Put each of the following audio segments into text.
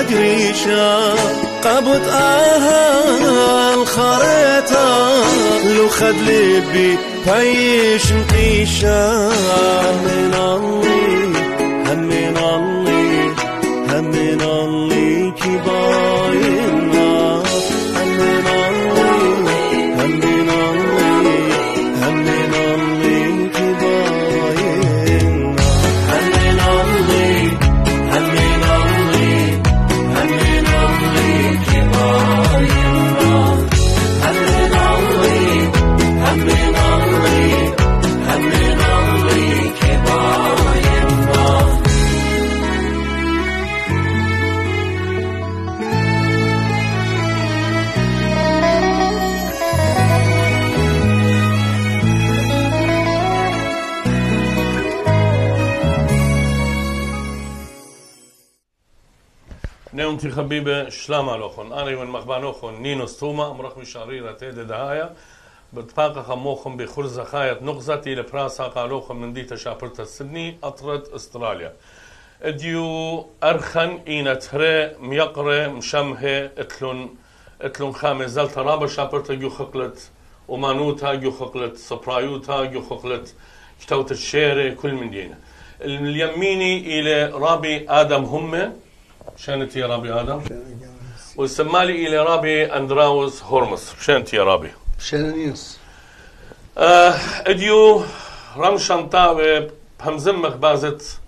أدري قبط آها الخريطة لو خد لبي طيش نقيشا همين الله همين الله همين الله كي باين في Habib Schlama lochon, Ari und Machbanochon, Ninos Tuma, Mroch Misharira Tede Dahaya, بتفاقا خموخم بخرزة خايت نغزتي لبراسا قالوخم من ديتا شابرتا السدني أطرت استراليا ديو أرخن إينا تهري ميقري مشمهي اتلون اتلون خامي زلت رابا شابرتا جو خقلت ومانوتا جو خقلت سبرايوتا جو خقلت كتوت الشيري كل من دينا اليميني إلى رابي آدم همه شانت يا رابي آدم والسمالي إلى رابي أندراوس هورمس شانت يا رابي شنانيس. آه اديو رمشان طاوي بهمزم مخبازت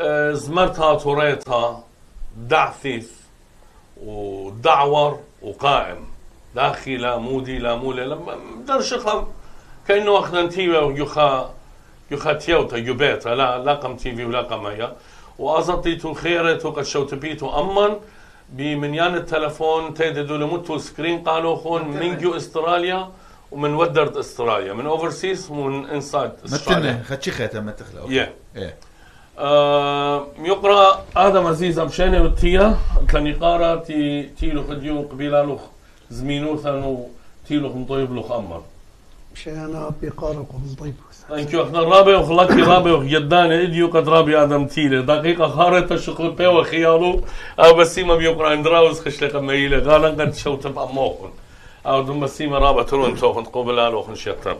آه زمرتها توريتها دعثيث ودعور وقائم داخي لا مودي لا مولي لما درش خم كأنه أخذن تيوي ويخا يخا تيوتا يبيتا لا لا قم تيفي ولا قم هيا وأزطيتو خيرت وقد شوتبيتو أمن بمنيان التلفون تيددو لمتو سكرين قالوا خون من جو استراليا ومن ودرت استراليا. من اوفرسيز ومن انسايد استراليا متنه خدشي خيتا متخلق Yeah. إيه آه، يقرأ آدم عزيز امشاني وتيا. تلاني قارا تي تيلو خديو قبيلة لو زمينو ثانو تيلو مطيب لو خمر شانا بقاركم طيب يو اخنا الرابع وخلاكي رابع ويداني اديو قد رابع آدم تيلي دقيقة خارطة شغل بي وخيالو أو بسيما بيقرا اندراوز خش لك ميلة غالا قد شوت بأموخن أو دم بسيما رابع ترون توخن قبل ألو خن شيطان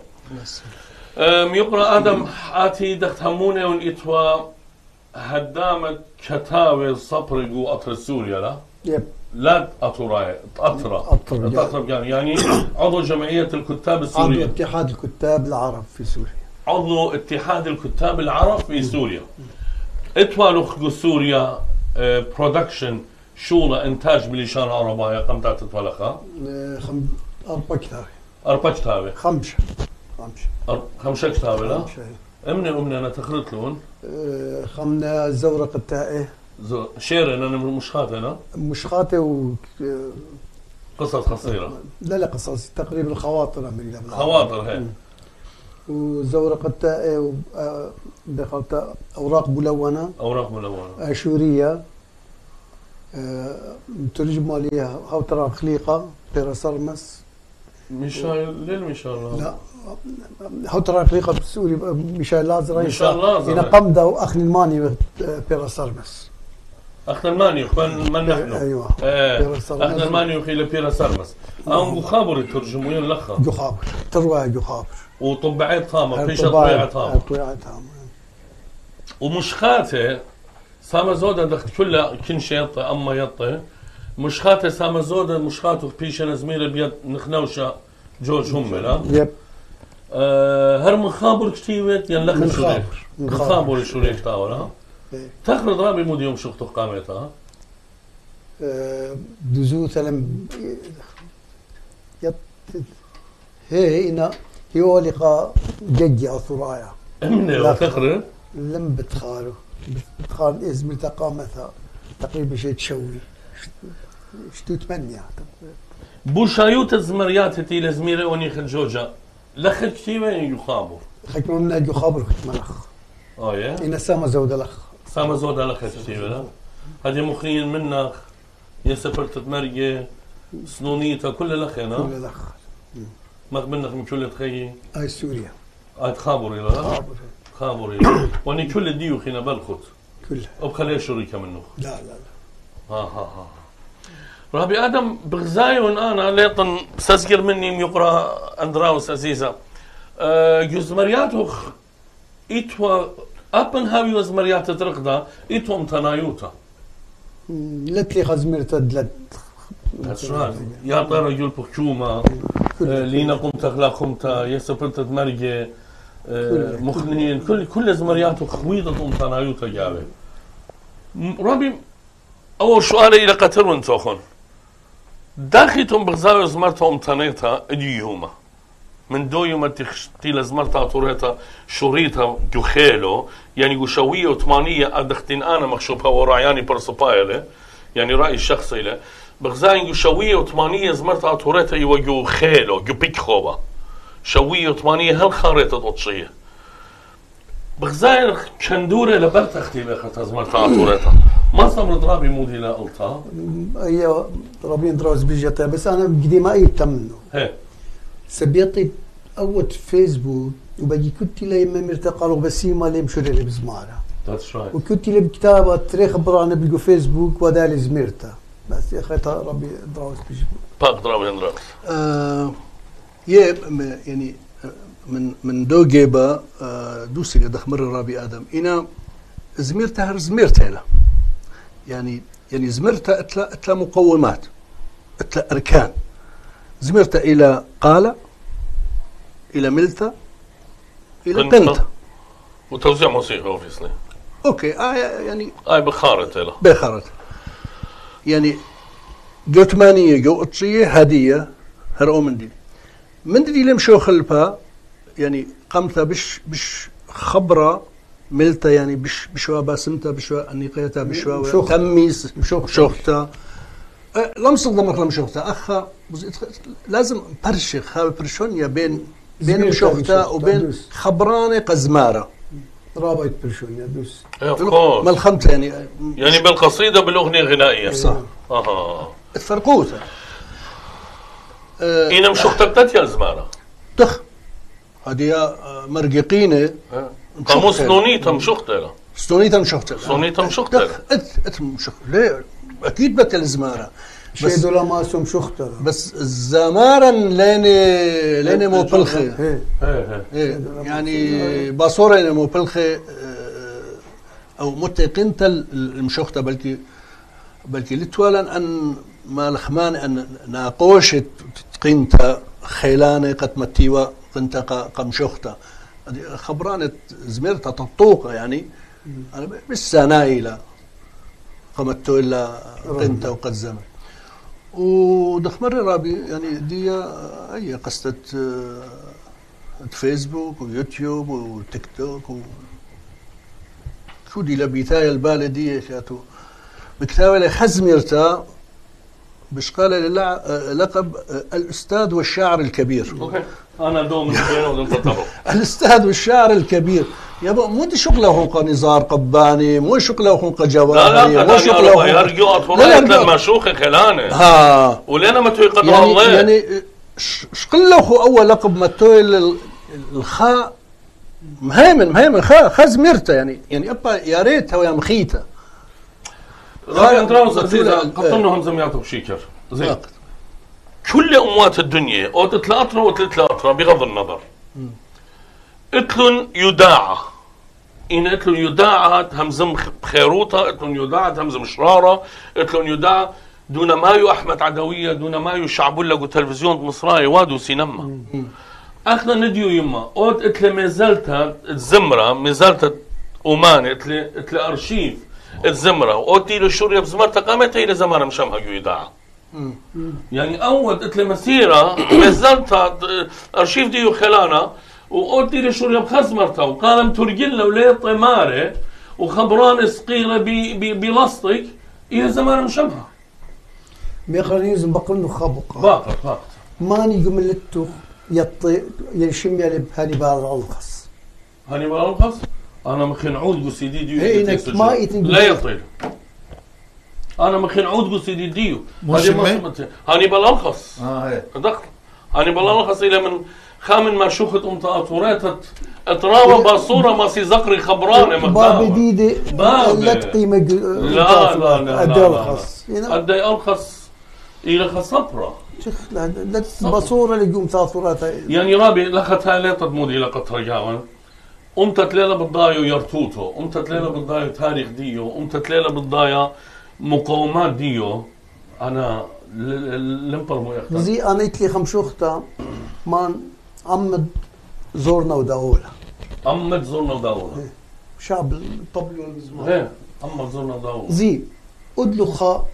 يقرا آدم اتي دخت همونه ون اتوا هدامة كتاوي صبرقو اطر سوريا لا يب لا اطراي اطرا أطر، اطرا يعني يعني عضو جمعية الكتاب عضو السورية اتحاد الكتاب العرب في سوريا عضو اتحاد الكتاب العرب في سوريا. اتوالو سوريا برودكشن شولة إنتاج مليشان عربايا قمتات تتولخا آه، خم أربع كتاب. أربع كتابة خمسة. خمسة. خمسة كتابة لا؟ خمسة. أمني أمني أنا تخرت لون آه، خمنا زورق التائه شيرن أنا مش خاطئ أنا مشخاتة و آه، قصص قصيرة. لا لا قصص. تقريبا خواطر خواطر هي. وزورق التائة و آه، دخلت أوراق ملونة. أوراق ملونة. آشورية آه، مترجمة ليها هوترا خليقة بيرا سرمس ميشايل ليه ميشايل لا. هوترا خليقة بالسوري ميشيل لازر ميشيل لازر. إن قمدة وأخ الماني بيرا سرمس اخنا المانيو من من نحن. أيوة. إيه. اخنا المانيو خيل بيرا سرمس. أم خابر يترجمون لخا. جخابر. ترواية جخابر. وطبعات طامة فيش طبيعة طامة طبيعة طامة ومشخاته ساما زودا دخل كلها كنش يطي أما يطي مشخاته ساما زودا مشخاته بيشنا زميله بيد نخنوشا جورج هم لا؟ يب. أه هر مخابر كتيبت ين لخن من شريك خابر. من خابر. مخابر شريك تاولا رابي مود يوم شخته قامتها آه، دزو تلم يط هي يولق جدي أو ثرايا لا. وتخرج لم بتخالو بتخال إزمر تقامتها تقريبا شيء تشوي. شتو تمنى بوشايوت الزمريات تي لزميره وني خجوجا لخ كتيبة يخابر. حكم من أجو خابر حكم الأخ آه يا. إن سما زود الأخ ساما زودا لخ كتيبه لا؟ هذه مخرين منك يا سفرت مرقه سنونيتا كل لخنا كل الأخ مغ منك من كل تخيي هاي سوريا. آد خابر إلى لا خابر وأني كل ديو خينا بلخت كلها. أو خليه شريكة منه لا لا لا. ها ها ها رابي آدم بغزايون أنا ليطن بسسقر مني يقرأ أندراوس عزيزة. أه جزمرياتو خ- أبن هاوي وزمريات ترقدا إتوا متنايوتا مم، لتلي خزمير تدلت يا طير رجل بخشومة آه، لينا قمت أخلاق خمتا يسبرت مرقة آه، مخنين كل كل زمرياته خويضة أمتنايوتا جابه م- ربي أول سؤال إلى قتر وانتوخن داخيتهم بغزاوي زمرتا أمتنيتا إديوما من دو يوم تختي لزمرتا طوريتا شوريتا جوخيلو يعني قشوية وثمانية أدختين أنا مخشوبها وراياني برسبايلة يعني رأيي الشخصي له. بغزاين قشوية وثمانية زمرتا طوريتا يو جوخيلو جو بيكخوبا شوية وثمانية هل خارطة تطشية بغزاين كندورة لبرت أختي بخت زمرتا طوريتا ما صبر ضرابي مودي لا قلتها هي رابين دراوز بيجتا بس أنا قديما ايبتا منه هي سبيطي اول فيسبوك وبجي كنت لي ما مرتقى بسيمة لي مشوري لي بزمارة. That's right. وكتب كتاب تاريخ برانه بلقوا فيسبوك ودالي زميرتا بس يا أخي تا ربي دراوس بيجي Pak Draven Draven. آه، يه م- يعني آه، من من دو جيبا آه، دوسي لدخ مرة رابي آدم. إنا زميرتا هر زميرتا يعني يعني زميرتا اتلا أتلا مقومات أتلا أركان. زميرتا إلى قالة إلى ملتا إلى قنطة. قنطة وتوزيع موسيقى obviously. أوكي آه يعني اي بخارة له. بخرت يعني جو ثمانية جو أطشية هدية هرقو مندي مندي لم شو خلفها يعني قمتها بش بش خبرة ملتا يعني بش بشوا باسمتا بشوا أنيقيتا بشوا. تميس. شوختا لم صدمك لم شوختا أخا لازم برشخ برشونيا بين بين مشوختا، وبين. خبرانة قزمارة رابط برشون يا دوس Yeah, of course. ملخمتها يعني يعني بالقصيدة بالأغنية غنائية. صح أها. تفرقوتها أه، إينا مشوختك يا زمانة. تخ هذه آه، مرققينة قاموس مشوختة. نونيتا مشوختة له. ستونيتا مشوختة ستونيتا مشوختة. تخ ات ات مشوخ ليه أكيد بك الزماره شي بس دولا ما اسهم شخته بس الزمارة ليني ليني مو بلخي. إيه. إيه إيه. إيه، يعني باصورة ليني مو بلخي آه، أو متقنت المشوختة بلكي بلكي لتوالا أن ما لخمان أن ناقوشت تقنت خيلانة قد متيوا قنت قمشوختة هذه خبرانة زميرتها تطوقة يعني. أنا مش سنايلة قمتو إلا قنت وقد زمن. ودخمر رابي يعني دي أي قصة آه، فيسبوك ويوتيوب وتيك توك و شو دي لبيتاي البالدية كاتو بكتابة خزميرتا بشقالة للع- آه، لقب آه، الأستاذ والشاعر الكبير. أنا دوم. الأستاذ والشاعر الكبير يابا مو دي شغله هو نزار قباني مو شغله لا مو شغله يرجو يرجو. لما شوخي خلانه. ها ولينا ما توي قدر يعني الله. يعني شقله أول لقب متوي ال- الخاء مهيمن مهيمن خا خز ميرتا يعني يعني أبا يا ريتها ويا مخيته خا- عزيزة خا- قطرنا همزة مياتو بشيكر. زين. كل أموات الدنيا أو تتلاطرة وتتلاطرة بغض النظر إتلن يداعى إن اتلن يداعى همزم بخيروطة اتلن يداعى همزم شرارة اتلن يداعى دون مايو أحمد عدوية دون مايو شعبولة تلفزيون مصراي وادو سينما. أخنا نديو يما أوت أتلي مازالت الزمرة مازالت اومان أتلي أتلي أرشيف الزمرة. أوت ديلو شوريا بزمرتا قامت هي لزمانة مشامها يداعى يعني أول قلت لي مسيرة نزلتها أرشيف ديو خلانا وقلت لي شو اليوم؟ خزمرتها وقال ترجلنا وليه طمارة وخبران صغيره ب- ب- بلاستيك إلى زمان مشمها. ميخرن يوزن بقرن خبق باقر باقر ماني جملته يطي يشم يلي بهالي بار الخص هاني بالانقص أنا مخين عود قصي دي ديو. إيه، إنك ما. لا يطيل أنا مخين عود قصي دي ديو. هاني بالانقص آه هيك دقت هاني بالانقص إلى من خامن ما شوخت أم اطورات اتراوى باصوره ما سي زقري خبرانه باب مقدامه جديدة باب. لا تقيمة لا لا لا أدي هنا. قد ارخص إلى خصبرة. شيخ لا اللي يقوم ثلاث يعني رابي لخت هاي لا تضمود إلى قطر جاون امتت ليلة بالضايو يرتوتو. امتت ليلة بالضايو تاريخ ديو. امتت ليلة بالضايا مقومات ديو. أنا لمبر مو يختار زي أنا قلت لي خمشوختا مان عمد زورنا وداولا. امت زرنا وداونا شعب الطبل والمزمار. إيه امت زرنا وداونا زي أدلو خا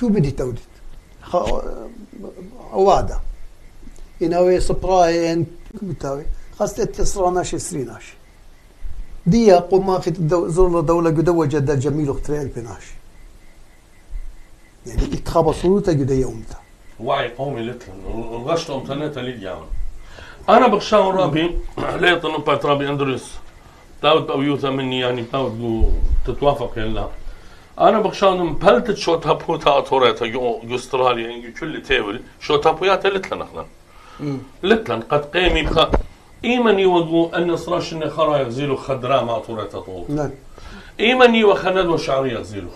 شو بدي تودت خا وعدة يناوي صبراين بتاوي. خاصة تصراناش سريناش دي قوم ما خيت الدو- زور دولة قدوة جدا جميل اخترين بناش يعني اتخابصوا قد يومتا وعي قومي لتلن الغشت امتنيت لليوم أنا بخشاون رابي. ليت نبات رابي اندرس تاود أو يوثا مني يعني تاود جو تتوافق يلا. أنا بخشاون مبلت شو تابوتا أتوريتا جو جو استراليا يعني كل تيبل شو تابويات لتلن اخنا لتلن قد قيمي بخ إيماني وقو أن صراش إن خرا يغزيلو خدراء ما طولة طول. نعم. إيماني وخند وشعري يغزيلو.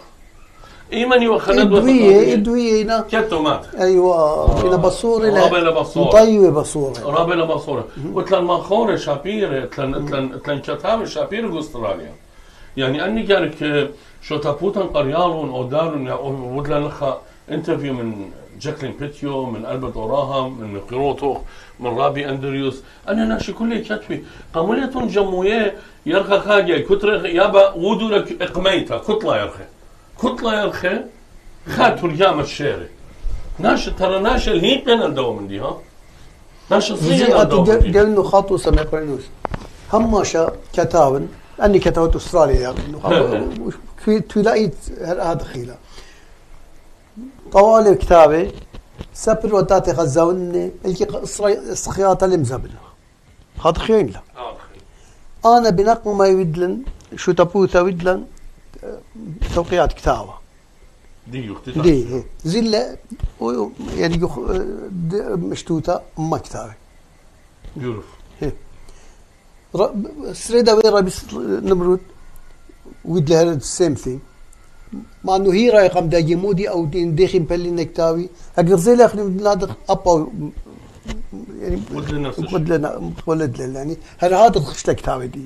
إيماني وخند إدوية إدوية هنا كتو مات أيوه هنا بصورة رابع لبصورة. مطيبه بصورة. رابع لبصورة. وتلن ماخورة شابير تلن تلن تلن كتاب شابير أستراليا. يعني أني قالك شو تابوتن قريالون أو دارون ودلن لخا انترفيو من جاكلين بيتيو من ألبرت أوراهام من قيروتو من رابي أندريوس. أنا ناشي كل كتبي قاموليتون جموية يرخى خاجي كتر يابا ودو لك إقميتا كتلة يرخي كتلة خاتو اليام الشيري ناش ترى ناش الهيت بين الدو من دي ها ناش زي الصين الدو من دي قال انه خاطو سمع قرنوس هم شا كتابن اني كتبت استراليا يعني في تلاقي هذا خيلا طوال الكتابة سبر وداتي غزاوني الكي صخياطة المزبل هذا خيين لا أنا بنقم ما يودلن شو تبوثا ودلن توقيعات كتابة. دي يختي دي. زلة يعني يخ... مشتوتة ما كتابة. يورف سريدا وين رابس نمرود ويد لها السيم ثينج مع انه هي راي قام داجي مودي أو دين داخل بلي نكتاوي أقدر زي الآخر نادق أبا يعني ود لنفسك. ود لنا ولد لنا يعني كتابة دي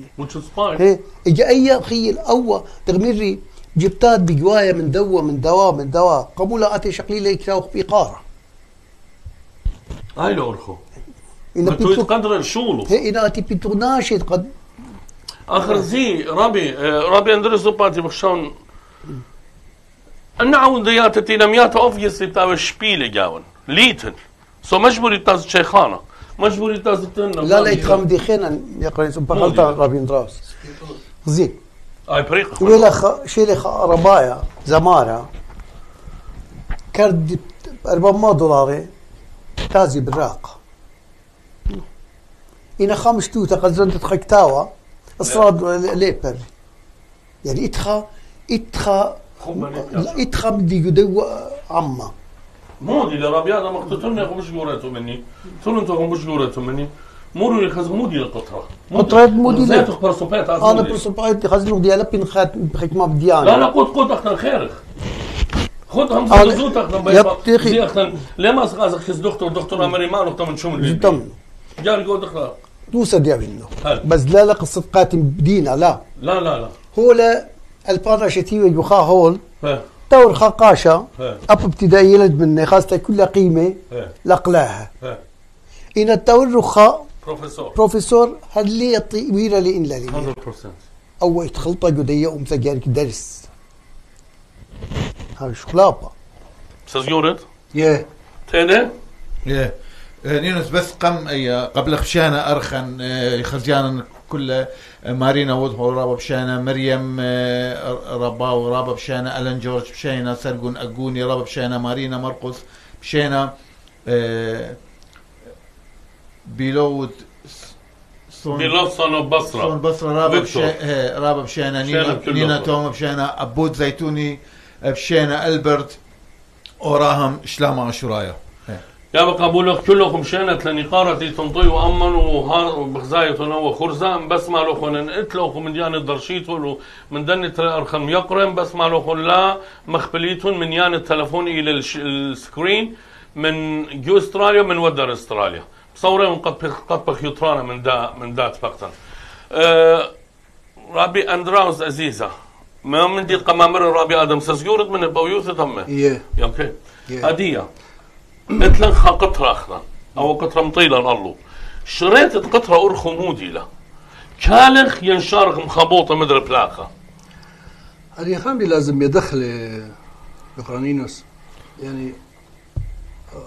fine. هي اجى أي خيل اول تغمري جبتات بجوايا من دواء من دواء من دواء. قبولة أتي شقليلة كتاو بقارة هاي لو ارخو تويت بيتو قدر الشغل. هي إن أتي بتوناشي قد آخر زي رابي آه، رابي اندرس دوباتي بخشون أنا عاون ديات تيناميات اوفيسلي بتاع شبيلة جاون. ليتن. سو مجبوري تاز شيخانه مجبوري تاز لا لا يتخم دي خينا سبحان مودي. الله رابين دراس زين اي بريق ويلا خ... شيلي ربايا زمارة كرد 400 دولار تازي بالراق إن خمس توتا قد زنت تخكتاوا اصراد ليبر يعني اتخا اتخا اتخا بدي يدو عما مودي لرابي هذا مقتتلني مش قوريتو مني تقول أنتم مش قوريتو مني مروا يخز مودي القطره قطرة مودي زيت لا. برسوبيت أنا برسوبايتي خزنو ديالا بين خات بحكمة بديانا لا لا قد قد اختن خيرك خد هم أنا- زوت اختن يا بتيخي. زي اختن لما سقاز خز دكتور دكتور امري ما نقطه من شمل جدا جاري قول دخل توسى ديا منه. بس لا لا قصة قاتم بدينا لا لا لا لا هو لا الباراشتي ويخا هول دور خاقاشة ها أب ابتدائي يلد مني خاصة كل قيمة ها لقلاها. ها إن التور رخاء. بروفيسور. بروفيسور هل لي طويلة لإن لا لي. 100% أو يتخلطة جدية ومسجانك درس. هذا شخلاطة أستاذ يورد؟ يه تاني؟ إيه. آه، نينوس بس قم قبل خشانة أرخن آه، خرجانا كل آه، مارينا وضحو رابا بشانا مريم آه، ربا ورابا بشانا ألان جورج بشانا سرقون أقوني رابا بشانا مارينا مرقس بشانا بيلود صون بلوصن صون بصرة رابا فيكتور. بشا... آه، رابا بشانا نينا, نينا. توما بشانا أبود زيتوني بشانا ألبرت وراهم شلاما عشرايا يا بقبولك كلكم شانت لنقارة تنطي وأمن وهار وبخزاية وخرزان. بس ما لكم اتلوكم من يان الدرشيت من دنة أرخم يقرم. بس ما لكم لا مخبليتون من يان التلفون إلى الش- السكرين من جو استراليا من ودر استراليا. بصورهم قد قد بخيطرانا من دا من دات فقطا أه رابي اندراوس عزيزة ما من دي قمامر رابي آدم سزيورد من بويوث تمه. يه أوكي Yeah. هدية. مثل خا قطرة أخرى أو قطرة مطيلة الله. شريت قطرة أرخو موديلة كالخ ينشارخ مخبوطة مدر هذه خامي لازم يدخل بقرانينوس يعني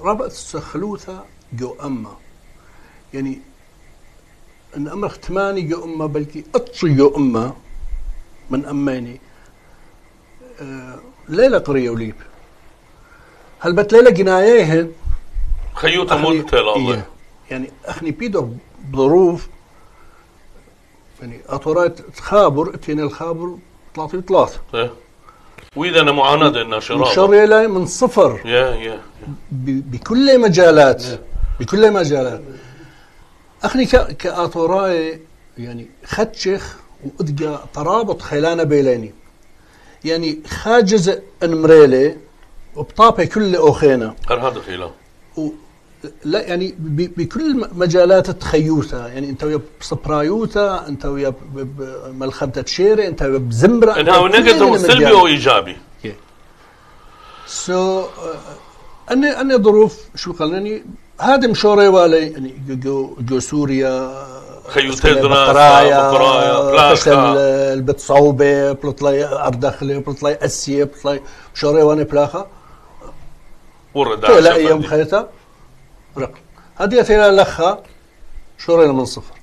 ربط سخلوثة جو أما يعني إن أمر اختماني جو أما بلكي اطشي جو أما من أماني آه ليلة قرية وليب. هل بت ليلة جنايهن خيوطة أخني- مودتة الله. يعني اخني بيدر بظروف يعني اطورات تخابر اتينا الخابر طلعتي ثلاثة إيه. وإذا أنا معاندة إنها من شرارة شر إلى من صفر يا يا بكل مجالات بكل مجالات اخني ك كاطوراي يعني خدشخ وادقى ترابط خيلانا بيلاني يعني خاجز انمريلي وبطابه كل أوخينا. هل هذا خيلا و لا يعني ب- بكل مجالات التخيوتا يعني أنت ويا بسبرايوتا أنت ويا ب- ب- ملخمة شيري أنت ويا بزمرة. إنها اللي سلبي مجال. أو إيجابي. سو أنا أنا ظروف شو قالني هذا مشوري والي يعني جو, جو سوريا خيوتي دراسة، بطرايا، فشل بلاخة. البتصوبة بلطلي أردخلي بلطلي أسية بلطلي بلاخة. ورد تيلا أيام خيتا رقم هذه تيلا لخا شورينا من صفر.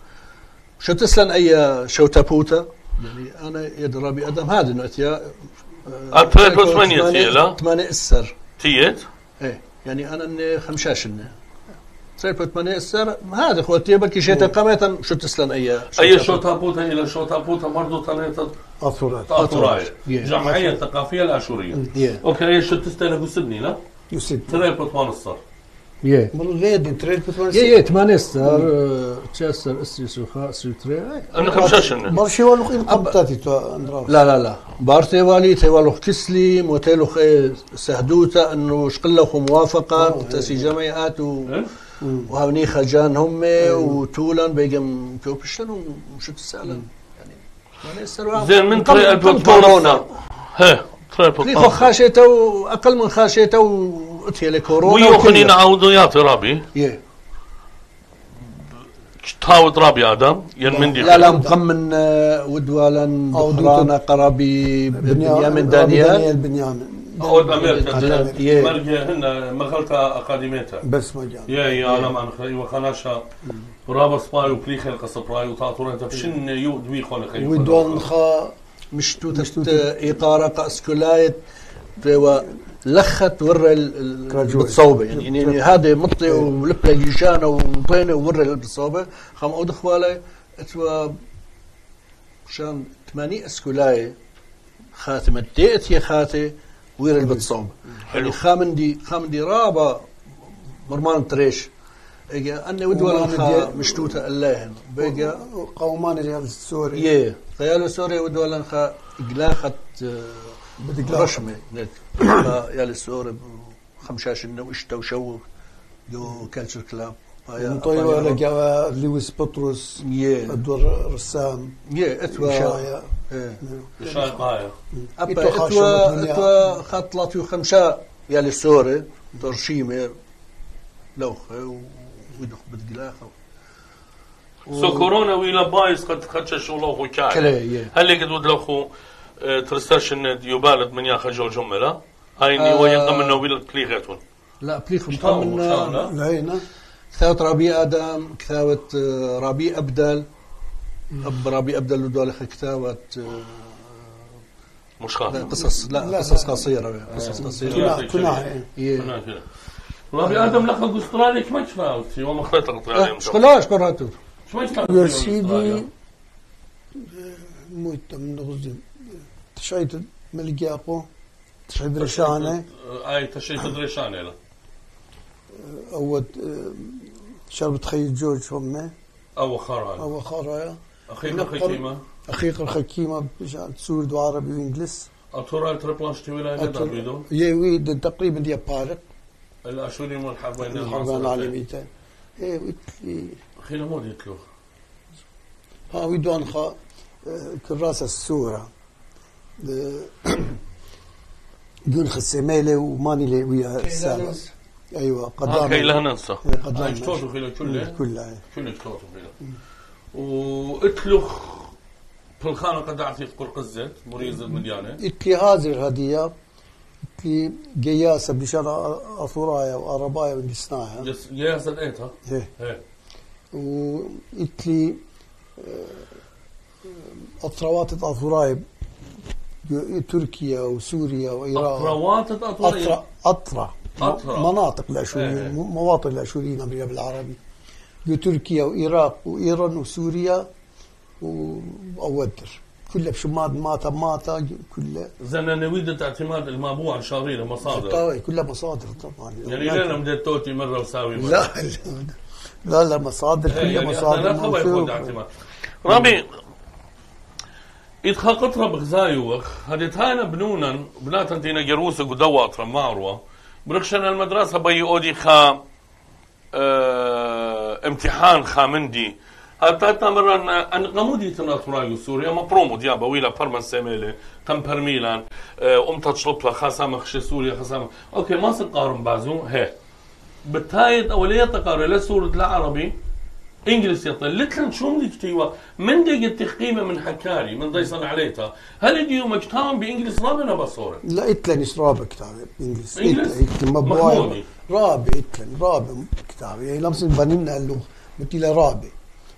شو تسلن أي شو تابوتا يعني أنا يد ربي أدم هذا نأتيا أبريل بلس ثمانية تيلا. ثمانية إسر. تيت؟ إيه يعني أنا إني خمشاش إني. تريبل ثمانية السر هذا اخوتي بكي شيء تقامة شو تسلن أي أي شو تابوتا إلى شو تابوتا أطورات أطراي Yeah. جمعية الثقافية الآشورية. Yeah. أوكي شو تستهلكوا سبني لا؟ يسد تريب بطمان الصر يه من غير تريد بتمنى يه يه ثمانية السر تشاسر اسي سوخا سوتري أنا خمساشن برشي والو قيم قبطاتي تو لا لا لا بارتي والي تيوالو كسلي موتيلو خي سهدوتا انه شقلخو موافقة تاسي جمعيات و؟ وهوني خجان هم وتولان بيجم كوبشن وشو تسألن يعني زين من قبل- تريب قبل كورونا بطمان خاشيته أقل من خاشيته وأتي لكورونا ويوخني وكله. نعاودو يا رابي يه. تاود رابي آدم ين من دي لا لا مقمن آه، ودوالا بخرانا قرابي بنيامين دانيال. بنيامين. عود أمريكا أمريكا. يه. مرجع هنا مغلطة اكاديميتا بس ما يا يا أنا ما نخلي وخناشا برابا سباي وبلي خلق سبراي وتاطور انت بشن يو دوي خون خي ودون خا مشتوتة إيقارة قاسكولايت و لخت ورا ال- ال- كراجوي. بالصوبة يعني, يعني هذا مطي ولبلة جيشانة وطينة وورا بالصوبة خم أود خوالي اتوا شان ثمانية اسكولاي خاتمة. ديت يا خاتي وير البتصوبة. يعني خامندي خامندي رابا مرمان تريش اجا أنا ولا ومان خا مشتوتة اللهن بقى قومان ريال السوري. يه خيال سوريا ودولا خا إقلاخت بدك رشمة نت. يا السوري خمشاش إنه إشتا وشو جو كالتشر كلاب. طيب لقى لويس بطرس يه الدور رسام. يه اتوا شايع إيه. هاي أبا إتوا خاشوا اتوا. إتوا خط لاتيو خمسة يا السوري ترشيمة لوخة ويدخ سو كورونا ويلا بايس قد خدش كاي. يه هل قد ود لو خو ترستاش الند يبالد من ياخذ جو جملة هاي ني آه. وين ضمن ويلا بلي غيتون لا لا؟ لهينا كتابة ربيع آدم كتابة آه، ربيع أبدل. أب ربيع أبدل ودول كتابة آه، مش خاطر قصص لا, لا، قصص لا. قصيرة قصص قصيرة. كنا كنا كده. رابي آدم لقب استراليا كما تفاوت يوم اخذت آه، شكولاش كرهتو شو؟ تفاوت يرسيدي موت من غزين تشعيت تشعيد رشانة أي تشي تدريشان لا. أود شربت خي جورج هم أو خران أو خرايا أخيرا خيكيما أخيق الخكيمة بشان سورد وعربي وإنجلس اتورا التربلاش تيولا يوي ده تقريبا دي بارق. الاشوري من الحربين الحربان العالميتين إيه ويتلي مود يتلو ها ويدون خا آه، كراسة السورة. دون خسيميلة وماني لي ويا السابق. أيوه ها كي لا قدام ننسى قدام هاي شتوتو خيلا كله كلها كله شتوتو خيلا واتلخ في الخانة قد اعطي قر قزت مريزة مليانة اتلي هذه الهدية اتلي قياسة بشان أثورايا وأربايا ونقصناها يس يا سديتها إيه. إيه. وإتلي أطروات أثوراي تركيا وسوريا وإيران. اطروات أطرا اطرا. مناطق إيه. الأشوريين مواطن الأشوريين بالعربي تركيا وإيراق وإيران وسوريا وأودر. كلها بشماد ماتا ماتا كلها زين نويدة اعتماد المابوع شاريرة مصادر كلها مصادر طبعا. يعني لين بديت توتي مرة وساوي مرة؟ لا لا لا مصادر إيه، كلها يعني مصادر لا رامي إدخا قطرة بغزايوخ هديت هاينا بنونا بناتا دينا جروسة قدوة معروة بركشنا المدرسة بي أودي خا آه امتحان حتى حتى مرة أن قمودي تناطرايو سوريا ما برومو ديابا ويلا فرمان سيميلي تم برميلان آه أم تشلطلا خاسامة خشي سوريا خاسامة أوكي ما سنقارن بازو هي. بالتايد أولية تقارن لسورة العربي انجلس يطل لتلن شو بدي تيوا؟ من دي التقيمة من حكاري من ضيصن عليتا هل ديو مجتام بانجلس رابنا بصورة لا إتلن رابع كتابة انجلس إنجلس؟ إتلن محمودي. مبواي رابع إتلن رابع كتابة يعني لمس بنينا اللغة متي رابع.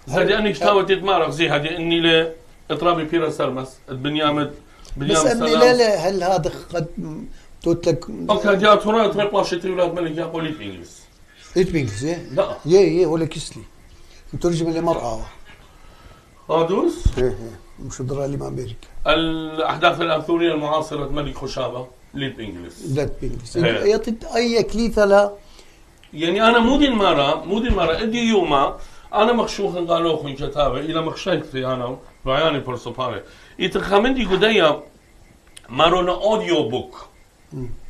هذه أني كتابة تتمارق زي هذه إني ل إطرابي بيرا سرمس بنيامد بس بنيامد أني سلام لا لا هل هذا قد توتلك أوكي جاء تورا ترى بلاشتي ولاد ملك جاء قولي بانجلس إيت بينجلس إيه؟ لا. يه يه ولا كسلي مترجم لمرأة هادوس؟ إيه إيه. مش درا لي أمريكا. الأحداث الأرثورية المعاصرة ملك خشابة لي بانجلس لا بينجلس إيه. يعطي أي كليثة لا؟ يعني أنا مو دي المرة مو دي المرة إدي يوما أنا مخشوخ قالوا أخوي كتابة إلى مخشيتي أنا. رعياني برسوباري يتخمندي قديا مارونا أوديو بوك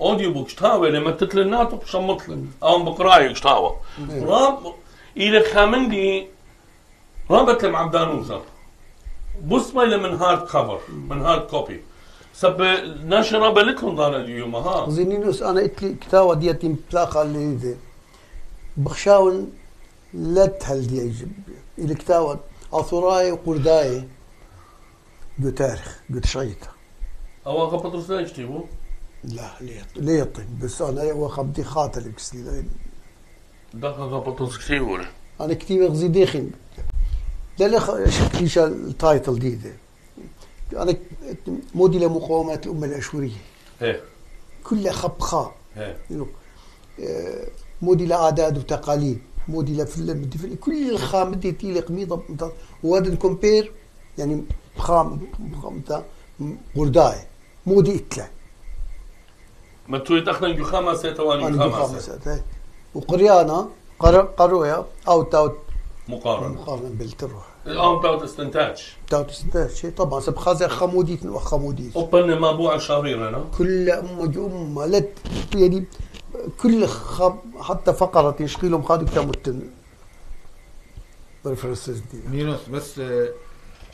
أوديو بوك شتاوة. لما تتل ناتو شمطل أو بقراي شتاوة. راب إلى خامندي رابط لم عبدانوزا بص ما من هارد كفر من هارد كوبي سب ناشرة بلتهم دانا اليوم ها زينينوس أنا قلت لي كتاوة ديتي متلاقى اللي دي بخشاون لا تهل دي يجب الكتاوة اثوراي وقرداي. دو تاريخ تشعيتا أو قبطرس لا يشتيبو لا ليه ليه يطين بس أنا وخبدي خاطر بكسلي دقة قبطرس كثير ولا أنا كتير غزي داخل لا لا خ- شكليش التايتل دي, دي. أنا مودي لمقاومات الأمة الأشورية. إيه. كلها خبخاء إيه. آه، مودي لعادات وتقاليد. مودي لفيلم بدي فيلم كل الخام بدي تيلي قميضة مت- وهذا الكومبير يعني خام خام تا غرداي مودي اتلا ما تو يتأخذن جو خمسة تواني أنا خمسة بخامسات هاي وقريانا قر- قرويا اوت اوت مقارنة. مقارنة بإلترو. الآن بتاعت استنتاج اوت شيء طبعا. سب خازر خموديت وخموديت أوبن مابوع شرير أنا كل أمة أمة لا ت- يعني كل خب حتى فقرة يشغلهم خادم كمتن بالفرنسيس دي. نينوس بس آه،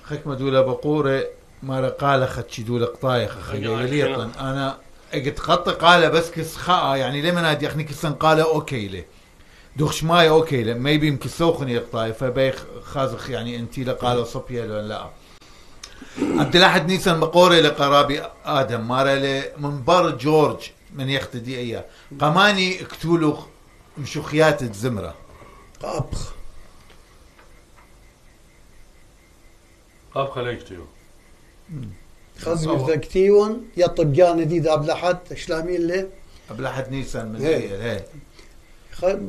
خكمة دولا بقورة ما قال خدشي دولا قطايخ خليطا أنا إجت خط قال بس كس خاء يعني لما نادي؟ اخني كسن قال أوكي له دوخش ماي أوكي له ما يبي كسوخني قطاي فبيخ خازخ يعني أنتي لقال صبيا ولا لا. عبد الأحد نيسان بقورة لقرابي آدم مارا لمنبر جورج. من يختدي إياه. قماني اكتولو مشوخيات الزمرة. أبخ قاب خليكتيو خزم ذاكتيون يطب جانا دي ذا بلحد شلامي اللي؟ الأحد نيسان من إيه. هي هي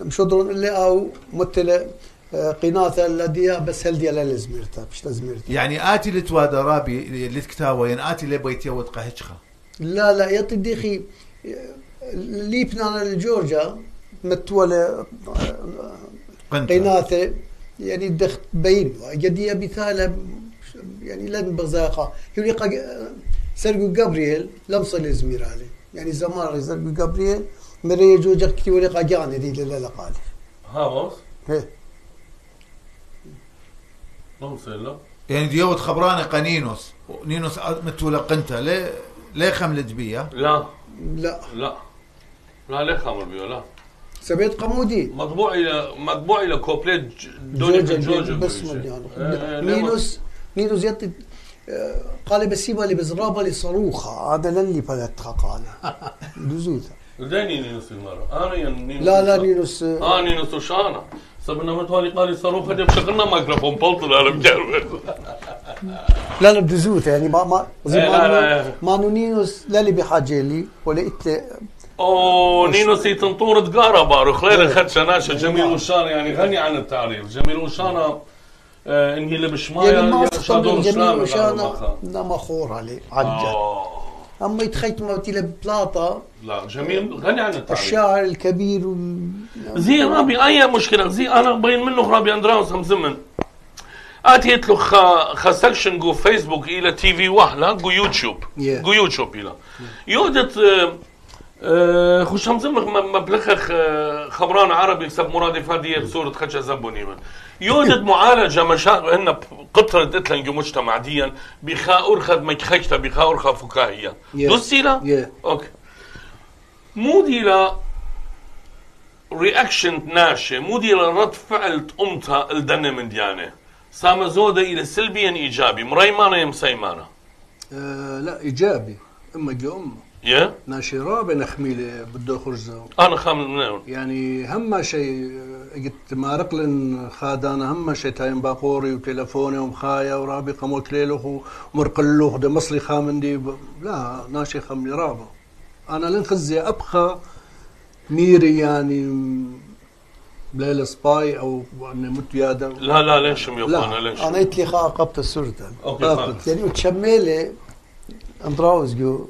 مشدرون اللي أو مثل آه، قناثة الذي بس هل دي لا لزميرتا مش لزميرتا يعني آتي لتوادا رابي لتكتاوى ين آتي لبيتي وتقهجخا لا لا يطي ديخي ليبنا الجورجا متولى قنت قناثة يعني دخ بين جدية مثال يعني لن بغزاقة يقول لك سرقو جابرييل لمصة لزمير عليه يعني زمان سرقو جابرييل مريا جوجا كتي ولي قاجان دي لا لا قال هاوس هي. نوصل له يعني ديوت خبراني قنينوس نينوس. متولى قنتا ليه؟ ليه خملت بيا لا. لا. لا. لا ليه خامر بيو لا. سبيت قمودي. مطبوع إلى مطبوع إلى كوبليت دوني جوجا جوجو. بس إيه، إيه، ليه نينوس نينوس يطي آه، قال بسيبا لي بزرابة لصاروخة هذا لن لي بلتها قال ما- داني نينوس المرة. أنا ين نينوس لا لا. نينوس آه، آه نينوس وشانا سبنا متوالي قال صاروخ هدي بشغلنا ميكروفون بلطل أنا مجرب لا لا بدزوت يعني ما ما زي إيه، ما. ما نينوس لا اللي بحاجة لي ولا قلت أوه نينوس يتنطور تقارا بارو خلينا إيه. خد شناشة جميل وشانا يعني غني عن التعريف جميل وشانا آه إنهي اللي بشمايا يعني ما استقبل جميل وشانا لا ما خور عليه عجل آه. أما يتخيط موتي بلاطه لا جميل. غني عن التعريف الشاعر الكبير وال... زي رابي أي مشكلة؟ زي أنا بين منه رابي اندراوس هم زمن. اتيت له سكشن جو فيسبوك إلى تي في وحلا جو يوتيوب. Yeah. جو يوتيوب إلى. يودت آه، آه، خوش هم زمن مبلخ آه، خبران عربي سب مرادفات دي بصورة خدشة زبوني من يودت معالجة مشا هن قطرة اتلنجو مجتمع ديا بخا أرخد مكخشتا بخا أرخا فكاهية Yeah. دوستي لا؟ Yeah. أوكي. مو دي لا رياكشن ناشئ مو دي لا رد فعل أمتها الدنة من ديانة. سام زودة إلى سلبيا إيجابي. مريمانة يم سيمانة آه لا إيجابي. أما جو أمه. يا؟ ناشي رابع نخميله بده خرزه أنا خامل منهم يعني هم شيء قلت مارق لن خادانا هم شيء تايم باقوري وتلفوني ومخايا ورابي قمو كليلوخ ومرقلوخ ده مصلي خامندي ب... لا ناشي خمني رابا أنا لن خزي أبخى ميري يعني ليلة سباي أو أني مت يادا. لا لا ليش ميوفانا لا، ليش أنا يتلي خا قبت السرطان أوكي. يعني وتشميلي اندراوس جو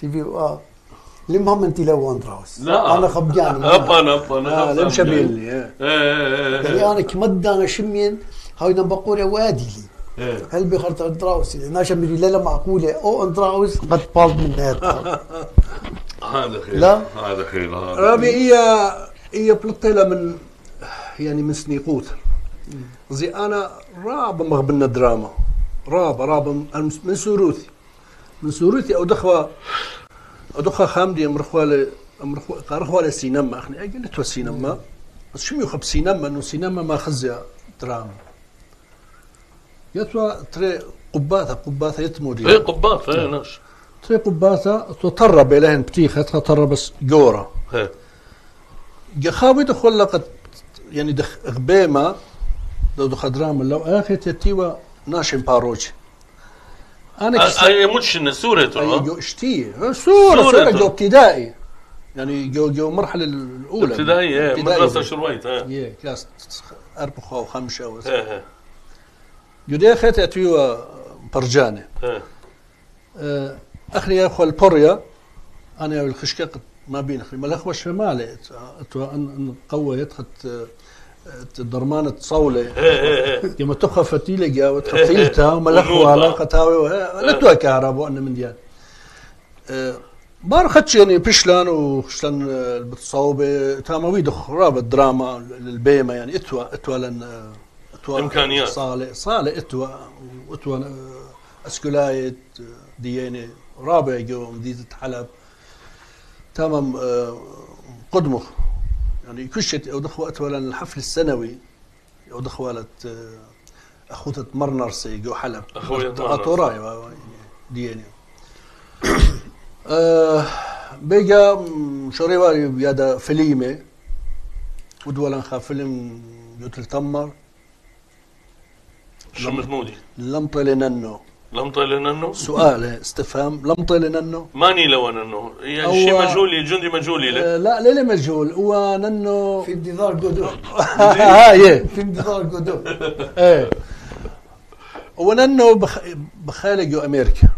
تي في آه. المهم أنت لو اندراوس لا. أنا خبجاني أبا أنا أبا أنا آه لم شبيلني إيه. يعني أنا كمد أنا شمين. هاي نبقوري وادي لي. إيه. هل بخرط اندراوس أنا شمري لا لا معقوله أو اندراوس قد باظ من هذا هذا خير. لا. هذا خير هذا رابي هي هي بلطيلة من يعني من سنيقوت. زي أنا راب مغبنا دراما. راب راب من من سوروثي من سوروثي أو دخوة أو دخوة خامدي امرخوالة امرخوالة قارخوالة سينما. أخني اي قلت سينما. بس شو يخب سينما؟ انه سينما ما خزي دراما يتوا تري قباثة قباثة يتمودي. إيه قباط إيه ناش. تري قباثة تطرب الهن بتيخة تطرب بس جورة. إيه. جخاوي دخل لقد يعني دخ غبيمة. لو دخل دراما لو أخي تتيوا ناشم باروج. أنا. اي مش إن سورة جو اشتي صورة صورة. صورة جو ابتدائي. يعني جو جو المرحلة الأولى. ابتدائي إيه ابتدائي. مدرسة شرويت إيه. يه كلاس أربعة وخمسة و إيه إيه. جو دي أخي تأتيوا برجانة. إيه. آه، يا أخو البوريا أنا والخشكة ما بين أخلي ملخ وش مالي. أتوا أن قوة يدخل درمانة صولة إيه إيه إيه. يوم تبخى فتيلة جا وتخفيلتها وملخوا على قتاوي نتوى كهرباء أنا من ديان. آه، بار خدش يعني بشلان وخشلان آه، بتصوبة. تاموي دخ رابط دراما البيمة يعني. اتوى اتوى لن آه، اتوى إمكانيات. صالة صالة اتوى واتوى آه، اسكولايت آه، ديانة رابع جو مدينة حلب. تمام آه، قدمخ. يعني كشت أو دخوة اتوى لن الحفل السنوي أو دخوالة آه، أخوتة مرنرسي جو حلب. أخوية مرنرسي. اطوراي دياني. آه بيجا شريواري بيادا فيليمة ودولا خا فيلم يوتل تمر. شو محمودي لم طلننو لم طيل انه سؤال استفهام لم طلننو ماني لو انه يعني شيء مجهولي جندي مجهولي له آه لا ليلة مجهول. هو ننو؟ في انتظار جودو ها يه في انتظار جودو إيه. هو ننو بخ... بخالق جو أمريكا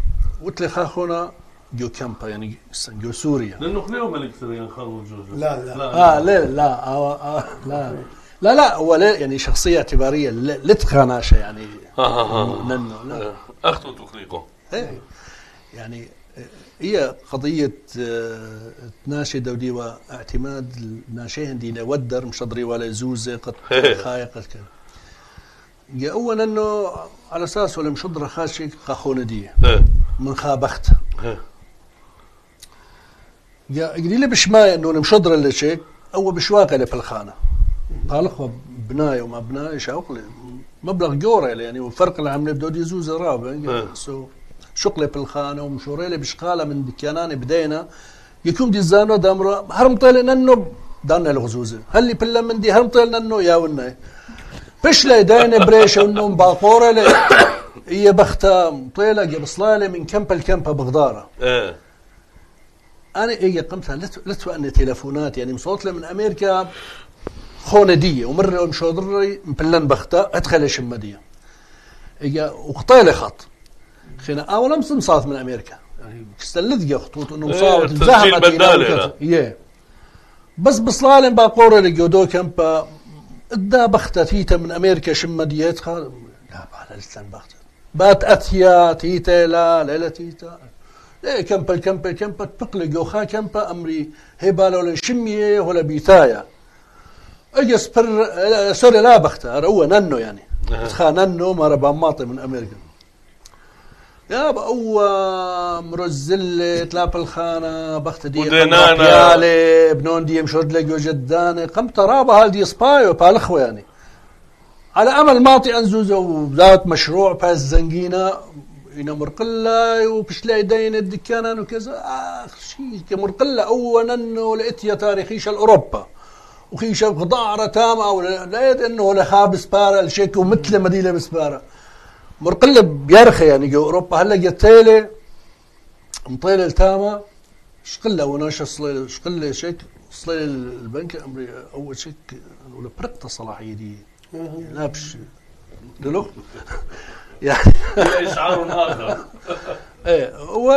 وتلي خاخونا جو كامبا يعني جو سوريا. لأنه خليه ملك سريان خان وجوجو لا لا. آه لا. لا آه آه لا. لا لا هو لا يعني شخصية اعتبارية ل- لتخاناشة يعني. ها ها ها ننو لا. اخته تخليقه إيه. يعني هي قضية تناشد وديوا اعتماد الناشين دي ودر مش أدري ولا زوزة قد خايقة كذا يا أولا أنه على أساس ولا مشضرة خاشي خاخونة دي. إيه. من خابخت. إيه. يا قليلة بشماية أنه مشضرة اللي شيء أو بشواقة في الخانة. طالخوا بناية وما بناية شاوقلي مبلغ جورة يعني وفرق اللي عم نبدو دي زوزة رابع إيه. سو شقلة في الخانة ومشوريلي بشقالة من دكياناني بدينا. يكون دي زانو دامرو هرم طيل ننو؟ دانا الغزوزة هل بلا من دي هرم طيل ننو؟ يا ونا بشلا دانا بريش انه باقورة لي. هي بختها طيلة جاب من كمبة لكمبة بغدارة. إيه أنا أجي قمتها لت لت ان تليفونات يعني مصوت لي من أمريكا. خونديه ومره مشودري مبلن بختا ادخل شمديه اجا وقطيلي خط خناقه ولا مصمصات من أمريكا يعني كستلذ خطوط. انه إيه، مصابت تسجيل زحمت بدالة، يه بس بصلالن باقورة لجودو كمبا ادا بختة. تيتا من أمريكا شم ديتها لا بعد لسان بختة. بات اتيا تيتا لا ليلة تيتا إيه كمبا كمبا كمبا تقلق وخا كمبا امري هبالة ولا شمية ولا بيثايا أجي سبر سوري لا بختة هو ننو يعني. أها. خا ننو ما ربا ماطي من أمريكا. يا بقوة مرزلة تلاب الخانة بخت دي. بيالي بنون دي مشود لقو جداني قم ترابة هالدي سبايو بالخوة يعني. على أمل ماطي أنزوزة وذات مشروع باس زنقينة هنا مرقلة وبشلاي دين الدكانان وكذا. آخ شيء كمرقلة اولا انه لاتيا تاريخيش الأوروبا. وخيشة غضاعرة تامة ولا لا يد إنه ولا خابس بارا الشيك ومثل مدينة بسبارة. مرقلة بيرخي يعني جو أوروبا. هلأ جتيلة مطيلة التامة شقلة وناشا صليلة شقلة شيك صليلة البنك امري أول شيك ولا برقة صلاحية دي. لابش دلو يعني اشعار اخر إيه هو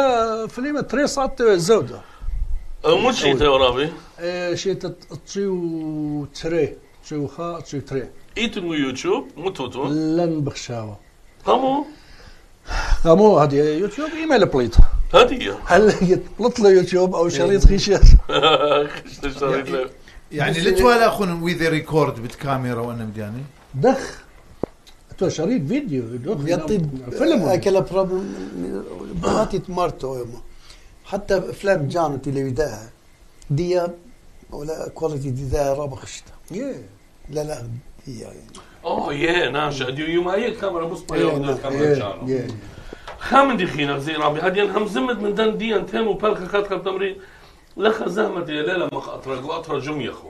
فيلم تري صعدت الزودة مو شيء تورابي إيه شيء تطيو تري تري خا تري ايتن يوتيوب مو توتو لن بخشاوة قاموا قاموا هذه يوتيوب ايميل بليطة هذه هل بلط له يوتيوب أو شريط خيشات اشتريت له يعني لتوالا اخون ويذا ريكورد بالكاميرا وأنا مدياني دخ تو شريط فيديو يعطي فيلم اكل بروبلم بغاتي مرته يوم حتى أفلام جانو تلفزيونها دي ولا كواليتي دي ذا رابع خشتا Yeah. لا لا دي يعني اوه يا ناشا دي يوم هي الكاميرا بص إيه، يوم. الكاميرا yeah. خامن دي خينا زي رابي هادي هم زمد من دان دي أنتم وبالك خات خات تمرين لخ زهمت يا ليلى ما اطرق واطرق جمية اخو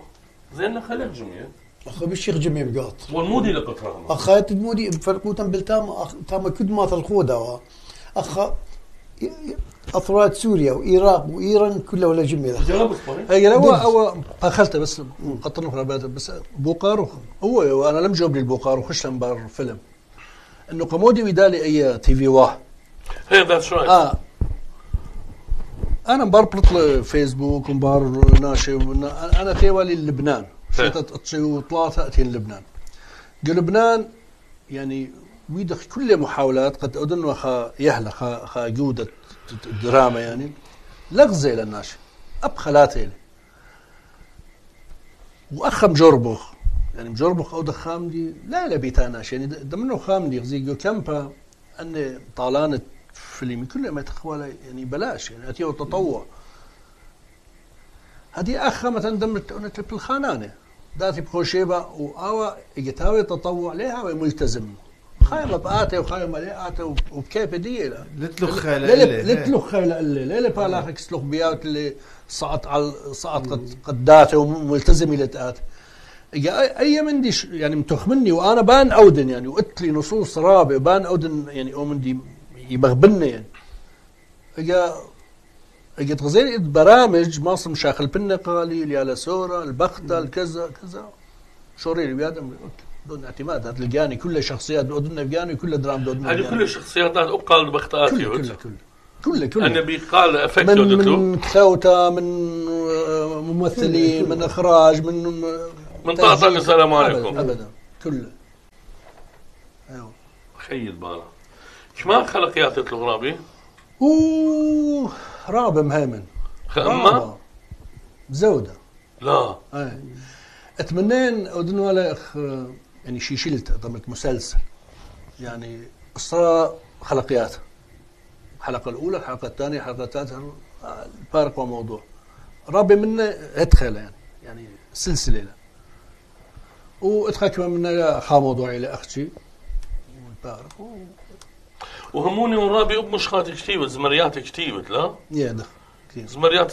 زين خليك جمية اخو بالشيخ جميع بقاط. والمودي لقطرهم اخات مودي فرقوتا بالتام أخ تام كد ما الخوذة اخا اثرات سوريا وعراق وإيران كلها ولا جميع جرب اسباني هي هو دمج. هو أخلته بس قطر بعد بس بوقارو هو وأنا لم جاوب لي البوقارو خش بار فيلم. إنه قمودي بدالي أي تي في واه هي ذاتس رايت آه. أنا مبار بطل فيسبوك ومبار ناشي ونا- أنا تيوالي لبنان تصيو ثلاثة أتي لبنان لبنان يعني ويدخ كل محاولات قد اظن خا يهلا خا خا جودة دراما يعني. لغزة للناشي ابخلاتي واخ مجربخ يعني مجربخ أو دخام دي لا لا بيتاناش يعني دمنو خام دي غزي جو كامبا أن طالانة فيلم كل ما تخوى يعني بلاش. يعني اتيه تطوع هذه اخ مثلا دمت أنا بالخانانه داتي بخوشيبة وآوا إجتاوي تطوع ليها وملتزم. خايمه بآته وخايمه لآته وبكيف دي لا لتلخ لتلخ ليلة بالاخك سلخ بيات اللي صعد على صعد قد قداته وملتزم إلى تآت اي من دي يعني متخمني وأنا بان أودن يعني وقلت لي نصوص رابع بان أودن يعني أو من دي يبغبني يعني. اجا اجا تغزيني برامج مصر مشاخل بنا قالي اليالا سورة البختة الكذا كذا. شوري اللي بيادم. أوكي، دون اعتماد. هاد لقاني كل شخصيات دون لقاني كل درام دون هذه كل الشخصيات اقال بختاتي كله كله كله كله كله النبي قال افكتو من دكتور من كثوته من آه، ممثلين من إخراج من من طاقة السلام عليكم. ابدا كله أيوه. خيل بالا شما خلقيات الغرابي أوه رابع مهيمن. اما رابع. زودة. لا. أي. أتمنين اظن ولا اخ يعني شي شلت ضمت مسلسل. يعني قصة خلقيات الحلقة الأولى الحلقة الثانية الحلقة الثالثة الفارق وموضوع رابع منه ادخل يعني يعني سلسلة له. وادخل كمان منه خا موضوعي لأختي والفارق و- وهموني ورابي أب مش خاتي كتيبت زمريات كتيبت لا؟ يا دخل كثير. زمريات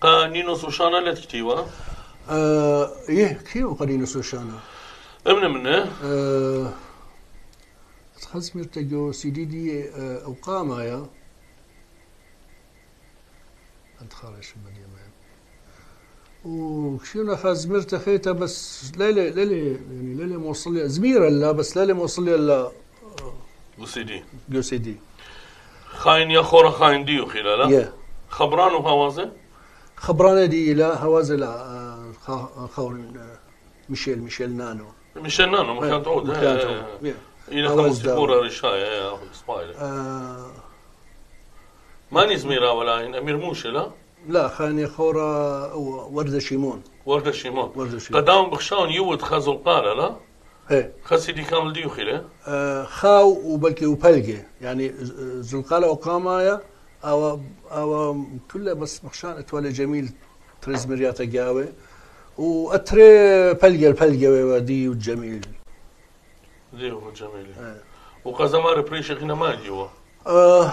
قانينوس وشانا لا تكتيبة آه إيه كثير قليل سوشانا امنا منه. آه، خلص مرتجو سيدي دي آه، أوقاما يا. أنت خارج المدينة وشينا خاز مرتا خيتا بس ليلة ليلة يعني ليلة موصل لي زميرة لا بس ليلة موصل لي لا. وسيدي جو سيدي خاين يا خورا خاين ديو خلالا خبران وهوازه؟ خبرانه دي لا هوازه لا آه، خا- خور آه، ميشيل ميشيل نانو. مشان نانو مكان تعود. مكان تعود. إلى هواز خمس. سبورة رشاية يا أخو سبايلر آه، ماني زميرا ولا إن أمير موشي لا؟ لا خاني خورا وردة شيمون. وردة شيمون. وردة شيمون. قدام بخشان يود خازو القارة لا؟ إيه. خسي دي كامل ديو خيله آه، خاو وبلكي وبلقي يعني زلقالة وقامايا أو أو كله بس مخشان اتولى جميل تريز مرياتا جاوي وأتري بلقي البلقي ودي والجميل ديو جميل. آه. وقزمار بريشة خينا ما ديو آه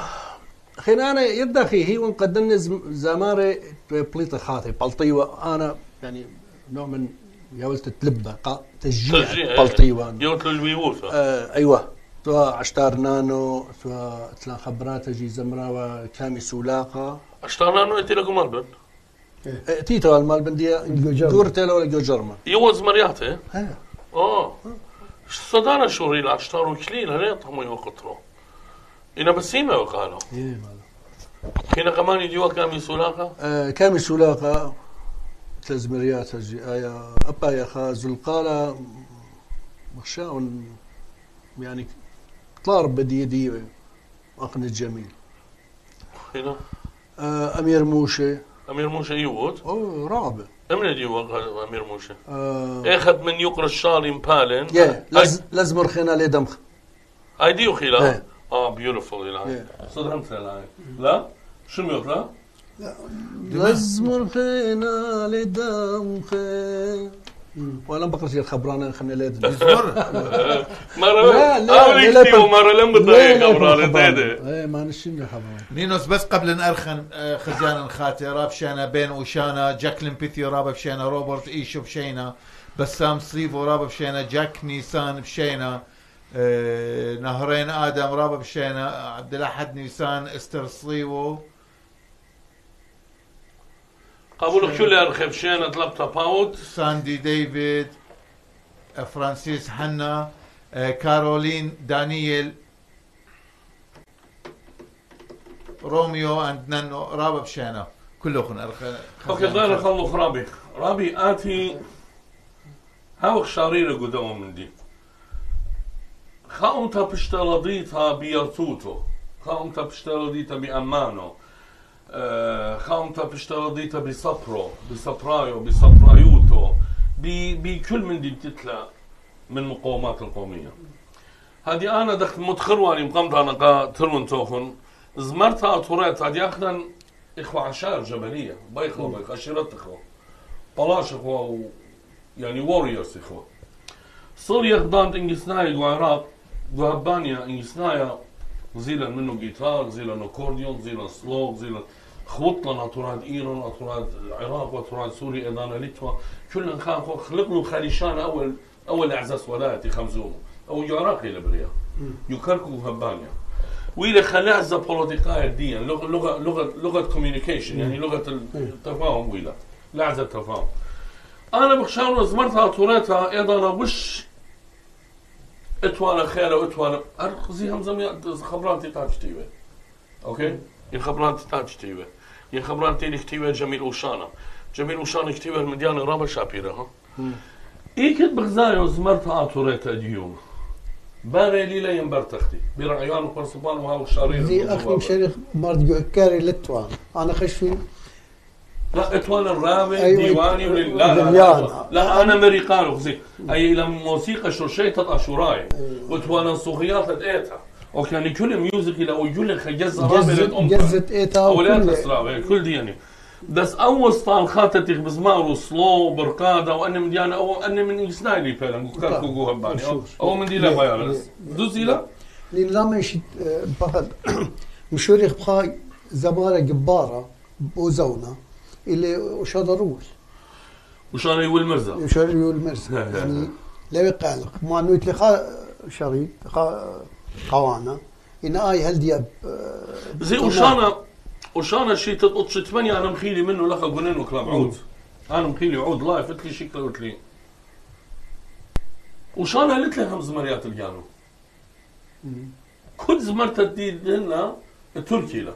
خينا أنا يدخي هي ونقدمنا زم- زماري بليطة خاطي بلطيوة. أنا يعني نوع من ياولت تلبة قا- تشجيع تشجيع بلطيوة. يوت للويوثة آه أيوه. توا عشتار نانو توا تلا خبرات جي زمراوة كامي سولاقة. اشتغلنا انه انت لكم مالبن آه تيتو المال بندية جو دور تيلا ولا جو جرما يوز مرياته. ها. آه. صدانا شوري العشتار وكليل هلا طمو يوقطرو إنا بسيمة وقالوا خينا كمان يديو كامي سولاقة؟ كامي سولاقة. ثلاث مريات جي آية أبا يا خا زلقالة مخشاون يعني طلارب بدي يدي أقن الجميل خينا آه أمير موشي أمير موشى يود أوه رابع. أمن يديو أمير موشى؟ آه. اخذ من يقرأ الشالي مبالن يا لز لازم رخينا لي دمخ. أي ديو خيلا إيه. آه بيوتيفول إيه. صدمت الهي لا؟ شو يقرا؟ لازم رخينا لي دمخ. ولا بقرا شي الخبرانة خلنا لي دمخ اصبر مرة لا لا أول لا مرة لم خبرانة زيادة إيه ما نشين خبرانة نينوس بس قبل نأرخن آه، خزيان خاتي راب شانا بين وشانا جاكلين بيثيو راب بشينا روبرت ايشو بشينا بسام صيفو راب بشينا جاك نيسان بشينا آه، نهرين آدم راب بشينا عبد الاحد نيسان إستر صيفو قبولك شو اللي أرخب شينا طلبتها باوت ساندي ديفيد فرانسيس حنا كارولين دانييل روميو اند نانو راب بشينا كلهم أوكي غير خلو رابي رابي آتي هاو شاريرة قدام من دي خاومتا بشتغلديتها بيرتوتو خاومتا بشتغلديتها بأمانو آه، خاومتا بشتغلديتها بسبرو بسبرايو بسبرايوتو ب- بكل من دي بتتلى من مقومات القومية هذه أنا دخل متخرواني مقامت أنا قا ترون توخن زمرتها أطورات هذه أخذا إخوة عشائر جبلية بيخلو بيخ أشيرت إخوة بلاش إخوة و... يعني ووريرز إخوة سوريا خدانت إنجسنايا وعراق وهبانيا إنجسنايا زيلا منه جيتار زيلا أكورديون زيلا سلوك زيلا خوطنا أطورات إيران أطورات العراق وأطورات سوريا إيضانا ليتوا كلن خان خو- خلقوا خليشان أول أول إعزاز ولايتي خمزوم أو يعراقي لبريا يكركوا هبانيا وإلى خلاعزة بوليتيقاية ديا لغة لغة لغة لغة كوميونيكيشن يعني لغة التفاهم وإلى لعزة التفاهم أنا بخشان زمرتها طورتها أيضا أنا وش إتوانا خير وإتوانا زي هم زمي خبراتي تاج تيوة. أوكي؟ ين خبراتي تاج تيوه ين خبراتي كتيوه جميل وشانا جميل وشانا كتيوه المديان رابع شابيرة ها اي كنت بغزايو زمرتها طورتها اليوم باري ليلة ينبر تختي برعيان وقرصبان وهاو الشارين زي أخي مشاريخ مرد كاري لتوان أنا خشفي لا اتوان الرابع أيوة. ديواني ولل... لا, لا, لا, أنا مريقان خزي اي إلى موسيقى شرشيطة اشوراي وتوانا صوغيات اديتها وكان كل ميوزك إلى وجل خجز رابع جزت للأمبرا جزت إيتا أولاد اسرائيل كل دي يعني. بس أول ستان خاتتي بزمار وسلو برقادة وأن من ديانا أو أن من يسنايلي فعلا كاركو جو هباني أو من دي لا بيانا. دوزي لا لين لما يشت بخد مشوريخ بخا زمارة جبارة بوزونا اللي وشادروش وشان يقول مرزا. مشوري والمرسى يعني لا يقالق ما نويت لي خا شريط خا قوانا. إن آي هل دياب زي وشانا وشانا شي تطط شي ثمانية أنا مخيلي منه لخا قنين وكلام عود. أنا مخيلي عود لايف قلت لي شكله قلت لي؟ وشانا قلت لي هم زمريات الجانو كل زمرت الدين لنا تركي لا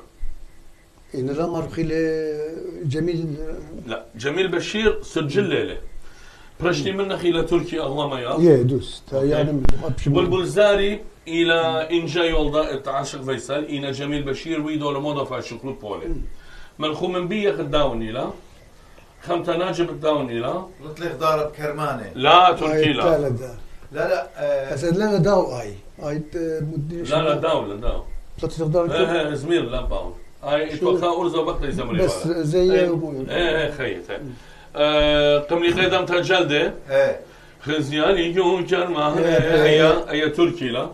إن لا مرخي جميل. لا جميل بشير سجل ليلة. برشتي منك إلى تركي الله يا يا دوس يعني بلبل إلى انجا يولدا تعاشق فيصل إلى جميل بشير ويدو لموضة فاشق بولي. ملخو من بيه خداوني لا خمتا ناجب الداوني لا قلت لك ضارب كرمانه لا تركي لا. لا لا لا لا آه، لا لا داو هاي هاي مدير لا لا داول داو تقدر إيه إيه زمير لا باول هاي أتوقع ارزا بقى زمري بس زي إيه. إيه خيط إيه. آه، قملي قدم تجلده إيه. خزياني جو كرما هي هي تركي لا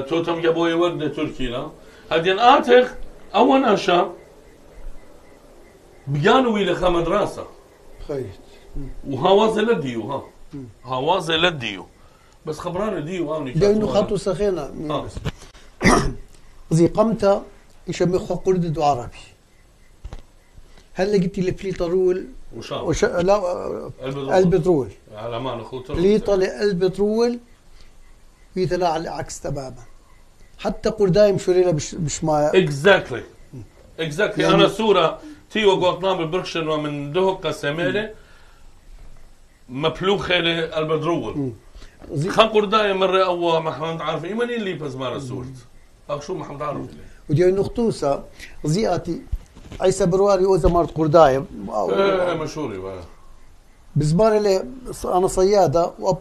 توتم جابوي ورده تركي لا هدين اتخ اول اشا بيانو ويلا خا مدرسه خيط وهواز لديو ها هواز لديو بس خبران ديو هاوني لأنه خطو سخينه آه. زي قمتا يشمي خو قردد عربي هل لقيتي الفليطرول وشام وش... لا البترول. على ما نخوت فليطة البترول في على العكس تماما. حتى قردايم شرينا مش مش ما اكزاكتلي اكزاكتلي يعني- أنا صوره تيو قوطنام ببركشن ومن دهق قسميله مبلوخ إلى البدرول خان قرداي مرة أول محمد عارف إيمان اللي بس ما رسولت. أخ شو محمد عارف؟ لي ودي نختوسا زياتي عيسى برواري اوزا مارت قردايم. إيه مشهوري بقى بزمان اللي أنا صيادة واب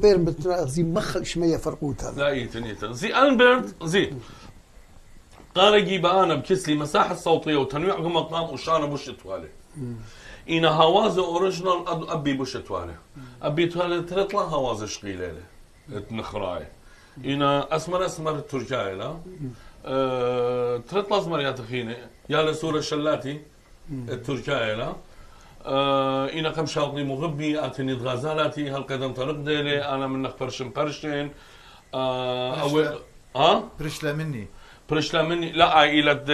بين بتر- زي مخل شمية فرقوتها لا يتن يتن زي ألبرت زي. قال أجيب أنا بكسلي مساحة صوتية وتنويع مقام وشانة بوش توالي. إنا هوازة أوريجينال أد- أبي بوش توالي. أبي توالي تطلع هوازة شقيلة تنخراي إنا أسمر أسمر تركاي لا. أه تطلع أسمر يا تخيني يا لسورة شلاتي التركاي لا؟ آه إنا كم شاطني مغبي أتني غزالاتي هل قدم طرق ديلي أنا منك برشن برشن آه أو ها؟ برشلة مني. برشلا مني؟ لا عائلة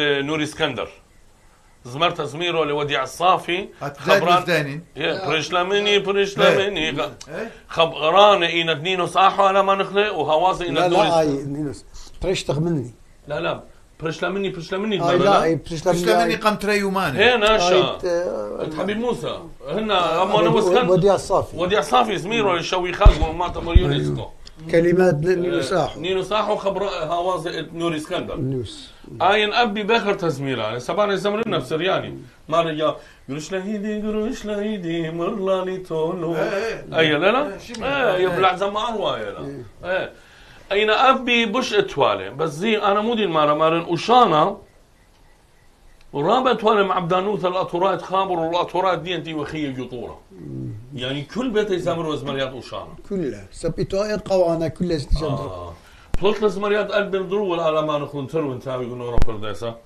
نوري إسكندر. زمرت زميرو لوديع الصافي. هتزاد خبران وزداني يا برشلا مني برشلا إيه. مني. إيه. خبران إنا دنينو صاحو على ما نخلق وهوازي إنا لا لا. نينوس. بريشتغ مني. لا لا. برشلا مني برشلا مني. هاي لا بريشتغ برشلة مني. مني قام تريوماني هي ناشا هاي حبيب موسى. هنا أما أنا مسكن وديع الصافي وديع صافي زميرو للشوي خلق وما تمر يونسكو كلمات نساح نينو صاحو خبر هوازي نوري اسكندر. نيوس. آين أبي بخر تزميلا. سبعنا الزمر نفس يعني ما رجع قروش لهيدي قروش لهيدي مرلاني تولو. إيه. أي لا لا. إيه، إيه يبلع زمان وايا لا إيه. أين أبي بش إتوالي؟ بس زي أنا مودي المارا مارن وشانا ورابط وأنا مع بدانوث الأطورات خابر والأطورات دي أنتي وخية جطورة. يعني كل بيت يسامر وزمريات وشانا كلها. سبيتو قوانا كلها استجدر آه. طلت لزمريات قلب الضرو ولا ما نخون ترو انت يقولون رب ديسا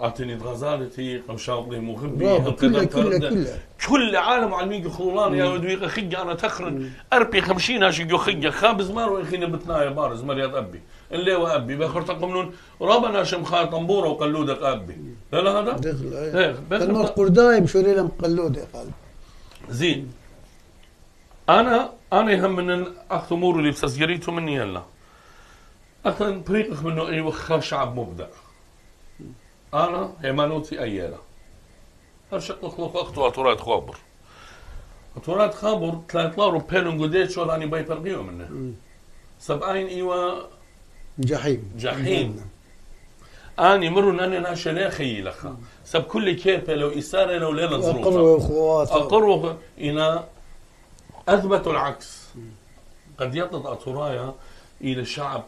اعطيني غزالتي مغبي كلها هالقدر كلها تردد. كلها كل عالم علمي خلان يا ودوي خجة أنا تخرج. أربي خمسين هاشي جو خجة خابز مارو اخينا بتنايا بارز مريات أبي. اللي هو أبي بخر تقمنون رابنا شم خاي طنبورة وقلودك ابي لا لا هذا؟ دخل إيه. بخر كلمة قردايم شوري لهم قلودة قال. زين. أنا أنا يهم من اخ امور اللي بسجريته مني هلا. اخذ بريقك منه اي وخا شعب مبدع. أنا هيمانوتي ايالا هرشق مخلوق اخته اطورات خابر. اطورات خابر ثلاث لارو بيلون قديت شو راني باي فرقيو منه. سبعين إيوا جحيم. جحيم. آني مرن أنا ناشا لا لخا. سب كل كيبه لو إسارة لو ليلة ظروفها أقروا أخوات أقروا إلى أثبتوا العكس. قد يطلع أطرايا إلى شعب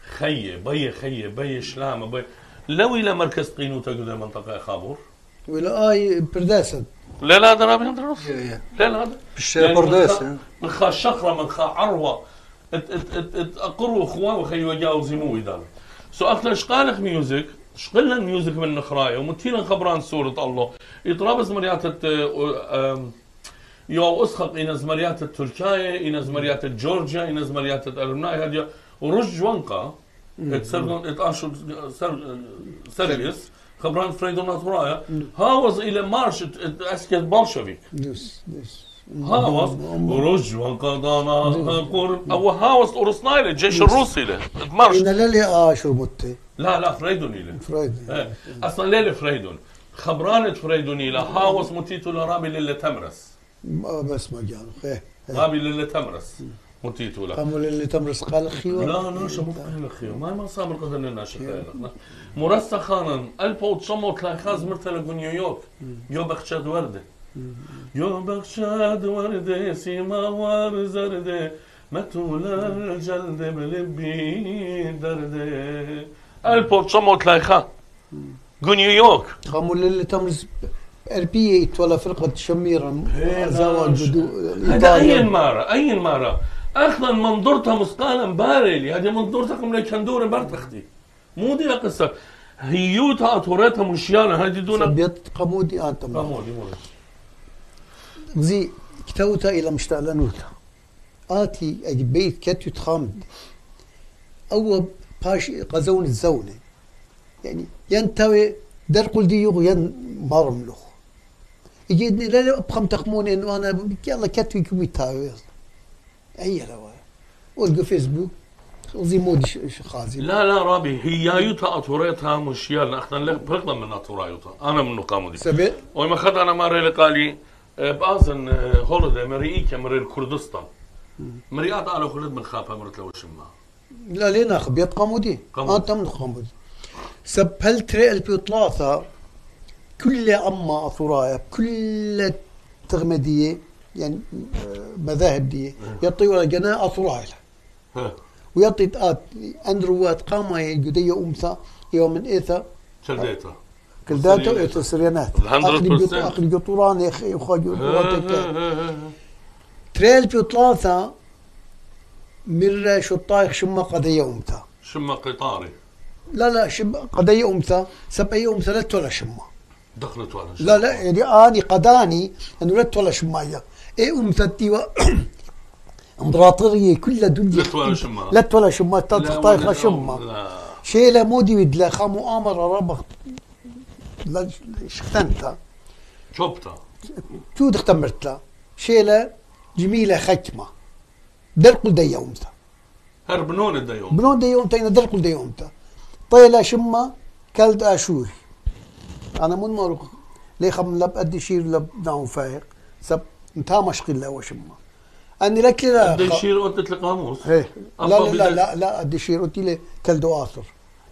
خية بي خية بي شلامة بي لو إلى مركز قينوتا قد المنطقة خابور. ولا آي برداسة. لا لا هذا رابي درس لا لا هذا. يعني برداس من خا- شخرة من خا عروة. ات- ات- ات- ات- أقروا أخوان وخي وجاوزي مو إدانا سو أخنا شقالك ميوزك؟ شقلنا الميوزك من نخرايا؟ ومتينا خبران سورة الله. يطرابز مريات الت- أم، يو أسخق إن زمريات التركية إن زمريات جورجيا إن زمريات الألمناي هذه ورج وانقا سرقس خبران فريدون ناتورايا هاوز إلى مارش ات- ات- اسكت بولشفيك دوس دوس هاوس ورج وانقضانا قرب أو هاوس اورسنايل الجيش الروسي له مارش إن للي آه شو متي لا لا فريدون له فرايد إيه. أصلا ليله فريدون خبرانة فريدون له هاوس متيتو لرابي للي تمرس بس ما جانو رابي للي تمرس متيتو له قاموا اللي تمرس قال خيوة لا لا شو مقهل خيو ما ما صار قدر لنا شكاية مرسى خانن البو تصمت لاخاز مرتلا نيويورك. يو بخشاد وردة يو بخشاد وردة سيما وار زردة متول الجلد بلبي دردة. البو تصمت لاخا نيويورك. قاموا اللي تمرس اربيه ولا فرقة شميرة جدو هذا اي مرة اي مرة أصلا منظورتها مثقالا بارلي هذه منظورتكم لكندور برتختي مو دي قصة هيوتها اطورتها مشيانة. هذه دون بيت قمودي أنت مودي مودي زي كتوتا إلى مشتعلنوتا آتي أجي بيت كتو تخامد. أو باش قزون الزونة. يعني ينتوي درقل ديوغ ين مرملو يجي لا لا أبقى تقمون إنه أنا يلا كتو يكوي تاوي أي رواية والقى فيسبوك زي مودي شخازي لا لا رابي هيايوتها اطورتها مشيانة إحنا لا فرقنا من اطوريوتها أنا من قامودي سبت وما خد أنا مرة اللي قال لي آه، بأذن هوليدي مريئيك مري كردستان. مريئات على خلد من خافة مرت لو شمها. لا ليه ناخذ بيت قامودي. أنت من قامودي سب هل تري البي ثلاثة كل أما أثرايا كل تغمدية يعني آه، مذاهب دي يعطي ولا جناء أثرايا ها. ويعطي تآت أندروات قاما يجدية أمثا يوم من إيثا. شديتها كلداتا وإيثا سريانات. 100% أخذ جطوران يا أخي وخاج ها، ها، ها، ها. تري البي ثلاثة مرة شو الطايق شما قضية أمثا شما قطاري. لا لا شب قضية أمثى سبعية أمثى لا ولا شمة دخلت ولا لا لا يعني أني قداني أنه لا ولا شماية إيه أمثى تيوا امبراطورية كلها دنيا لت ولا شمة. لا ولا شمة تطايق لا لا شمة لا شيلة مودي ودلا خا مؤامرة ربخ لا شختنتا شوبتا شو دختمرت لا شيلة جميلة ختمة درقل دي أمثى هربنون الديوم بنون دي يومتا إن درقل يومتا طيلة شمة كلد آشوري أنا من مروق ليه خم لب أدي شير لب ناو فايق سب انتا مشقي لا وشمة أني لك لا بدي يشير قلت لك قاموس لا لا لا لا لا أدي شير قلت لي كلدو آثر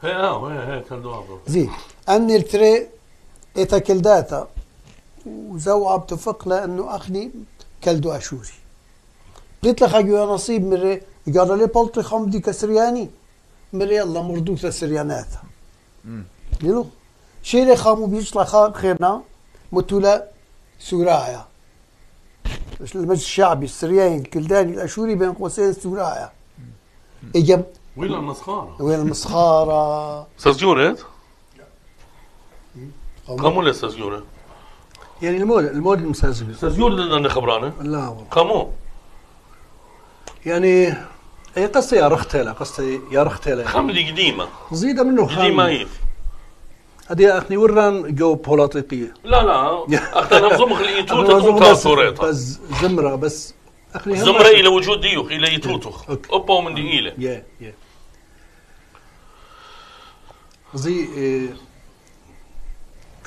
هي آه هي هي كان دوابر زي أني التري إتا كلداتا. وزوعة بتفق لأنه أخني كلدو آشوري قلت لك يا نصيب مري. قال لي بلطي خمدي كسرياني. مري يلا مردوثة سرياناتها يلو شيري خامو بيطلع خا خيرنا. متولا سورايا. المجلس الشعبي السرياني الكلداني الأشوري بين قوسين سورايا اجا وين المسخرة. وين المسخاره أستاذ قامو لي أستاذ يعني المود المود المسلسل. أستاذ جورة أنا خبرانة. لا والله. قامو يعني هي قصة يا رختلة قصة يا رختلة خملي قديمة. زيدة منه قديمة خام هي هذه أخني وران جو بوليطيقية لا لا اخذنا نظم خليتو أخني تكون بس, زمرة بس أخني هم- زمرة إلى وجود ديوخ إلى يتوتخ أوكي. اوبا من دي إلى يا يا. زي إيه،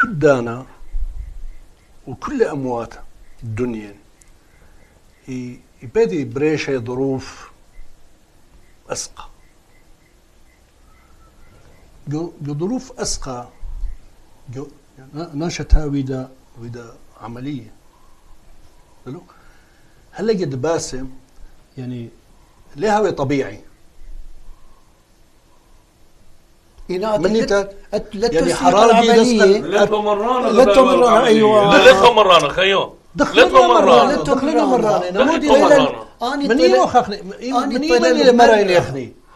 كل دانا وكل أموات الدنيا. يبدي بريشة ظروف أسقى. جو ظروف أسقى جو ناشتها ودا ودا عملية. حلو؟ هلا قد باسم يعني ليه هو طبيعي؟ مني تا- يعني حرارة لتو مرانا لتو مرانا، أيوة. لتو مرانا خيو. دخلنا لتو مرة مرانا دخلنا مرة. أنا مو دي دخلنا ليلة- مرة. اني من طلع- يوخ أخني. أنا من طلع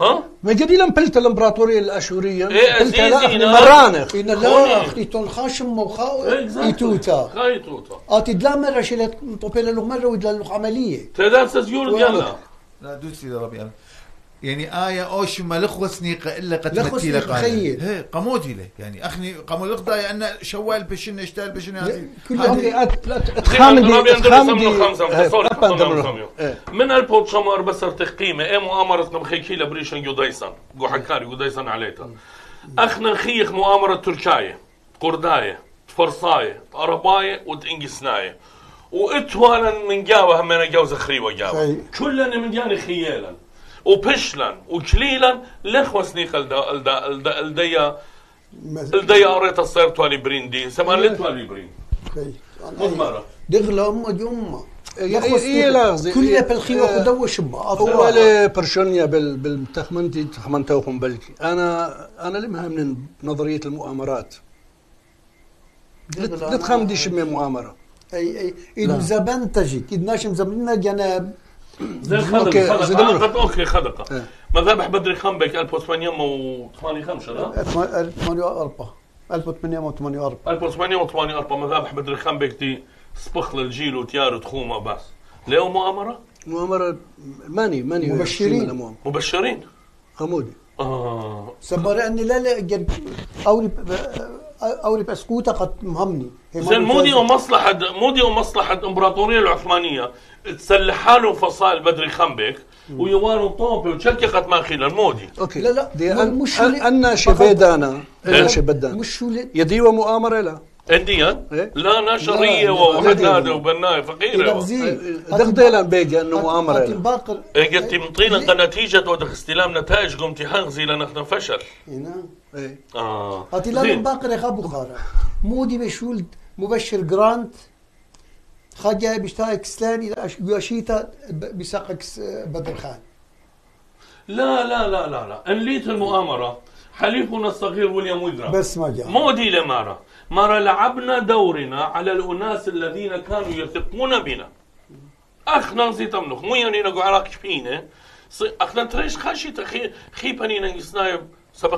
ها؟ ما قدي لم بلت الإمبراطورية الأشورية. إيه، قلت لا عزيزي، أخني لا. مرانخ. إن خوني. لا أخي تون خاشم وخا يتوتا خاي توتا. آتي دلا مرة شلت طوبيلا له مره ودلا له عمليه تدا جورة ديالنا لا دوس سيدي ربي أنا يعني آية أوش ما لخوة سنيقة إلا سنيقة لقاية خيل. هي قموتي له يعني أخني قمو لخدا أن شوال بشن اشتال بشن هذه كل هذه- أوكي أت- لا ت- تخامدي تخامدي تخامدي خمسة سوري أبا ندمر. خمسة إيه. من البوتشمار بسر تقيمة إيه مؤامرة قمخيكيلا بريشن جوديسان جو حكاري جوديسان عليتا أخنا خيخ مؤامرة تركاية قرداية فرصاية عرباية وتنجسناية واتوانا من جاوة همنا جوزة خريبة جاوة أي. كلنا من جاني خيالا وبشلا وكليلا لخوة سنيخ الدا الدا الدا الديا الديا قريت الصير توالي برين دي. سمان لي؟ توالي برين؟ مضمرة دغلا دي أمة هي- هي لغزي. كل آه، خدوة شبه. أول برشونيا بال بالتخمنتي تخمنتوكم بلكي. أنا أنا لمها من نظرية المؤامرات. لا تخمدي شمي مؤامره اي اي إذا زبان تجي إذا ناشم زبننا جناب زي أوكي، الخدق زي خدق دمر. آه، أوكي خدقة إيه. مذابح بدري خنبك 1885 لا؟ 1804 1884 1884 مذابح بدري خنبك دي سبخ للجيل وتيار تخومة بس. ليه مؤامرة؟ مؤامرة ماني ماني مبشرين. مبشرين؟ خمودي. آه. سبر اني لا لا جد اوري اوري بسكوتة قد مهمني. ما زين مودي. ومصلحة مودي ومصلحة الامبراطورية العثمانية. تسلحها له فصائل بدري خنبك ويوانو طوبي وشككت ماخيلا المودي أوكي. لا لا. دي أن مش فقط- شبيدانا إيه. أن شبدانا. مش يدي ومؤامرة لا. انديا إيه؟ لا نشرية وحدادة. وبناية فقيرة. دغديلا بيجي انه لا. باقر قلت مطينا كنتيجة ودخ استلام نتائج قمت حنغزي لنحن فشل. هنا إيه. آه. هاتي لا زين. باقر يا خابو خارا مودي بشول مبشر جرانت خاجة بيشتاي كسلان إلى أش- بيشيتا ب- بيساق كس- بدر خان. لا لا لا لا لا. انليت المؤامرة. حليفنا الصغير ويليام ويدرا بس ما جاء. مودي لمارا مرة لعبنا دورنا على الأناس الذين كانوا يثقون بنا. أخنا نزي تمنخ مو يعني نقو عراك فينا أخنا تريش خاشي تخي خيباني نجسنا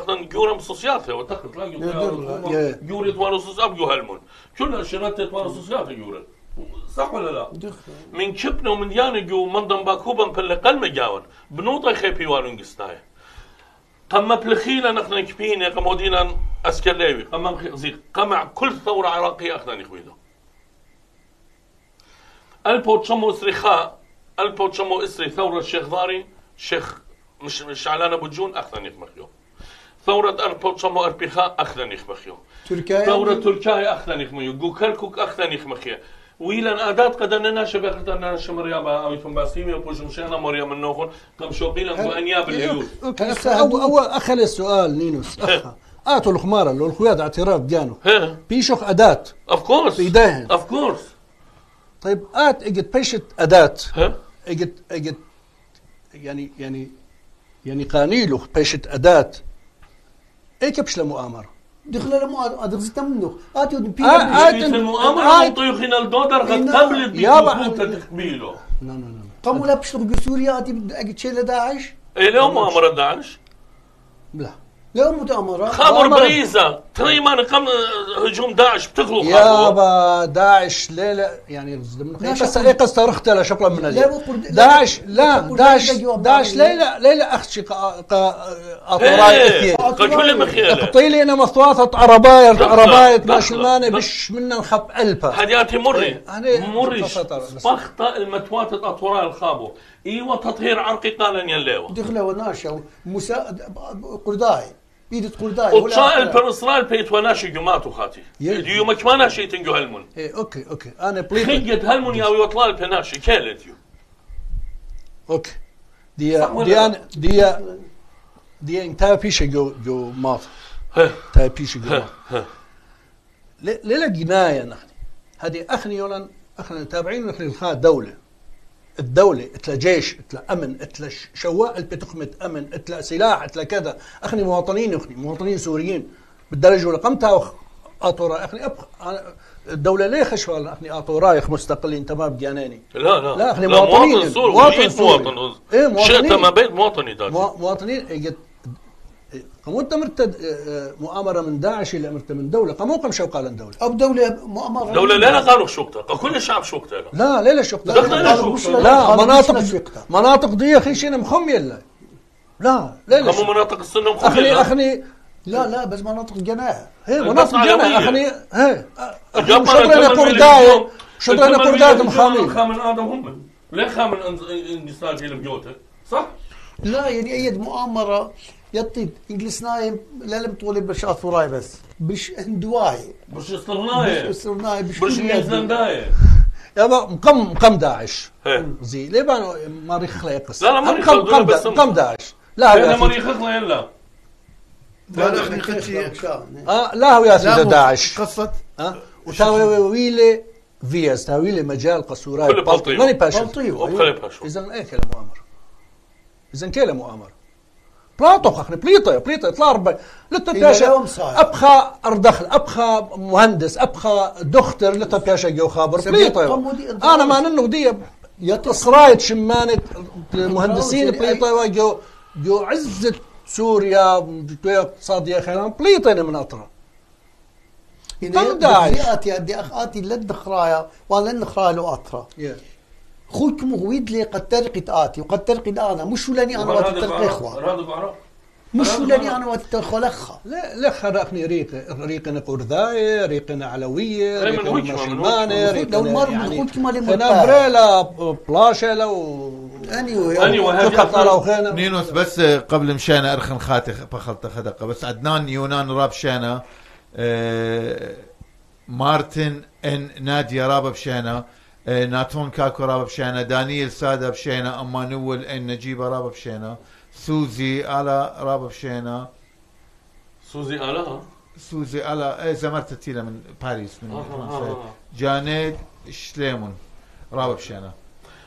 نجورا بصوصياته وتخت لا يا. جوري توانو صوص أبجو هالمون كلها شرات توانو صوصياته جورا صح ولا لا؟ من شبنا ومن يانا جو منضم باكوبا بل قلم جاون بنوطة خيبي وانو نجسناي قم بلخينا نحن كبينا قمودينا اسكرليوي قم مخزي قمع كل ثورة عراقية اخنا نخويدو البو تشمو اسرخاء البو تشمو اسري ثورة الشيخ ضاري شيخ مش مش علان ابو جون اخنا نخمخيو ثورة البو تشمو اربيخاء اخنا نخمخيو تركيا ثورة تركيا اخنا نخمخيو جو كركوك اخنا نخمخيو ويلان ادات قد اننا شبكت اننا شمريابا أو يتنباسيمي وبوش مشينا مريم النوخل كم شوقيلا بو انياب الهيوت أوكي هسه أو أو اخل السؤال نينوس أخا. اتوا الخماره لو الخويات اعتراف جانو ها بيشوخ اداه اوف كورس بإيديهن. اوف كورس طيب ات اجت بيشت اداه ها اجت اجت يعني يعني يعني قانيلو بيشت اداه إيه كبش لمؤامره دخل ادغزي تمنخ. اتي بي في أنت- المؤامرة. مطيخين الدودر قد بكوكوتا تقبيله لا لا لا قاموا لا بيشتغلوا بسوريا اتي اجت شيء داعش؟ إيه لو مؤامرة داعش. لا. لا مؤامرة خابر مؤامرة. بريزة. ترى ما قام هجوم داعش بتغلو يابا داعش لا لا يعني لا بس شكرا. من لا بقول- لا داعش لا بقول داعش لا داعش بعض- ليلى ليلى أختي أطراي قد كل مخيلة أقطي لي أنا مصواطة عرباية عرباية ماشلمانة دخلة. بش منا نخب قلبها حياتي مري. إيه، مري. سبخطة المتواتة اطوراء الخابو. إيوه تطهير عرقي قال ينليو دخل وناشا مساعد قرداي. بيدت قرداي وتصائل بر اسرائيل بيت وناشي جماتو خاتي. يلي. ديو مكمانا شي تنجو هلمون إيه أوكي أوكي. أنا بليت خيجت هلمون ياوي وطلال بناشي. كيلت يو أوكي. دي ولا دي دي دي انت بيش جو جو ها تا بيش جو ليلة جناية نحن. هذه أخني يولن أخنا تابعين نحن الخاء دولة. الدولة إتلا جيش إتلا أمن إتلا شواء بتخمة أمن إتلا سلاح إتلا كذا. أخني مواطنين أخني مواطنين سوريين. بالدرجة ولا قمتها أطورا أخني أبقى الدولة ليه خشوة أخني أطورايخ مستقلين تمام بجاناني لا لا. لا، لا، مواطنين. مواطن سوري مواطن مواطن سوري. مواطن إيه، مواطنين. شئت ما بيت مواطني داك موا- مواطنين. قاموا انت مرتد مؤامره من داعش إلى مرتد من دوله قاموا قام شوقا للدوله أو دولة مؤامرة دولة لا قالوا شوكتا كل الشعب شوكتا لا لا لا، لا، لا, مناطق. مناطق دي يا أخي شيء مخم يلا لا لا لا هم مناطق السنة اخني مخليه اخني لا لا بس مناطق جناح هي مناطق جنة علوية. اخني هي شطرنا مليون. شطرنا مليون مخامين خامن آدم هم ليه خامن انجلستان إلى بيوته صح؟ لا يعني اي مؤامره يطي انجلس نايم لا لم طولي بشات فراي بس. بش هندواي مش بش صرناي بش مش كل نيوزيلندايه يابا مقم مقم داعش. زي ليه بان مريخ خلا يقص؟ لا، لا، مقم خلا مقم مقم داعش لا هو مريخ اخلا يلا. آه، لا لا آه لا هو ياسر لا مو داعش. قصة. آه وتاوي ويلي فياس تاويلي مجال قصوراي بلطيو. ماني باشا. بلطيو. اذا إيه كلا مؤامره اذا كلا مؤامره بلاطو اخني بليطه بليطه اطلع ربي لتا إلى بياشا اليوم صاير. ابخى أردخل ابخى مهندس ابخى دكتور لتا بياشا جو خابر بليطه أنا ما ننو دي تصرايت شمانة مهندسين بليطه جو جو عزة سوريا اقتصادية خيران بليطة من أطرا. كم داعش؟ آتي أدي أخ آتي لد خرايا وأنا لن خرايا لو أطرا. خوكم غويد لي قد ترقت آتي وقد ترقد أنا. مش ولاني أنا وقت الترقي إخوة. هذا بعرف مش ولاني. أنا وقت الترقي لخا لا لا خرقني. ريقة ريقنا قرداية ريقنا علوية ريقنا مشلمانة. ريقنا لو يعني من خوك خنا مرتاح. بريلا بلاشة لو أني أني نينوس بس قبل مشينا أرخن خاتي بخلت خدقة بس عدنان يونان راب شينا. آه، مارتن إن نادية راب بشينا. آه، ناتون كاكو راب بشينا دانيال سادة بشينا أمانويل إن نجيبة راب بشينا سوزي على راب بشينا سوزي آلها سوزي على إيه زمرت تيلا من باريس من آه، آه،. آه. جانيد شليمون راب بشينا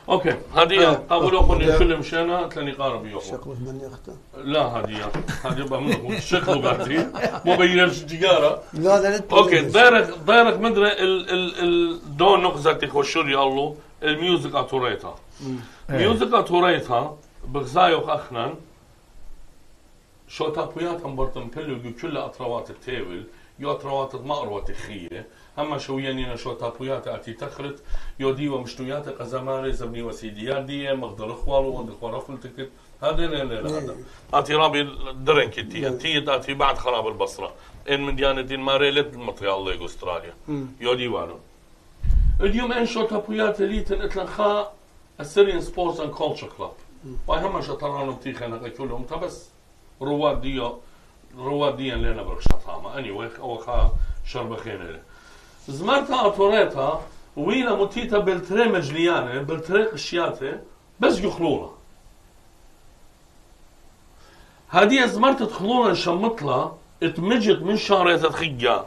أوكي هذه آه. قبل اخذ كل مشينا تلاني قارب يوخو شكله من يختار لا هذه هذه بقى منه شكله قاعدين مو بينش تجاره لا لا أوكي دايرك دايرك مدري ال ال ال دون نقزتك وشوري الله الميوزك اتوريتا ميوزك اتوريتا بغزايو اخنان شو تابويات هم برتم جو كل اطروات التيبل يو اطروات مقروة تخية اما شو ينينا شو تابويات اتي تخرت يو دي ومشتويات قزماري زبني وسيديات دي مقدر اخوالو ودي خوارفل تكت هذا لا لا لا اتي رابي درن كتي تي اتي بعد خراب البصره ان من ديانة دين ماري لد المطيا الله استراليا يو دي وانو اليوم ان شو تابويات ليتن اتلنخا السيريان سبورتس اند كولتشر كلاب واي هم شطرانو بتيخنا كلهم تبس رواد ديو رواد ديان لنا برشطامة اني ويخ أو خا شربخين زمرتا اتوريتا وينا متيتا بالتري مجليانة بالتري قشياتة بس يخلونا هذه زمرت تخلونا شمطلة اتمجت من شارة تخيا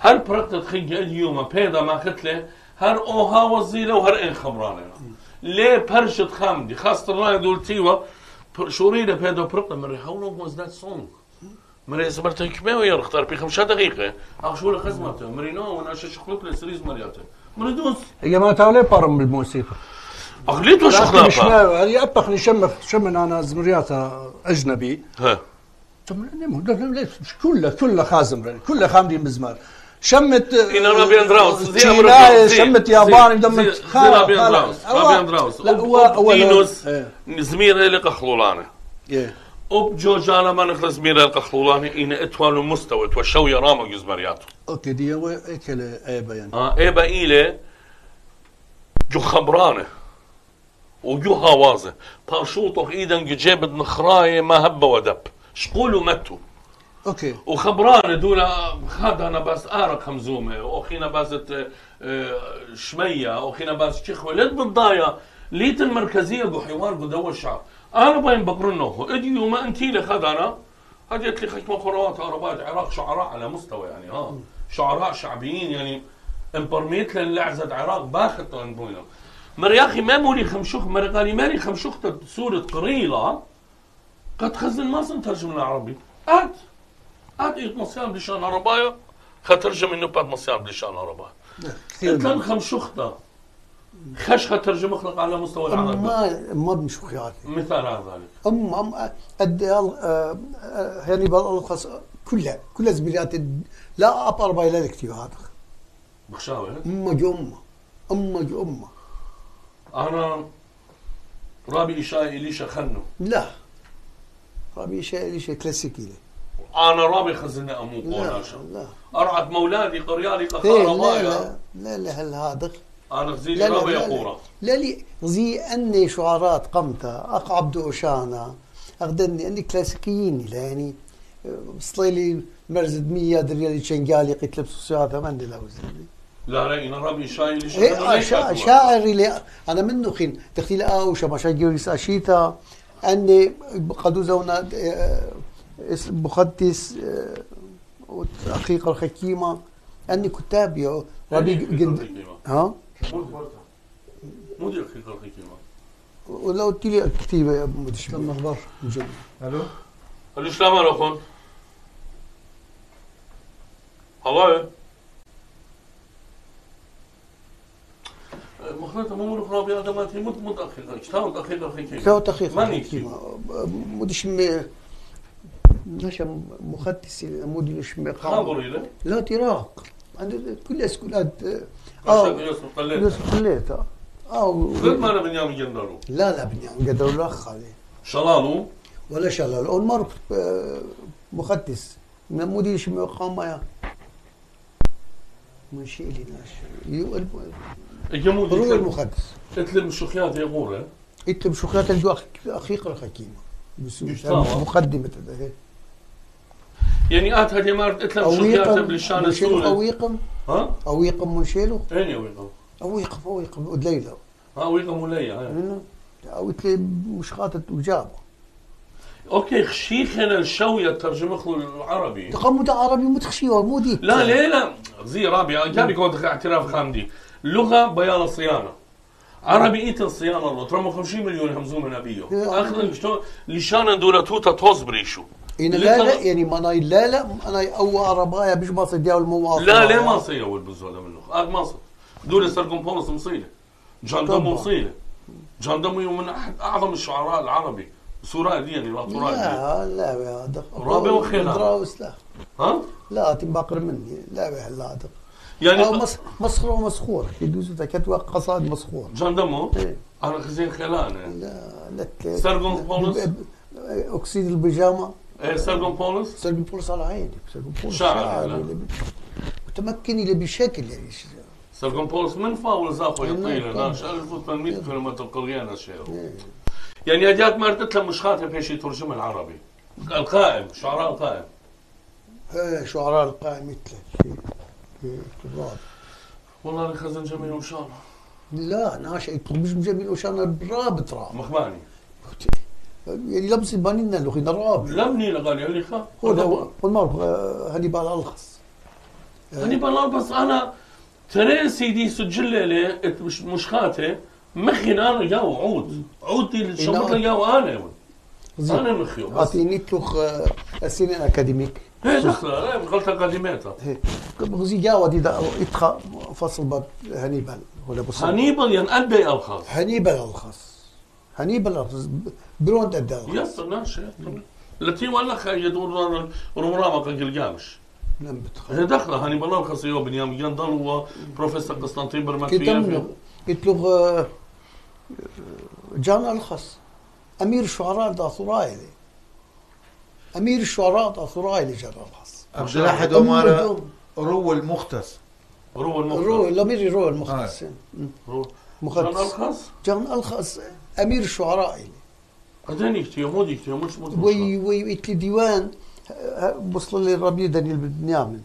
هر برقت تخيا اليوم بيدا ما ختله هر اوها وزيلة وهر ان خبرانة ليه برشت خامدي خاصة الراي دول تيوا شورينا بيدا برقة مري how long was مري زمرت كمية يختار في خمسة دقيقة. أخ شو لخزمته مري نو وأنا شخلوك لسريز مرياته. مري دوس هي ما تاولي برم بالموسيقى. أغليت وش لكن مش هي أبخني شمخ؟ شمن أنا زمرياتا أجنبي. ها. كله كله خازم كله خامدين بزمار. شمت إن رابي أندراوس زي تشيناي أمريكا شمت ياباني دمت زي رابي أندراوس رابي أندراوس لا هو هو دينوس إيه. زمير اللي قخلولانه إيه. أب جوجانا ما نخلص زمير القخلولانه إن إتوالو مستوى توشو يرامو يزمرياتو أوكي دي هو اكل اي بيان آه إيه بقيلة جو خبرانه وجو هوازه بارشوطه ايدا جيبت نخرايه ما هب ودب شقولوا متوا أوكي وخبران دولا هذا أنا بس ارق خمزومه واخينا آه، شميه واخينا باز شيخ ولد بالضايا ليت المركزيه جو حوار جو دول شعب أنا بين بقرنه. اديو ما انتي لي خذنا. هذه قلت لي خشمه خروات عربات عراق شعراء على مستوى يعني ها. شعراء شعبيين يعني إمبرميت للعزة عراق باخت بوينة. مر يا أخي ما مولي خمشوخ مر قالي مالي خمشوخ سورة قريلة. قد خزن ما سنترجم العربي أت. أت ايت مصيان بلشان عربايا خترجم إنه بعد مصيان بلشان عربايا كثير كان خمشوختا خش خترجم اخلق على مستوى العرب ما ما بمشوا خيالي. مثال على ذلك. ام ام قد آه، آه، يعني بالخص كلها كلها زميلات لا اب أربع لا كتير هذا. بخشاوة أما جو امه أما جو أنا رابي اشاي اليشا خنو. لا. ربي شيء شيء كلاسيكي لي أنا رابي خزنة امو لا قوناشا لا. ارعت مولادي قريالي إيه، قخارة لا مايا لا لا لا هل لا لا رابي لا يقورا لا لي زي أني شعارات قمتا اق عبد أوشانا اخدني أني كلاسيكيين لا يعني صليلي مرزد مية دريالي تشنقالي قلت لبسوا سيارة من لا وزني لا لا إنا رابي شايل إيه شا- شاعري اللي أنا منه خين تختي لا اوشا ما شاجي ساشيتا أني قدو زونا آه، مخدس آه، وحقيقة الحكيمة أني كتاب يا ربي ها؟ مو دي الحقيقة الحكيمة ولو قلت لي كتيبة يا أبو مدش المخبر جد ألو؟ قال السلام عليكم. هلا مو من رابي ادمات مت متأخر اشتاو متأخر الحكيمة كاو تخيخ ما نكتب مدش م نشا مخدس مودي خابري له لا تراق عند كل اسكولات آه يوسف قلت يوسف آه قلت ما أنا بنيامين جندرو لا لا بني قدروا الاخ هذه شلالو؟ ولا شلال أول مرة آه، مخدس من مودي ليش مقام من شيء اللي ناش. يجمودي المخدس اتلم شخيات يا غورة يكتب شخيات الجو اخيق. مقدمة هذا يعني آت هدي مارت اتلم شخيات بالشان السوري ها؟ اويقم منشيلو أين يويقم اويقم اويقم ودليله ها ويقم وليا هاي. انه اويت لي مش خاطر وجابه أوكي خشيخنا الشوية ترجمة له العربي. تقمد عربي؟ متخشي مو ديك. لا ليه لا. زي رابع جابي كود اعتراف خامدي. لغة بيان الصيانة عربي إيت الصيانة الله ترى 50 مليون همزوم من ابيو يا اخذ شلون؟ لشان دولة توتا توز بريشو إن لا لا يعني ما أنا لا لا أنا أو عربايا مش ما صديها المواطن. لا ليه ما صيوا البزودة منه هذا ما صار دولة سرقم بولس طبعا. مصيلة جان دمو من أحد أعظم الشعراء العربي. سوراء دي يعني لا تراء دي. لا لا يا هذا رابع وخيلة. دراوس لا. ها؟ لا تباقر مني. لا يا لا هذا يعني أو مس مسخور ومسخور. يدوز كتوا قصاد مسخور. جان دمو إيه. أنا خزين خلانة. لا لا سرقم بولس؟ ب- ب- إيه سرقم بولس سرقم بولس على عيني سرقم بولس شاعر، متمكن اللي بشكل يعني سرقم بولس من فاول زافو يطيل طبعا. ناش 1800 كيلومتر قريان اشياء إيه. يعني اجات مرتت لها مش خاطر في شيء ترجم العربي القائم شعراء القائم إيه، شعراء القائم تراب. والله أنا خزن جميل وشان لا ناش مش مجمل وشان برابط راب مخباني يعني لبس البانينا لو خينا راب لمني لغالي اللي خا هو ده هو المعروف هانيبال ألخص. هني بالله بس أنا ترى سيدي سجل لي مش مش خاته مخي أنا جاو عود. عود اللي شمط لي جاو أنا. أنا مخيو اعطيني تلوخ السنين اكاديميك هي دخله لا غلطه قديمتها غزي جاوا دي دا إتخا فصل باب هانيبال ولا بص هنيبال ينأدي الخاص هانيبال ألخص. الخص برونت ادى يسر ناشي التي ولا يدور رمرامة قلقامش لم بتخ هي دخله هاني بالله الخاص يو بنيام جندل هو بروفيسور قسطنطين برمكية. كتمنه يتلوغ آه، جان الخص أمير الشعراء دا ثرايلي أمير الشعراء دا ثرايلي جان الخص عبد الأحد أم عمر. رو المختص. رو رو المختص الأمير رو المختص. رو جان مختص. الخاص؟ جان الخص أمير الشعراء يكتيو مو يكتيو مش مش وي وي يتلي ديوان وصل لي الربيع دانيال بنيامن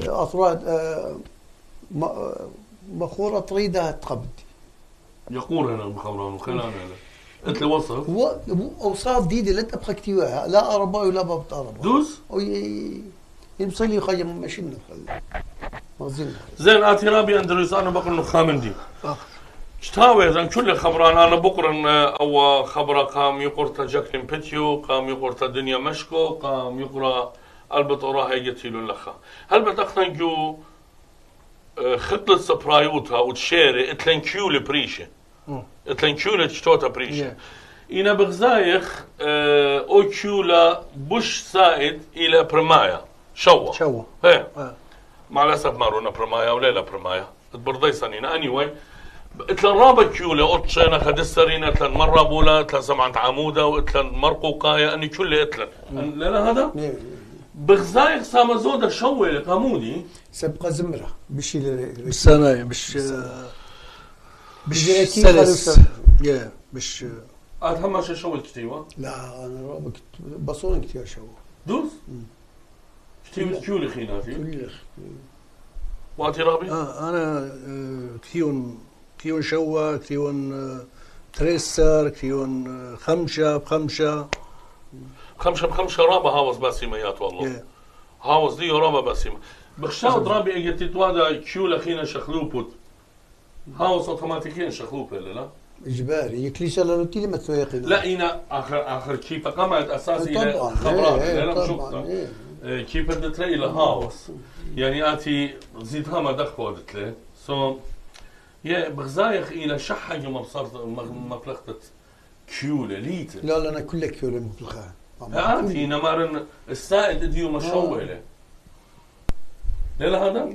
اطراد آه، آه، مخورة طريدة تقبدي يقول هنا المخابرات وخلانه هنا أنت وصف هو أوصاف جديده لا تبقى كتيواها لا اربا ولا باب اربا دوس يمصلي يخيم ماشينا ما زلنا. زين اتي رابي اندروس أنا بقرا إنه خامندي آه. شتاوي زين كل خبران أنا بقرا أو خبره قام يقرا جاكلين بيتيو قام يقرا دنيا مشكو قام يقرأ ألبت وراها يجتيلو لخا. هل بتاخنا جو آه، خطلة سبرايوتها وتشيري اتلن كيولي بريشة اتلن كيولي تشتوتا بريشة. إنا بغزايخ آه، أو كيولا بوش سائد إلى برمايا. شوا شو إيه. آه. مع الأسف ما رونا برمايا ولا لا برمايا. برضي سنين اني واي إتلن رابط كيولة اتشينا خدسترين إتلن مرة بولا إتلن سمعت عمودة وإتلن مرقوقاية أني كل إتلن؟ لا هذا. بغزايق سامزودة شوي قامودي سبقة زمرة بشيل بالسنة مش مش بجريتي سلس. يا مش هم شو شوي كتيبة لا أنا رابط بصون كثير شو دوس؟ كتيبة كيولة خيناتي. كل واتي رابي آه أنا آه، كثيون شوا كثيون آه، تريسر كثيون آه، خمشة بخمشة. خمسة بخمسة رابا هاوس باسيميات والله. يا. هاوس دي رابا باسيمة بخشاو درابي أجي تتوادا كيولة خينا شخلوبوت هاوس اوتوماتيكيا شخلوب لا؟ إجباري. يكليش على روتيلي ما تسويقي لا أنا آخر آخر كيف قامت اساسي طبعا خبرات إيه، إيه، لا طبعا شفتها إيه. كيف بدت تلاقي هاوس يعني آتي زيدها ما دخ له سو يا بغزايخ إلى شحة ما صارت ما فلختت كيولة ليتر. لا لا أنا كلها كيولة مطلقة هاتي نمارن السائد ديو مشوله لا لا هذا؟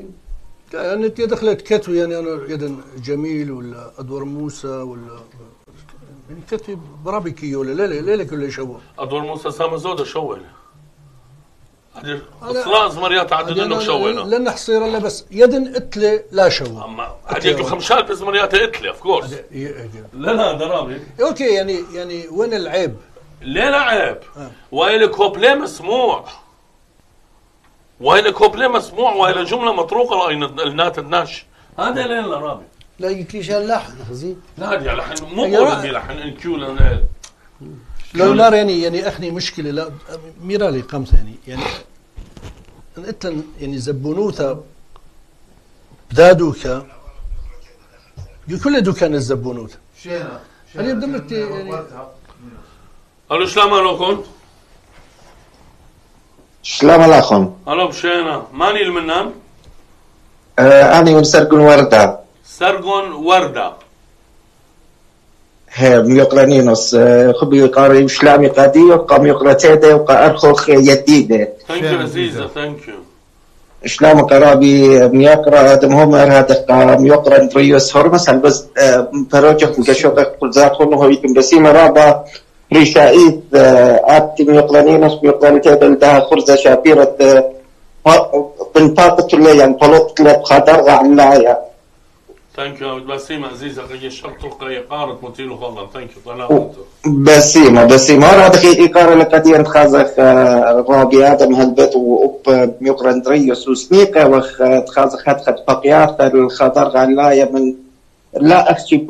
يعني أنت دخلت كتو يعني أنا يدا جميل ولا أدوار موسى ولا يعني كتو برابي كيو ولا ليلة ليلة كلها شوا ادور موسى سامة زودة شوله أنا- الصلاة زمريات عدد إنه شوله لن حصير إلا بس يدن إتلي لا شوا أما هذه خمشات بزمريات إتلي اوف كورس لا لا درامي. أوكي يعني يعني وين العيب؟ ليه لا عيب. آه. وإلى كوبليه مسموع. وإلى كوبليه مسموع وإلى جملة مطروقة لأين النات الناش هذا لين لا رابي لا يكليش على اللحن خزي لا هذه لحن مو يا دي لحن إن كيو لأن- لو نار يعني يعني أخني مشكلة لا ميرالي قمت يعني يعني ان أنت يعني زبونوتا بدادوكا كل دوكان الزبونوت شينا أنا بدمرت يعني- ألو السلام عليكم. سلام عليكم. ألو بشينا ماني المنان؟ آه أنا من سرقن وردة. سرقون وردة. هي ميقرانينوس آه خبي قاري وشلامي قادي وقام يقرا تيدا وقا أرخوخ يديدة ثانك يو شينا عزيزة عزيزة. ثانك يو شلام قرابي ميقرا آدم هومر هذا قا ميقرا ريوس هرمس هل بس آه فروجك مكشوك كل ذات خلنا هو يكون بسيمة رابا ريشائيد آه آت ميقرانينوس ميقرا تيدا لدها خرزة شابيرة بن باقت اللي يعني طلبت لك خادر عن لايا ثانك يو بسيمة عزيزة قي شرطو قي قارت مطيلو خلا ثانك يو بسيمة بسيمة. هذا خي إيقارة لقدير خازخ آه، رابي آدم هالبيت وأب ميقرن دريوس وسنيقة وخ تخازخ هدخت بقيات الخضر غلاية من لا أخشي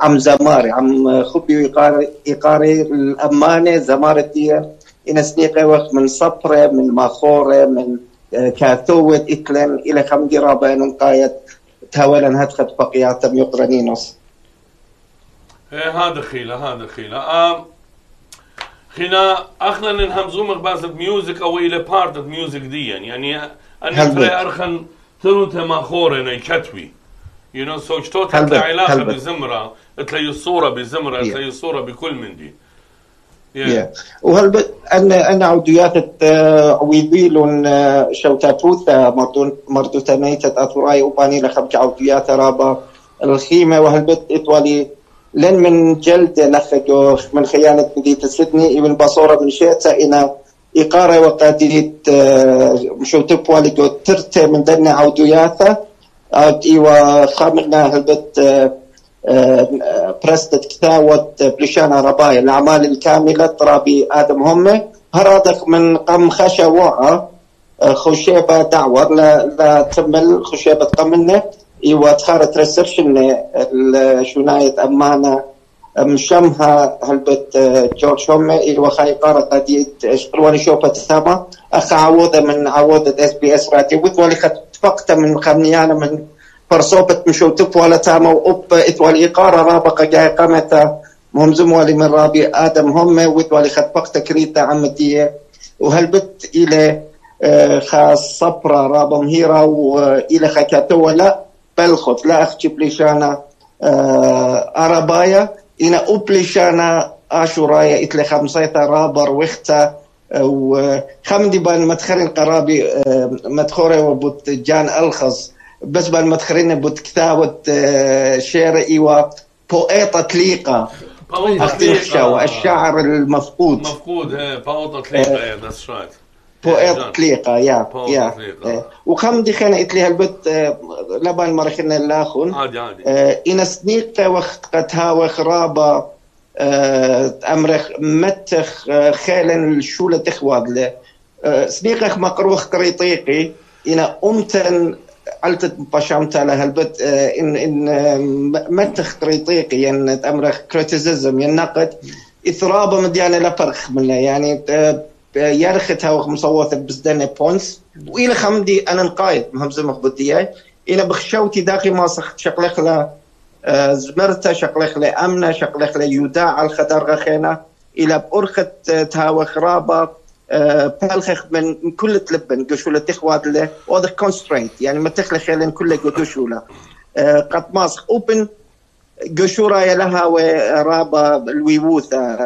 عم زماري عم خبي إيقاري إيقاري الأمانة زمارة دي إن سنيقة وخ من صبرة من ماخورة من آه، كاثوة إكلم إلى خمدي رابا نقاية تاولا هدخت بقيات ميقرنينوس إيه هذا خيلة هذا خيلة آم خينا أخنا ننهمزو مغباز ميوزك أو إلى بارت ميوزك دي يعني أنا هلبت. ترى أرخن تلو تما خورنا كتوي يو نو سو شتو هلبت، تطلع علاقة هلبت. بزمرة تلاقي الصورة بزمرة Yeah. تلاقي الصورة بكل من دي Yeah. أنا أنا عوديات ويبيلون شوتاتوثا مردون مردو تميتت أثراي وباني لخبج عوديات رابا. الخيمة وهل بت إطوالي لن من جلد لخجو من خيانة مدينة سيدني من بصورة من شيتا إنا إقارة وقاديت مشو تبوالي جو ترتي من دنا عودياتا أو إيوا خامرنا هل بت برستت كتاوت بلشانا رباي الأعمال الكاملة ترابي آدم هم هرادك من قم خشا وعا خشيبة دعور لا, لا تمل خشيبة قمنا إيوا تخارت ريسرشن شناية أمانة مشمها هلبت جورج هم إيوا خاي قارة قديد شقلواني شوفة ثما أخ عوضة من عوضة اس بي اس راتي وذولي خد فقط من خمنيانا من فرصوبة مشو تفوالة تاما وأب إتوالي إقارة رابقة جاي قامتا مهم زموالي من رابي آدم هم وإتوالي خد فقط كريتا عمدية وهلبت إلى آه، خاص صبرة رابا مهيرة وإلى خكاتو لا بلخط لا أخشي بليشانا آه، أربايا إنا أبليشانا آشورايا إتلي خمسيتا رابر وختا وخمدي بان مدخل القرابي آه، مدخوري وبوت جان ألخص. بود كتابة آه، شعر إيوا بوئيطة تليقة. الشعر المفقود. مفقود إيه باوطة تليقة إيه. ذاتس رايت بوئيطة تليقة يا بوئيطة يا. آه، وخم دي خينا إتلي هالبت آه، لبان مرخنا اللاخون عادي عادي. آه، إن سنيقة وقت قتها وخرابة آه، أمرخ متخ آه، خيلن الشولة تخواد آه، سنيقة مقروخ قريطيقي إن أمتن علتت بشامتا لهالبت آه، إن إن آه، متخ قريطيقي إن أمرخ كريتيزم ينقد إثرابة مديانة لفرخ منه يعني آه، يرختها ومصوت بزدنة بونس وإلى خمدي أنا نقايد مهمزة مخبطية إلى بخشوتي داخل ما سخت شقلخ له آه، زمرتا شقلخ له أمنة شقلخ له يوداع الخدر غخينا. إلى بأرخت آه، تهاوى خرابة آه، بلخخ من كل تلبن قشولة تخواد له واضح كونسترينت يعني ما تخلخ لين كل قشولة آه، قد ماسخ أوبن قشورة لها ورابا الويوثة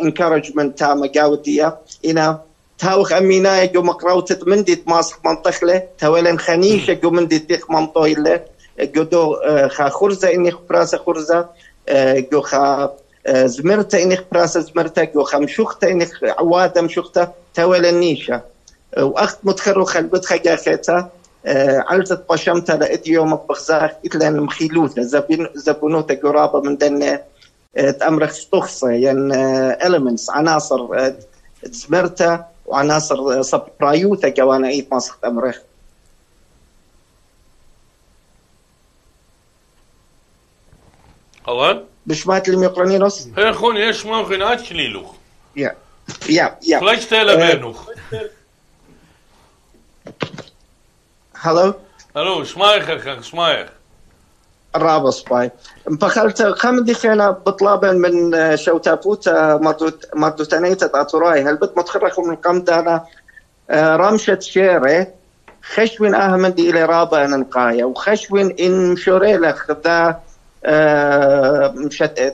انكارجمنت تاما قاودية إنا تاوخ أمينا جو مقراوتت من دي تماسخ منطخلة تولن خنيشة جو من دي تيخ منطويلة جو دو آه، خا خرزة إني خبراسة خرزة آه، جو خا آه، زمرتا إني خبراسة زمرتا جو خا مشوختا إني عوادة مشوختا تولن نيشة آه، وأخت متخرخ البت خجا خيتا آه، علتت بشمتا لقيت يوم بغزاخ إتلان مخيلوتا زبونوتا قرابة من آه، تأمرخ ستوخصة يعني elements عناصر آه، زمرتا وعناصر آه، سبرايوتا كوانا إيت ماسخ تأمرخ اول بشمات الميقرانينوس هي خوني إيش ممكن اتشليلو يا يا يا. فلاش تيلا بينوخ هلو؟ ألو شمايخ شمايخ. رابص باي بخلت خمدي خينا بطلابا من آه، شوتافوتا مردوت مردوتانيتا اتوراي هل بت متخرخ من قمدانا آه، رمشة شيري خشوين اهمدي إلى رابا ننقايا وخشوين ان آه، مشت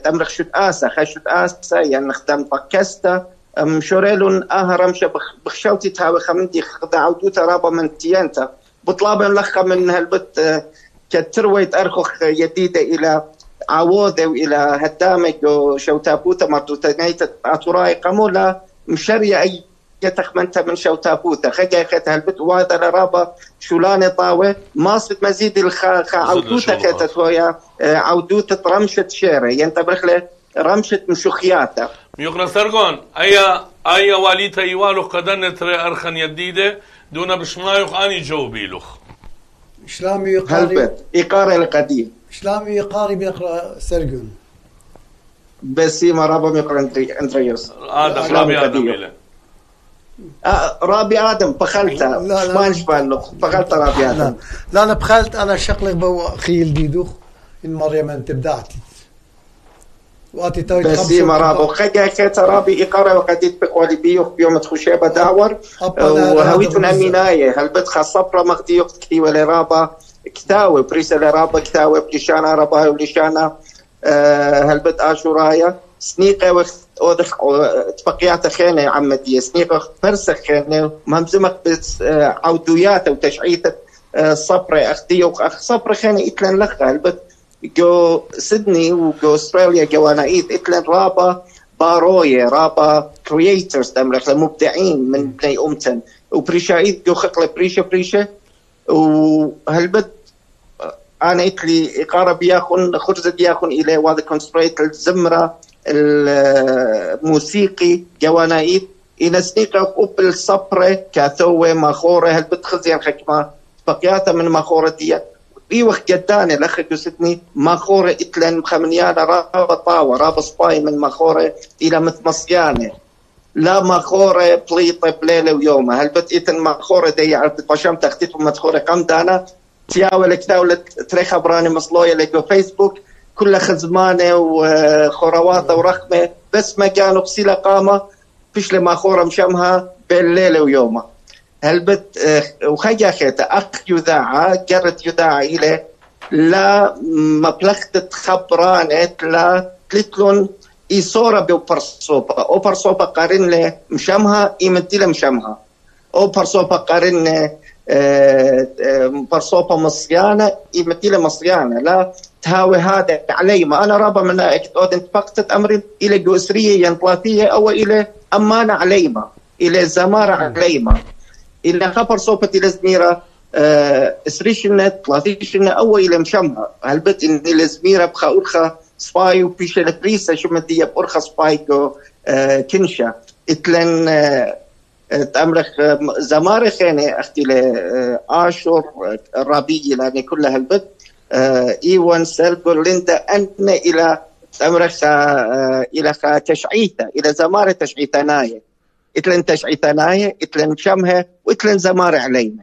تمرخ شت آسا خشت آسا يعني خدام طكستا مشوريلون بخ- بخشوتي تاوي خمدي خدا عودوتا رابا من تيانتا بطلابا لخا من هالبت آه، كترويت ارخخ جديده إلى عووده والى هدامج وشوتابوتا مردوتانيتا اتوراي قمولا مشرية اي يتخمنت من شوتابوتا خجا خت هالبت وهذا لرابا شولاني طاوة ماصد مزيد الخا خا عودوتا شغل كتت ويا آه، عودوتا رمشة شيري ينتبرخ له رمشة مشوخياتا ميقنا سرقون ايا ايا واليتا يوالو قدن تري ارخن يديده دون بشمايخ اني جو بيلوخ إسلامي يقاري هالبت إيقار القديم إسلامي يقاري بيقرأ سرقون بسيما رابا ميقر اندريوس آدم إسلامي رابي آدم قديم. إله. آه رابي آدم بخلتا لا، لا. شمان شمان بخلتا رابي آدم. لا أنا بخلت أنا شقلق بو خيل ديدوخ إن مريم أنت بدعتي وأتي توي بسيما رابو خجا كيتا رابي إقارة وقديت بقوالي بيوخ بيوم تخشيبة داور. وهويتون هذا أميناية هل بدخل صبرة مغديوخ كتيوة لرابا كتاوي بريسة لرابا كتاوي بلشانا رابا ولشانا آه، هل بد آشورايا؟ سنيقة وقت تبقيات خينة عمدية سنيقة فرسة خينة مهمزمك بس آه، عودويات وتشعيثة آه، صبرة أختي أخ صبرة خينة إتلان لخا هل بد جو سيدني وجو أستراليا جوانا ايد اتلن رابا باروية رابا كرييترز تمرخ مبدعين من بني أمتن. وبريشا ايد جو خقلة بريشة بريشة. وهالبد أنا إتلي إقارة بياخن خرزة بياخن إلى وهذا كونستريت الزمرة. الموسيقي جوانا ايد إن سنيقة قبل صبرة كاثوة ماخورة هالبد خزيان خكمة بقياتها من ماخورة دي في وقت جداني الاخ جوستني ماخورة إتلن خمنيانا رابا طاوة رابا سباي من ماخورة إلى مثمصيانة لا ماخورة بليطة بليلة ويومها هل بت اتن ماخورة دي عرفت بشام تختيت مدخورة قم دانا تياولة كداولة تريخ براني مصلوية لقو فيسبوك. كلها خزمانة وخرواتة ورخمة بس ما كانوا بسيلة قامة فيش لما خورة مشامها بين ليلة ويومها. هلبت آه، وخجا خيتا أخ يذاعة جرت يذاعة إلى لا مبلغت خبرانت لا تلتلون إيصورة بوبرصوبة أو برصوبة قارن له له مشامها أو برصوبة قارن آه، آه، برصوبة مصيانة إيمتيلة مصيانة لا تهاوي هذا علي ما. أنا رابا من أودن فقط أمر إلى جوسرية ينطلاتية أو إلى أمانة عليما إلى زمارة عليما إلى خبر صوبة إلى زميرة آه، اسريشنا تلاتيشنا أو إلى مشمها. هلبت إن إلى زميرة بخا أرخا سباي وبيش البريسة شو مدية بأرخا سبايكو آه، كنشا إتلن آه، تأمرخ زمارخ يعني أختي لآشور رابي لأن كل هالبت آه، إيوان سلبو ليندا أن إلى تأمرخ آه، إلى خا تشعيتا إلى زمارة تشعيتناية إتلن تشعيتناية إتلن شمها وإتلن زمارة علينا.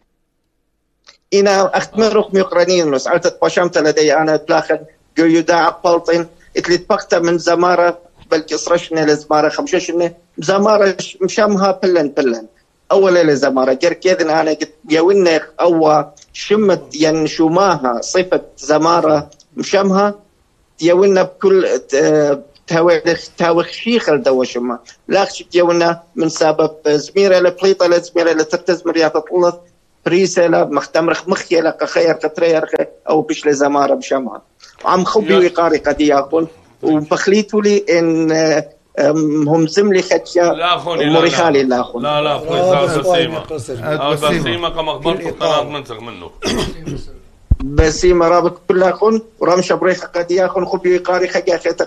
إنا أختمرخ ميقرانين سألت باشمت لدي أنا تلاخد جو يداع بلطن إتلي تبقت من زمارة بلكي صرشنا لزمارة خمششنا زمارة ش- مشمها بلن بلن. أولا لزمارة جر كيدن أنا قلت يونا أو شمت ين شماها صفة زمارة مشمها يونا بكل ت- تاوخ تاوخ شيخ الدوا شما لا يونا من سبب زميرة لبليطة لزميرة لترتزمر يا تطلط لا مختمرخ مخي لك خير كترير أو بش لزمارة بشمها وعم خبي ويقاري قد ياكل وبخليتوا لي ان هم زملي خدشة لا أخوني لا مريخالي لا لا أخوني لا لا بسيمة وايد قصر. آه، بسيمة. بسيمة كما قناة إيقاع. منسخ منه بسيمة رابط كل أخون ورمش بريخ قد ياخون خبي ويقاري خجا خيتا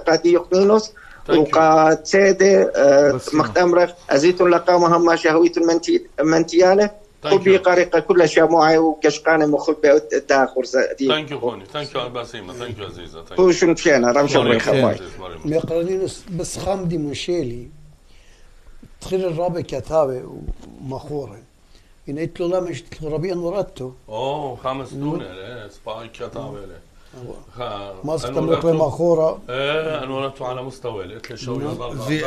Thank you. وقا سيدة بسيمة. مختمرة أزيت لقامها ما شهويت المنتي you. يقاري كل شاموعي وكشقانة مخبي داخل زادي. ثانك يو خوني ثانك يو بسيمة ثانك يو عزيزة هو شو مشينا رمش بريخ مريخ. باي ميقرانينوس بس خامدي منشيلي تخيل الرابع كتابة ومخورة إن قلت له لا مش ربيع مرتو أوه خمس دونه إيه سبايك كتابه له خ- ما أنا استمرت ولدته- مخورة. إيه أنا ولدته على مستوى قلت له شو زي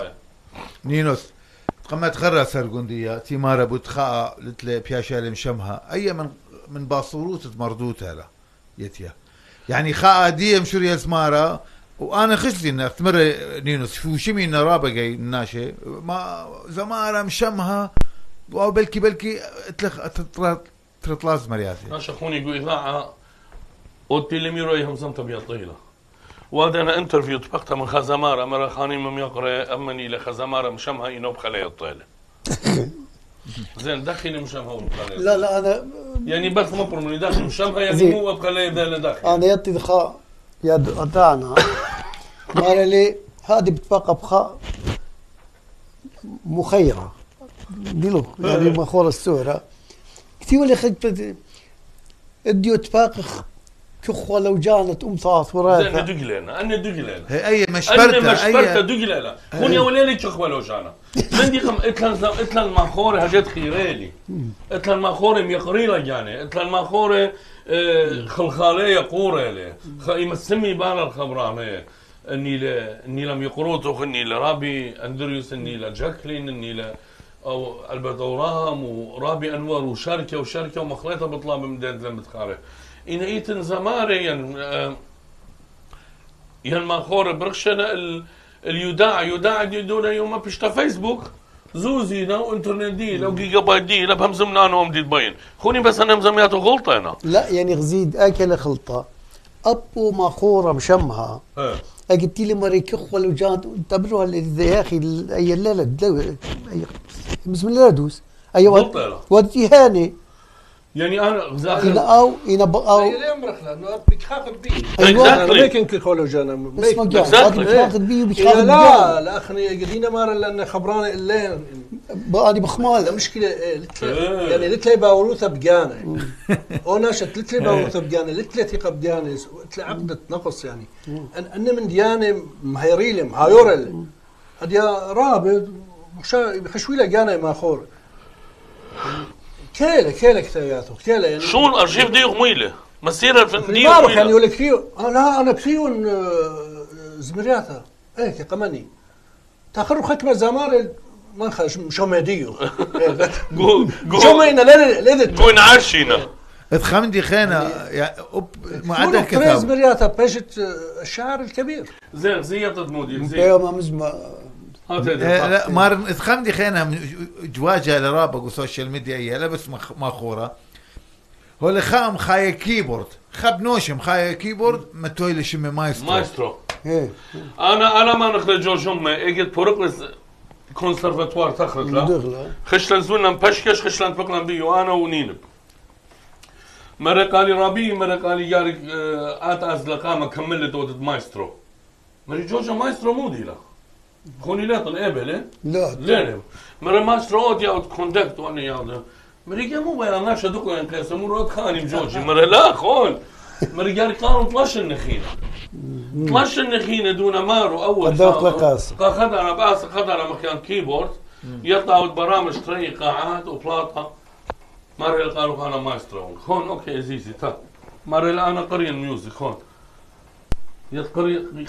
أي- نينوس. قمت خرا سرقندية تيمارا بوتخاء لتلي بياشا مشمها أي من من باصوروت مردوت هلا؟ يتيا يعني خاء دي مشوريا زمارة وأنا خشتي ان أختمر نينوس. شو شمي نرابة جاي الناشي ما زمارة مشمها أو بلكي بلكي اتلخ ترطلاز مرياتي ناش أخوني يقول إذاعة قلت لي ميرو إيهم زمت بيا طويله وهذا أنا انترفيو طبقتها من خزمارة. مرة خاني مم يقرأ أمني لخزماره مشمها ينوب خلي الطيله زين دخلي مشمها لا لا أنا يعني بس مبر من داخل مشمها يعني زين. مو بخلي ده لداخل أنا يدي دخاء يد أتانا قال لي هذه بتبقى بخاء مخيرة. ديلو يعني مخورة السورة كتير اللي خدت اديو تفاقخ كخوة لو جانت أم صاص زين وراها دق لنا أنا دق لنا. هي أي أنا مشبرتا مشبرتا اي دق لنا. خوني وليلي تشخوا لو جانا. من دي قم إتلن إتلن الماخورة هجت خيريلي إتلن الماخورة ميقريلا جاني. إتلن الماخورة آه، خلخالية قوريلي خ يمسمي بالا الخبرانية إني ل إني لم يقروتو إني لرابي أندريوس إني لجاكلين إني ل أو البدورام ورابي أنور وشركه وشركه ومخليطة بطلاب من دين زلمة إن إيتن زماري ين آه، ين ما خور برخشنا ال اليوداع. يوداع يدون يوم بيشتا فيسبوك زوزينا وانترنت دي لو جيجا بايت دي لا بهمزمنا أنا ومدي تبين خوني بس أنا مزمياته غلطة أنا لا يعني غزيد أكل خلطة. أبو مخورة مشمها. إيه. قلت لي مري كخوة لو جانت تبروها اللي يا أي الليلة دلو أي بسم الله دوس. لا. ود ودي هاني يعني أنا إن زاخر أو إن ب- أو. ليه مرخ؟ لأنه بيخاف بيه إيه. وبياخذ لا لا أخني قدينا مار لأن خبرانه اللين هذه لا بخمال مشكلة إيه لتلي إيه. يعني لتلي باوروثا بجانا أو ناشت لتلي باوروثا بجانا لتلي ثقة بجانا لتلي عقده نقص يعني. أن- أنا من ديانة مهيريلي مهايورل. هدي رابط مشا بخشوي له جانا ماخور كيلة كيلة كتاباته كيلة يعني. شو الأرشيف دي غميله مسيرة الفنديه بعرف يعني غميله يقول لك فيه آه لا أنا بسيون زمرياتها هيك كماني تاخر ختمة زمار ما خش شو مديو قول شو قول مينا لا لا قول عرشينا. اتخمدي خينا يا أب معدل كتاب بيشت الشاعر الكبير. زين زي يطد مودي زين. بيوم مزما آه، لا مارن اتخمدي خينا من جواجه لرابق وسوشيال ميديا هي لبس مخ- ماخوره هو اللي خام خاية كيبورد خب نوشم خاية كيبورد متوي لشمي مايسترو مايسترو ايه انا انا ما نخرج جورج هم اجت بورقلس كونسرفاتوار تخرج لا دغلا خشلن زولنا مبشكش خشلن بقلن بيو انا ونينب مرة قال لي رابي مرة قال لي يارك آه، ات ازلقا ما كملت ودت مايسترو مري جوجا مايسترو وأنا ياود مري قال مو بيان ناشا دوكو ان قيس مو رود خاني بجوجي مرة لا خون مري قال قالوا طلش النخينة طلش دون مارو اول قدرت. خدها باس خدها مكان كيبورد يطلعوا برامج تري قاعات وبلاطة مرة قالوا أنا مايسترو هون أوكي عزيزي تا مرة أنا قرية الميوزك هون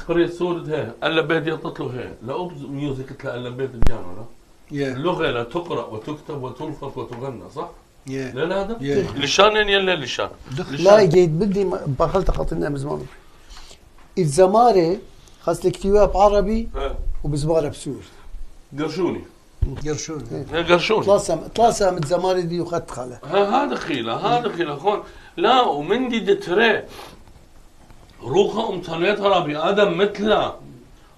قرية سورد هي ألا بيت يطلع هي. لا أبز ميوزك تلا ألا بيت بيانو لا؟ اللغة لا تقرأ وتكتب وتلفظ وتغنى صح؟ لا لا هذا؟ يا لشان يلا لشان. لا جيد. بدي بخلت خاطرنا من زمان. الزمارة خاص الكتيبها بعربي ها، وبزمارة بسوري قرشوني. قرشوني. طلاسة طلاسة من الزمارة دي وخدت خالة. ها هذا خيلة هذا خيلة. خون لا ومن دي دتري. روخة امتنيتها ربي آدم مثلها.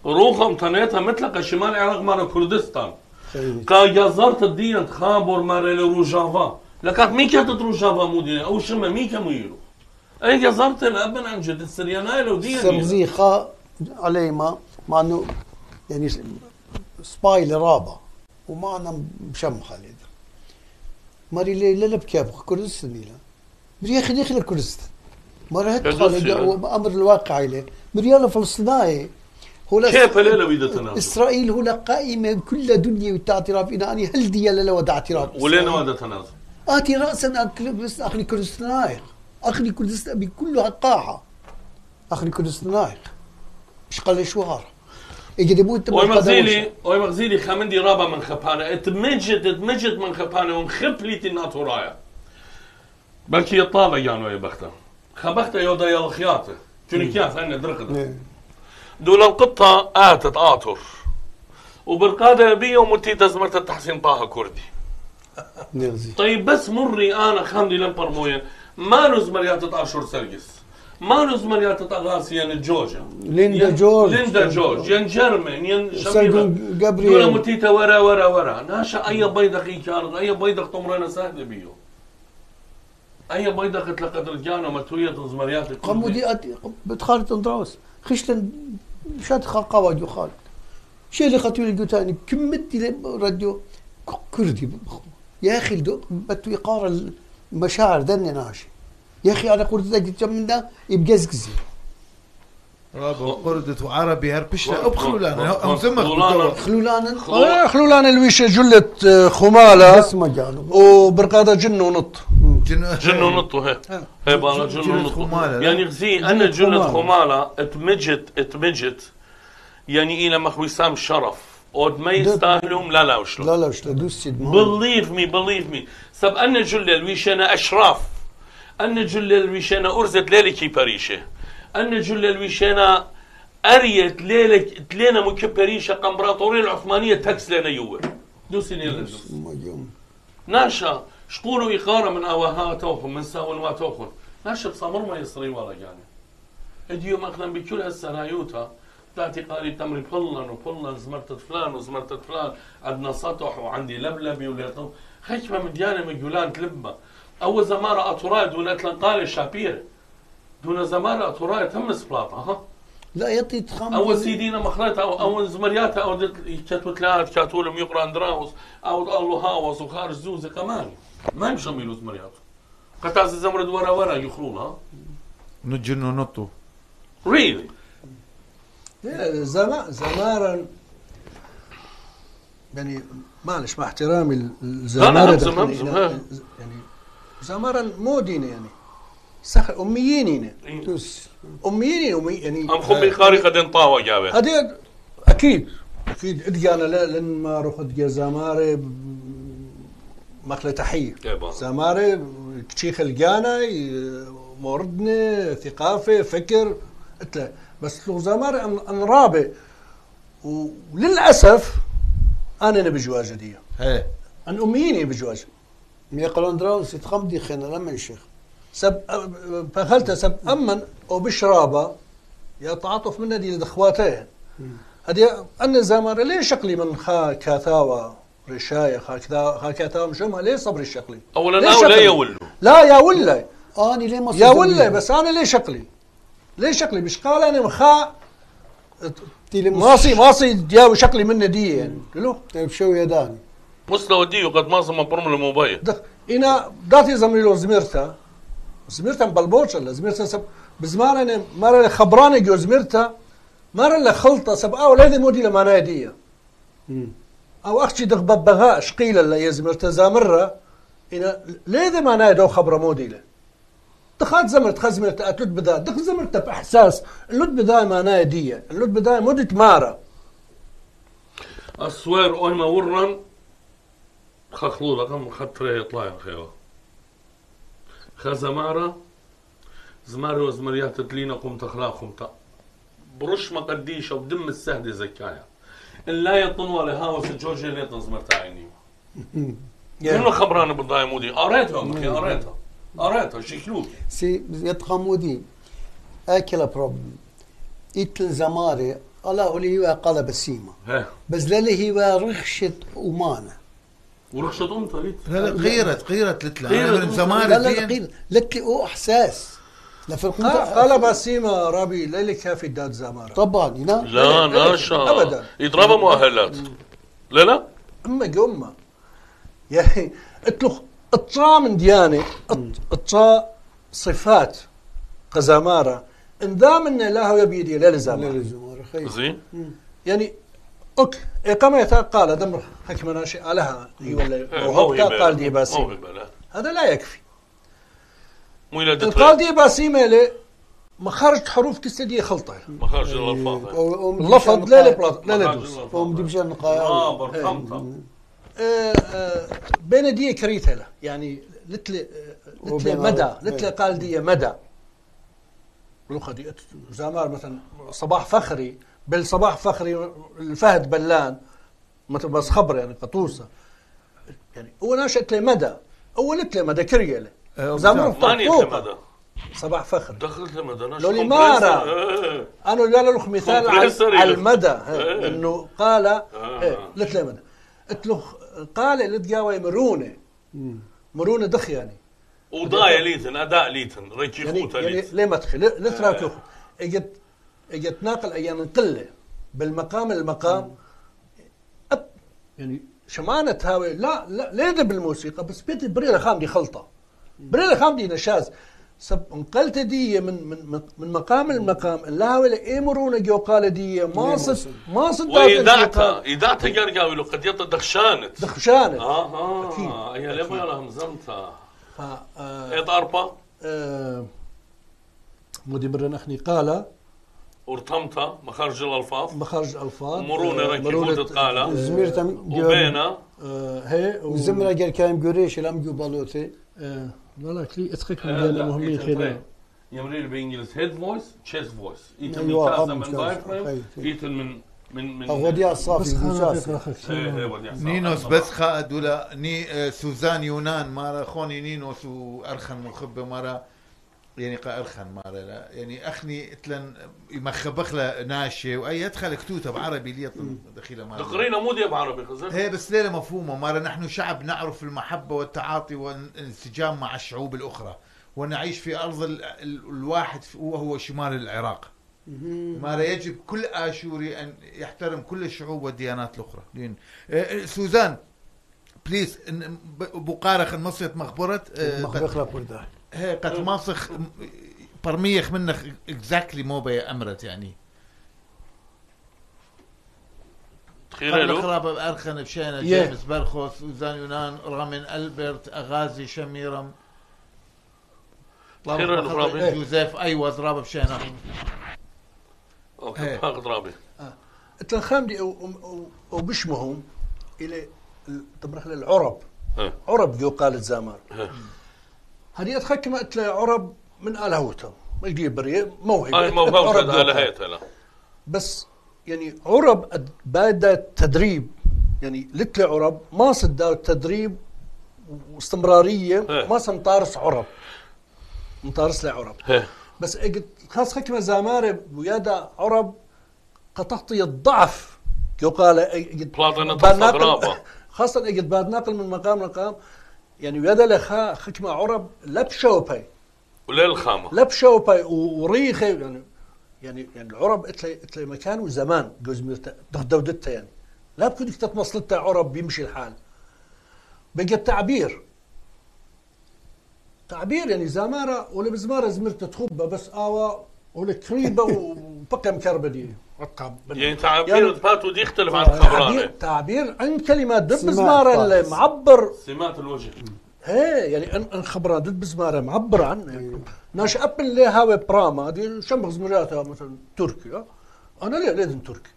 روخة امتنيتها مثلها كشمال العراق مال كردستان. خيري. كا جزرت الدين تخابر مال روجافا لكات مين كانت روجافا مودينة أو شما مين كانوا يرو اي جزرت الابن عن جد السرياناي لو دين سرزي خا علي ما مع انه يعني سباي لرابة ومعنا مشم خالد. ماري لي لا بكاب كردستان لا مري أخي داخل كردستان مرة. خالد أمر الواقع له مريال فلسطيني هو لا- كيف ليلة بيدا تنازل إسرائيل هنا قائمه كل دنيا إن اني هل دي لا ودع اعتراف ولين هذا تنازل آتي راسا اخلي كردستان اخلي كردستان بكل قاعه اخلي كردستان مش قال أجي دي موت وي مغزيلي وي مغزيلي خمندي رابا من خبانة. اتمجد اتمجد من خبانة ومخبلي تناتو رايا. بلكي يطالع يانو يا بخته خبخته يودا يا الخياطة. جوني كياس أنا درقد دول القطة آتت آتر. وبرقادة بي ومتي تزمرت التحسين طه كردي. نغزي طيب بس مري آنا خامدي لمبر مويا ما نزمر يا اشهر سرقس. ما نزمر يا غاسيان الجوجا ليندا ين- جورج. ليندا جورج ين جيرمن ين شميرة جابرييل. دولا متيتا ورا ورا ورا. ناشا أي بيضة خي كانت أي بيضة طمرنا سهلة بيو. أي بيضة قد لقد رجعنا متوية زمريات قاموا دي أتي بتخالد اندراوس خشلن شات خاقا جو خالد. شيء اللي خطوا لي تاني؟ كمتي راديو. كردي يا أخي الدو- بتو يقار المشاعر دني ناشي. يا أخي أنا قلت لك جمنا يبقزقزي رابع قردت وعربي هربشنا ابخلوا لنا. هم زمك خلولانا. خلولانا. خلولان الويشة جلة آه، خمالة. بس ما قالوا وبرقادة جن ونط. جنو نطو هي هي بالا جنو جنة نطو. خمالة، لا؟ يعني غزي أنا جنة خمالة. اتمجت اتمجت. يعني إلى مخويسام شرف. ود ما يستاهلهم لا لا وشلون؟ لا لا وش لا دوس سيد ما believe me believe me. سب أن جل الويشنا أشراف. أن جل الويشنا أرزت ليلة بريشة أن جل الويشنا أريت ليلة تلينا مكبريشة قمبراطورية العثمانية تكس لنا يوه. دوسي نيلا ما ناشا. شقولوا إقارة من أواها توخم من ساون ما توخم ناشا بصمر ما يصري ورا يعني اديو ماخذا بكل هالسرايوتا تاتي قالي تمري فلان وفلان زمرت فلان وزمرت فلان. عندنا سطح وعندي لبلبي وليطو خشمة مديانة مجولان تلبة. أول زمارة أطراي دون أتلنقالي شابير. دون زمارة أطراي تم سبلاطة ها؟ لا يعطي تخام أول سيدينا مخلطة أو أول زمرياتها أو دت كاتو لهم يقرأ أندراوس أو الله هاوس وخارج زوزة كمان. ما يمشوا ميلو زمريات قطاز الزمرد ورا ورا يخلونها نجن ونطوا ريلي زمان زمارا يعني معلش مع احترامي الزمارة. يعني زمارا مو ديني يعني سخ اميين دوس اميين أمي يعني ام خبي خارقة دين طاوة جابه هذه أكيد أكيد ادقى أنا لا- لن ما روح ادقى زمارة زمارة كشيخ الجانا موردنا ثقافة فكر اتلا بس لو زمارة أن- أنرابة. وللأسف أنا نبي جواجة دي. إيه. أن اميين بجواجه يقولون دراوس يتخمدي خينا لما يشيخ. سب فخلت سب أمن وبشرابه يا تعاطف من دي الاخواتين هذه أنا زمان ليش شقلي من خا كاثاوى رشاية. خا كذا خا كاثاوى مشومها ليه صبري الشقلي؟ اولا ليش لا؟ يولوا. لا يا ولا. آني ليه ما يا ولا؟ بس أنا ليش شقلي؟ ليش شقلي؟ مش قال أنا مخا ماصي ماصي دياوي شقلي منه دي يعني. قلت له طيب شو يداني مستوى ديو قد ما صمم برم الموبايل. دخ إنا داتي زميلو زميرتا. زميرتا مبلبوش ولا؟ زميرتا سب بزمان أنا مره خبراني جو زميرتا. مره خلطة سب أو لا مودي لما ناديه أو أختي دغ ببغاء شقيل لا يا زميرتا زامره أنا ليه ما نادو خبره مودي له؟ دخلت زمرت خزمرت اتلت بدا دخل زمرت باحساس اللد بدا ما ناديه اللد بدا مدة ماره السوير اويما ورن خخلولا قم خطره يطلع يا خيوا خزمارة زماري وزمريات تلينا قمت اخلاقهم تا. برش مقديشة ودم السهد زكايا. لا يطن ولا هاوس الجورجي اللي يطن زمرت عيني منو خبراني بالضاي مودي. قريتها أخي قريتها قريتها شكلوك سي يتخمودي أكل بروبلم إتل زماري الله اللي هو قلب السيما. بس للي هو ورخشت أمتى؟ ريت لا لا غيرت غيرت لتلا غيرت. من زمان لا لا. دقيقة لتلي إحساس. لفرق قال باسيما رابي ليلي كافي داد زمارة. طبعا لا لا ناشا أبداً. يضربها مؤهلات. لا لا. أما قمة. يعني اتلو اطرا من ديانة اطرا صفات قزامارة. انذا من له يبيدي لا لا لزام لزمار خير. زين. يعني أوك اقامه قال دمر حكم شيء عليها هي ولا وهو قال دي لا. هذا لا يكفي. مو لا قال دي باسيمه له مخارج حروف كستدي خلطة. مخارج الالفاظ اللفظ لا لا بلاط لا لا مخارج دوس الألفاظ. ومدي مشان آه آه، آه، بين دي كريتها له يعني لتل لتل مدى إيه. لتل قال دي مدى. لغة دي زمار مثلا صباح فخري بالصباح فخري الفهد بلان مثلا بس خبر يعني قطوسة. يعني هو ناشئت لي مدى اول لتل مدى كرية له زمر ماني طقطوقة. مدى صباح فخري دخلت لمدى أنا لولي شو مارا. كومبريسر. إيه. أنا لا له مثال على. المدى إيه. إنه قال آه. إيه، لت له مدى قلت له قال اللي تقاوي مرونة مرونة دخ يعني وضايع ليتن أداء ليتن ريكي يعني, خوتا يعني ليتن ليه ما تخي لا لا تراك يخو اجت إجت ناقل أيام قله بالمقام المقام أب يعني شمانة هاوي لا لا ليه بالموسيقى بس بيت بريلة خام دي خلطة بريلة خام دي نشاز. سب انقلت دي من من من- من مقام المقام اللاوي اي مرونه جو قال دي ما صد ما صد واذاعتها اذاعتها قرقاوي لو قد يطلع دخشانت. دخشانه آه آه أكيد. هي ليه ما لها مزمتها ف آه، إيه ضربة آه، مودي مرة نحني قال ورطمتها مخارج الألفاظ. مخارج الفاظ مرونة آه، ركي مرونة- فوتت قالة زميرتم وبينا. آه، هي و- زمرة قال كايم قريش لم جو بالوتي آه، لا لا كلي اتخك من آه، ديانا لا، مهمين إيتن خلال فري. يمرير بالانجلس هيد فويس تشيست فويس ايتن من أيوة، آه، من كاسة. ايتن من من من اغوديا بس الصافي مجاز فكرة خك إيه، إيه، شنو. ودي أسمع. نينوس بس خاد ولا ني آه، سوزان يونان مارا خوني نينوس وارخن مخبة مارا يعني قا ارخن مارا لا يعني أخني اتلن مخبخلة ناشي وأي ادخل كتوته بعربي لي دخيله مارا تقرينا مو دي بعربي خزر هي بس ليلة مفهومة. مارا نحن شعب نعرف المحبة والتعاطي والانسجام مع الشعوب الأخرى ونعيش في أرض ال- ال- الواحد في- وهو شمال العراق. مارا يجب كل آشوري أن يحترم كل الشعوب والديانات الأخرى. لين آه، سوزان بليز بقارخ مصيت مخبرة آه، مخبخ لا بردا هي قد ماسخ برميخ منك اكزاكتلي مو بي أمرت يعني. تخيل قبل له خراب ارخن بشينا Yeah. جيمس برخوس سوزان يونان رامين ألبرت أغازي شميرم. جوزيف ايوز راب بشينا أوكي. باخذ رابي التنخام دي أو أو- أو- وبشمهم إلى ال- تبرح للعرب. إيه. عرب جو قالت زامار إيه. هذه اتخكم اتلا عرب من الهوتهم هاي موهبة عرب على جو قال. هيتها لا. بس يعني عرب أد- بعد تدريب يعني لتلي عرب ما صدقوا التدريب واستمرارية. ما سنطارس عرب. مطارس لي عرب هيه بس اجد خاص حكمة زمارة ويادا عرب قطعطي الضعف يقال بلاطنة. خاصة اجد بعد ناقل من مقام لمقام. يعني ويادا لخا حكمة عرب الخامة. لبشوا باي وريخة يعني يعني يعني العرب اتلي إتلي مكان وزمان جوز ميرتا دودتها يعني. لا بكونك تتمصلتها عرب بيمشي الحال. بقى التعبير. تعبير يعني زمارة ولا بزمارة زمرت تخبة بس آوا ولا كريبة وبقى يعني تعابير يعني- باتو دي يختلف عن تعبير خبرانة. تعبير عن كلمات دب سمات زمارة طارس. سمات الوجه إيه يعني ان أن خبران ضد بزمارة معبر عنه ناش ابن لي هاوي براما. دي شمخ زمراتها مثلا تركي آه أنا ليه لازم تركي.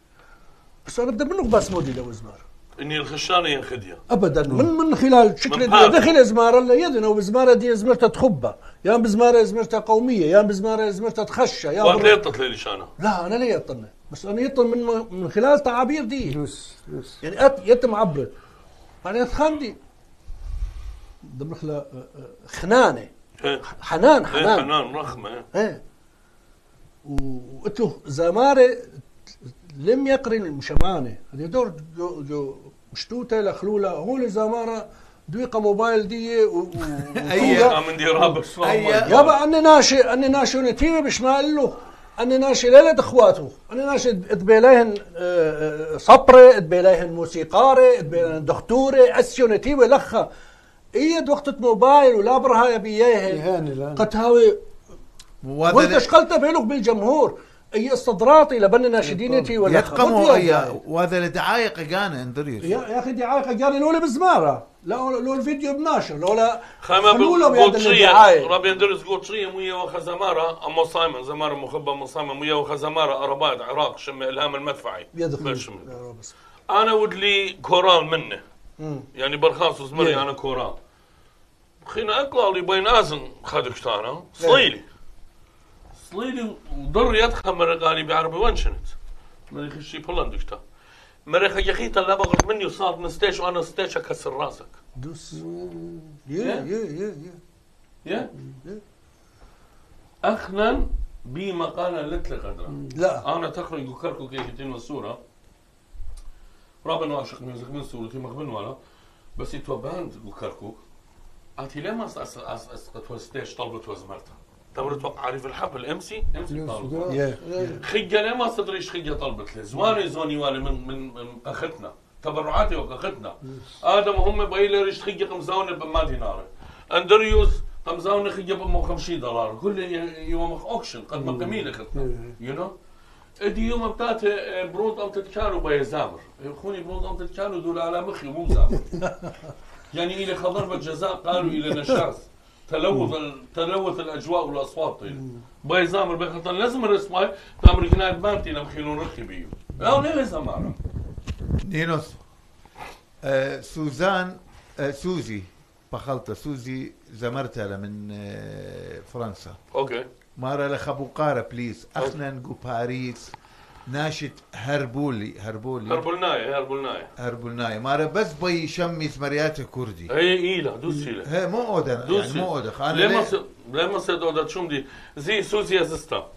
بس أنا بدي منه بس مودي لو زمارة. إني الخشانة ينخديها ابدا. من من خلال شكل من. دخل زمارة لا يدنا وبزماره دي زمرتها تخبه يا بزمارة زمرتها قومية يا بزمارة زمرتها تخشى يا وقت بر... ليه تطلع لشانة لا أنا ليه يطن بس أنا يطن من من خلال تعابير دي. دوس دوس يعني أت يتم عبر. بعدين خاندي دمخلة خنانة. هيه حنان هيه حنان. حنان رخمة. إيه. وقلت له زمارة لم يقرن المشمانة. هذه دور جو جو مشتوته لخلوله هو لزماره دويقة موبايل دي و... وفوقها- عم ندير رابط يابا أني ناشي أني ناشي نتيبه بشمال له. اني ناشي ليلة اخواته اني ناشي إدبيليهن صبرة إدبيليهن موسيقارة إدبيليهن دكتورة اسيو نتيبه لخا ايد وقت موبايل ولا برها بياهن. يهاني الآن. قد هاوي وانت اشغلت بالك بالجمهور. اي استضراطي لبني ناشدينتي ولا يتقموا أي وهذا لدعايق قانا إندريس. يا أخي دعاية قال لولا بزماره لا لو الفيديو بناشر لولا خلوله رابي اندرس قوتشية مية وخا زمارة أمو صايمن زمارة مخبة أمو صايمن مية وخا زمارة أرباد عراق شم إلهام المدفعي. يدخل. أنا ودلي كورال منه. يعني برخاص وزمري Yeah. أنا كورال. خينا أقلع لي بين أزن صليلي صليلي وضر يدخل مرقالي بعربي. وانشنت مريخ الشي بولندكتا مريخ يخيتا لا بغرت مني وصارت من ستيش وأنا ستيش أكسر راسك. دوس. يا يا يا. يا يا أخنا بمقالة لتل قدرا لا. أنا تقرأ يقول كي يتين الصورة رابن واشق ميوزك من سورتي مخبن ولا بس يتو باند يقول أتي لما أس أس أس أس قد ستيش طلبت وزمرتها؟ تمر توقع عارف الحفل امسي امسي يا خجة لما صدريش خجة طلبت لي؟ زواني زوني والي من من من أختنا تبرعاتي وقختنا آدم هم بايلر ريش خجة قمزاوني بما دينار اندريوس قمزاوني خجة بمو 50 دولار. كل يوم اوكشن قد ما قميل اختنا يو نو إدي يوم بتاعت برود ام تتكالو باي زامر خوني برود ام تتكالو دول على مخي مو زامر يعني إلى ضربة جزاء قالوا إلى نشاز. تلوث تلوث الأجواء والأصوات طيب. باي زامر بخطن لازم الرسماي تامر جناد بانتي نمخينون رخي بيو أو ليه زمارة نينوس آه سوزان آه سوزي بخلطة سوزي زمرتها من آه فرنسا. أوكي. مارا لخبو قارة بليز. اخنا نقو باريس. ناشط هربولي هربولي. هربلناي هربلناي هربولناي. مارا بس بي شمي ثمريات كردي. هي إيلا دوس فيلا هي مو اودا يعني مو اودا أنا ليه ما ليه- س- ليه ما سيد اودا شوم دي زي سوزي زستا.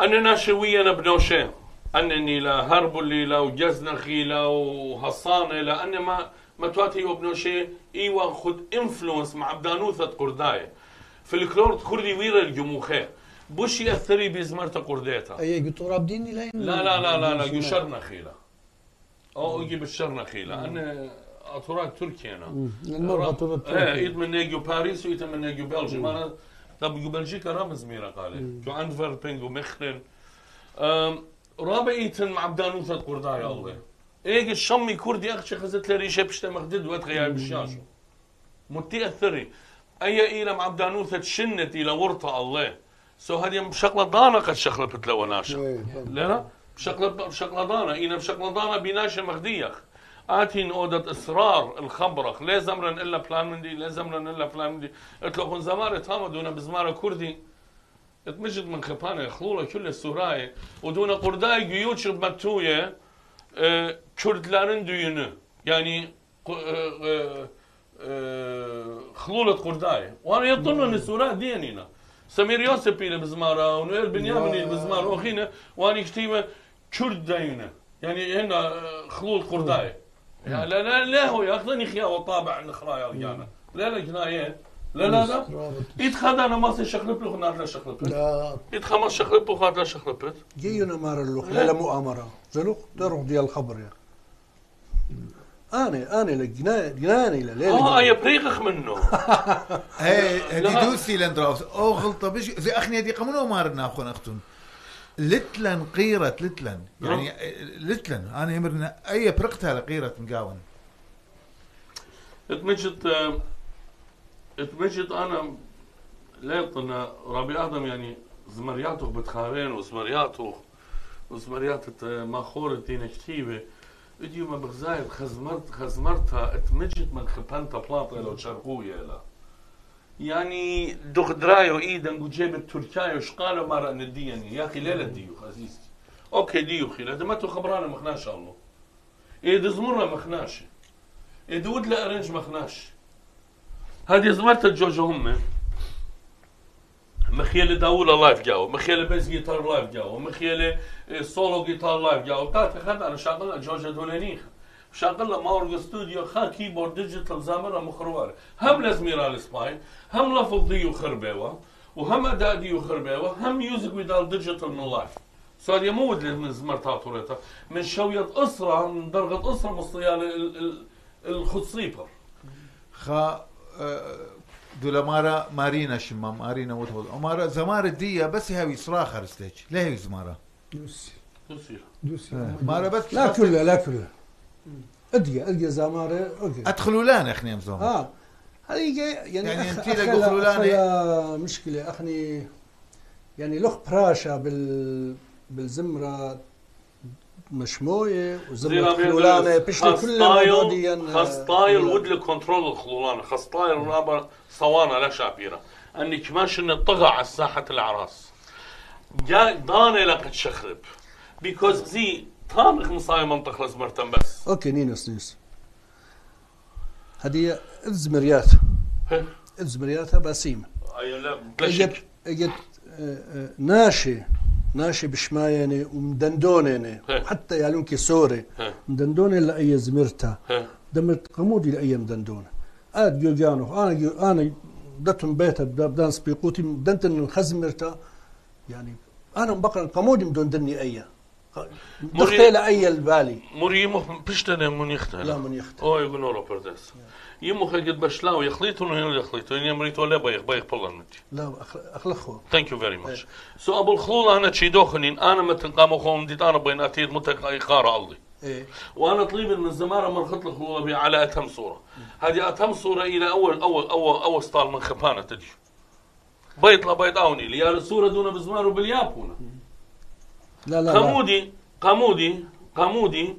اننا شوية بنوشين انني لا هربلي لا وجزنخي لا وحصانة لا. اني ما ما تواتي وبنوشي إيوا خد إنفلونس مع بدانوثة قرداية في الكلور كردي ويرا الجموخي بوش يأثري بزمرة قرديتها اي قلت راب ديني لين لا لا لا لا لا يشرنا خيلة أو يجيب الشرنا خيلة أنا اتراك تركيا أنا المرة إيه من نيجو باريس وايد من نيجو بلجيم أنا طب يجو بلجيكا رامز ميرا قال جو انفربنج ومخلن أم، رابع ايتن مع بدانوثة قردايا الله. إيه الشمي كردي اخشى خزت لي ريشه بشتا مخدد وقت غياب بالشاشو متي اثري اي إلى مع بدانوثة شنت إلى ورطة الله. سو هذه بشغله ضانة قد شغلت لو ناشا لا لا. بشغله بشغله ضانة. أنا بشغله ضانة بناشا مخديخ. آتين أودة إصرار الخبرخ لا زمرن إلا بلان من دي لا زمرن إلا بلان من دي قلت له زمارة تاما دون بزمارة كردي. إتمجد من خبانة خلولة كل السوراي ودون قرداي جيوت شرب مكتوية آه، كرد لارن ديونو يعني آه، آه، آه، خلولة قرداي وأنا يطلن السورة ديننا سمير يوسف إلى بزمارة ونويل بنيامين بزمارة وأخينا وأنا كتيبة كرد دينا يعني هنا خلول قرداي يعني لا لا لا هو ياخذني خيا وطابع الخرايا رجانا لا لا جناية لا لا لا يتخذ أنا ما شخلب له خنات لا شخلب لا يتخذ ما شخلب خنات لا شخلب جينا مار اللوخ لا مؤامرة زلوخ دروخ ديال الخبر يا أنا أنا لجنا جناني لا آه يا بريغخ منه هي لا. هدي دوسي لندراوس أو غلطه بش زي اخني دي قمنو مارنا اخونا اختون لتلن قيرة لتلن يعني لتلن انا يمرنا اي برقتها لقيرة مقاون اتمجد اتمجد أنا ليطنا ربي آدم يعني زمرياته بتخارين وزمرياته وزمريات ما خور الدين كتيبه ما بغزايد خزمرت خزمرتها اتمجد من خبانتا بلاطة لو شرقوية لا يعني دخ درايو ايدن وجيب التركايو شقالو مرة نديني يا أخي ليلة ديو عزيزتي أوكي ديو خي لازم ما تو خبرانا مخناش الله إيه دزمرنا مخناش دود لا ارنج مخناش هذه زمرت الجوجو هم مخيلة داولا لايف جاو مخيلة بيز جيتار لايف جاو مخيلة إيه، سولو جيتار لايف جاو تاتا خد أنا شغلة جوجو دولانيخ شغلة ماورج استوديو خا كيبورد ديجيتال زامرة مخروار هم لازميرا السباين هم لفظ ديو خربيوة وهم اداء ديو خربيوة هم ميوزك ويدال ديجيتال من لايف صار يمود من زمرتها طوريتا من شوية أسرة من درجة أسرة مصرية الخصيبر خا آه، دولا مارا مارينا شما مارينا وتهود مارا زمارة دي بس هاوي صراخة رستيج. لا هي زمارة. دوسي. يصير دوسي. مارا بس لا كلها لا كلها. ادقى ادقى زمارة أدخلوا لنا أخني امزوم آه. هذه جاي- يعني يعني أخلا- خلولاني. أخلا مشكلة أخني يعني لخ براشا بال بالزمرة مشموية وزمرة خلولانة بشتي كلها موديا خستايل ودل كنترول الخلولانة. خستايل رابا صوانة لا شابيرة. اني كماش ان طغى على ساحة الأعراس. جاء داني لقد شخرب. بيكوز زي طامخ مصاي منطقة لزمرتن بس. أوكي نينس نينس هذه الزمريات. الزمرياتها بأسيمة. اي لا اجت بلشك. اجت آه، آه، ناشي ناشي بشماينة ومدندونة هه. حتى يالونكي سوري هه. مدندونة لأي زمرتها ها. دمرت قمودي لأي مدندونة آد جوجانو أنا جو أنا دتهم بيتها بدا- بدان سبيقوتي دنتن الخزمرتا يعني أنا بقرا قمودي مدون دني أي دختي لأي البالي مور يمو بشتنا من لا من يختل أو يقول نورو بردس يمو خجد بشلاو يخليتون هنا يخليتون يمريتو لا بيخ بيخ بلنتي لا أخلخه ثانك يو فيري ماتش سو ابو الخلول أنا تشي دوخنين أنا متن قاموا خوم ديت أنا بين اتيد متك ايقاره الله. إيه. وأنا طليب من الزماره مرخط الخلول على أتم صورة. هذه أتم صورة إلى أول أول أول أول ستار من خبانه تجي. بيط لا بيض أوني لي. الصورة دون بزمار باليابونه لا لا لا. قامودي قامودي قامودي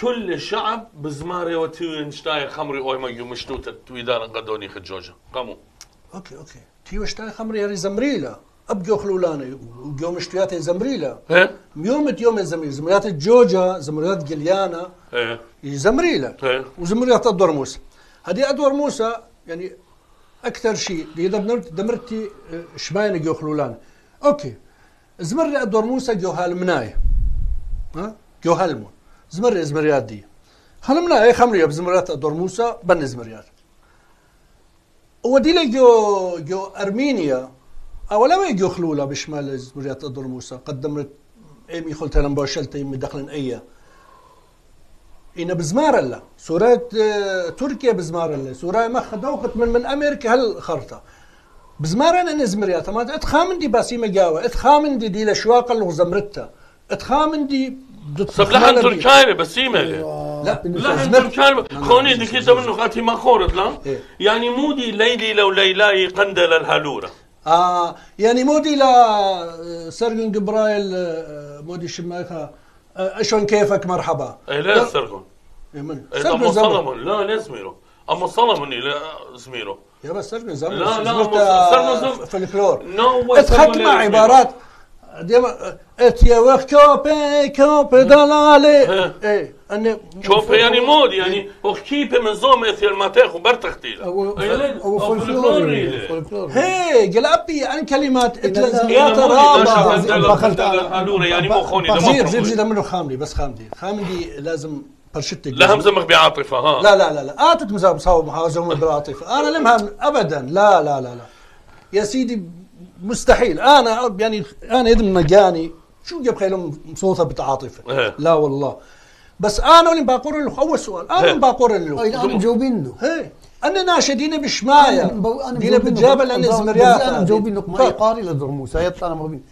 كل الشعب بزماري وتوين شتاي خمري أوي ما يمشتوت تويدان قدوني خجوجة. قاموا. أوكي أوكي. تي وشتاي خمري هري زمريلا. أبجو خلولاني وجو مشتويات زمريلا. إيه؟ يوم يوم زمريلا. زمريات الجوجا زمريات جليانا. إيه. زمريلا. إيه. وزمريات أدوار موسى. هذه أدوار موسى يعني أكثر شيء. دمرت دمرتي آه، شماينة جو خلولان أوكي. زمري أدوار موسى جو هالمناية ها؟ جو هالمون زمري زمريات دي هالمناية خمرية بزمريات أدوار موسى بن زمريات ودي لي جو جو أرمينيا أولا ما جو خلولة بشمال زمريات أدوار موسى قد دمرت إيمي خلت أنا بوشلت إيمي دخلن أيه إن بزمارلا سورة آه، تركيا بزمارلا سورة ما خدوقت من من أمريكا هالخرطة بزمارنا أنا زمريات ما اتخامن دي باسيمة جاوة. اتخامن دي دي لشواق اللي زمرتها اتخامن دي طب لحن تركايبه بس يمه لا لحن تركايبه خوني دي كيتا منه خاتي ما خورت لا. يعني مودي ليلي لو ليلاي قندل الهلوره آه يعني مودي لا سرقن جبرايل مودي شمايخة آه، شلون كيفك مرحبا. اي لا؟ إيه سرقن زمر صلمون لا لا زميرو اما صلموني لا زميرو يا بس سرقن زمر لا، لا، سرقن. فلكلور نو اتخذت مع عبارات. اتيا وخ كوبي كوبي دلالي. إيه أنا شوف يعني مود يعني وكيبه من زوم اثير ما تاخو برتختيل أو فولكلوري فولكلوري. هي قلبي عن كلمات لا، رابع يعني مو خوني زيد زيد. زيد منه خاملي بس خاملي. خاملي لازم برشتك لا همزمك بعاطفة ها. لا لا لا لا. آتت مزاب صوب محاوزة بالعاطفة أنا لمها أبدا. لا لا لا لا. يا سيدي مستحيل. أنا يعني أنا إذا نجاني شو جاب خيلهم صوتها بتعاطفة؟ إيه. لا والله. بس أنا اللي بقول له. أول سؤال أنا إيه. اللي بقول اي له أنا مجاوبينه هي أنا ناشدين بشماية. أنا دينا بالجبل لأن زمريات. أنا مجاوبينك ما طيب. يقاري لدرموس يطلع أنا مغبين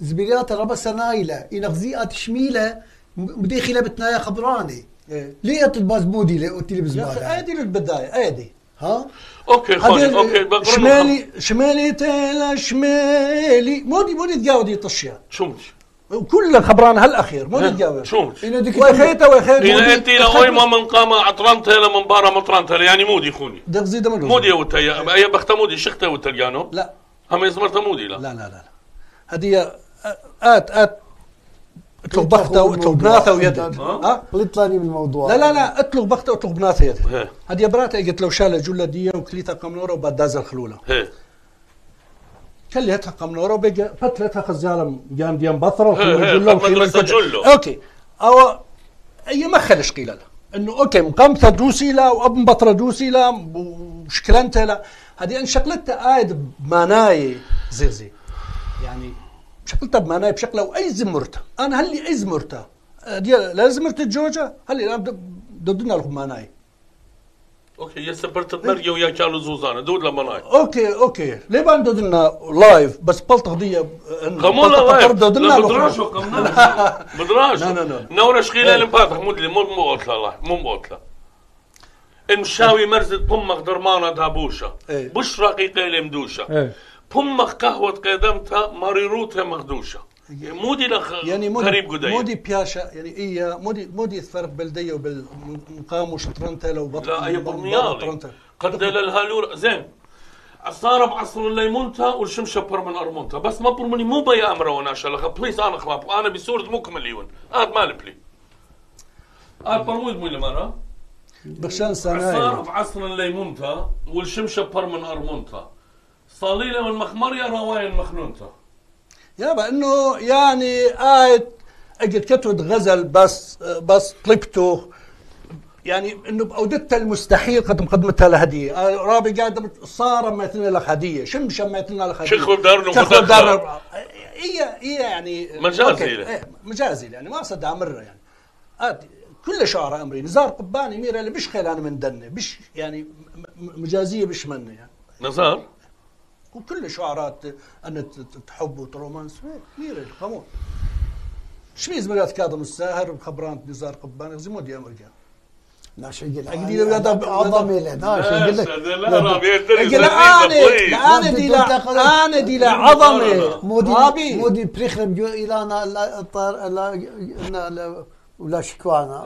زبيريات ربا سنايلة. ينغزيات شميلة بديخلة بتنايا خبراني. إيه. ليه تلباس بودي؟ اللي قلت لي يا أخي بزبالة أيدي البداية أيدي. ها؟ أوكي خوني أوكي شمالي شمالي تيلا شمالي. مودي مودي تجاوب تصشيات شو مش وكل خبران هالأخير مودي تجاوب شو مش إنه ديك وخيته وخيته إذا أنت لوي ما من قام عطرنتها لمن بارا مطرنتها يعني مودي خوني. دق زيد من مودي وتيا أي بخت مودي شختة وتلقانو لا. هم يزمرت مودي لا. لا لا لا لا. هذه ات ات اطلق بخته اطلق بناثه ويده. ها؟ طلعت لي من الموضوع لا لا لا اطلق بخته واطلق بناثه هي. هذه براتا قلت لو شال جلة دي وكليتها قمنورة وبعد داز الخلولة. هي. كليتها قمنورة وبقى فتلتها خزالة جام ديان بثره هي، هي، جلو. أوكي. أو أي ما خلش قيل له إنه أوكي مقامته دوسي لا وابن بطره دوسي لا وشكلنته لا. هذه ان شغلتها قايد بماناي زي زي يعني شغلتها بماناي بشكله واي زمرته أنا هلي أي زمرته دي لا زمرت الجوجه هلي ضدنا لهم ماناي أوكي يسبرت تمرقي ويا كانوا زوزانه دود لما ناي أوكي أوكي. ليه بان ضدنا لايف بس بلط قضيه قمولا لايف لا بدراش وقمنا بدراش لا، لا، لا. نورا شخيلة إيه. الامبارح مو مو مو قلتلا الله مو مو قلتلا المشاوي مرزة بمك درمانة دابوشة إيه. بشرى قيلة بمك قهوة قدمتها مريروتها مخدوشة مودي لخ يعني مودي غريب قديم. مودي بياشا يعني إيه مودي مودي فرق بلديه وبالمقام وشطرنته لو بطل لا هي برميالي. قد للهالور زين. صار بعصر الليمونتا والشمشة برمن أرمونتا. بس ما برمني مو بي امره وأنا شلخ بليز أنا خلاص أنا بصورة مكمل يون هاد مال بلي هاد برمود مو مرة بخشان سنايا بعصر الليمونتا والشمشة برمن أرمونتا. صليلة والمخمرية رواين مخنونتا يابا إنه يعني آية أجت كتبت غزل بس بس طلبته. يعني إنه باودتها المستحيل قد مقدمتها لهدية. رابي قاعد صار ميتنا لك هديه شمشم ميتنا لك هديه شيخ بدار شيخ. بدار هي هي يعني مجازي. إيه، مجازي يعني ما صدق مرة يعني. كل شعراء أمري. نزار قباني ميرا اللي بش خيل أنا من دنة. بش يعني مجازية بش منة يعني. نزار؟ وكل شعارات أن تحب وترومانس ميرا خمون شميز مريات كاظم الساهر وخبران نزار قباني زي مودي أمريكا. ناشي يقول؟ أجدي له يضرب- عظمي له ناشي يقول لك؟ لا لا أنا لا أنا دي لا أنا دي لا عظمة. مودي مودي بريخرم جو لا الطار لا لا- لا ولا شكوانا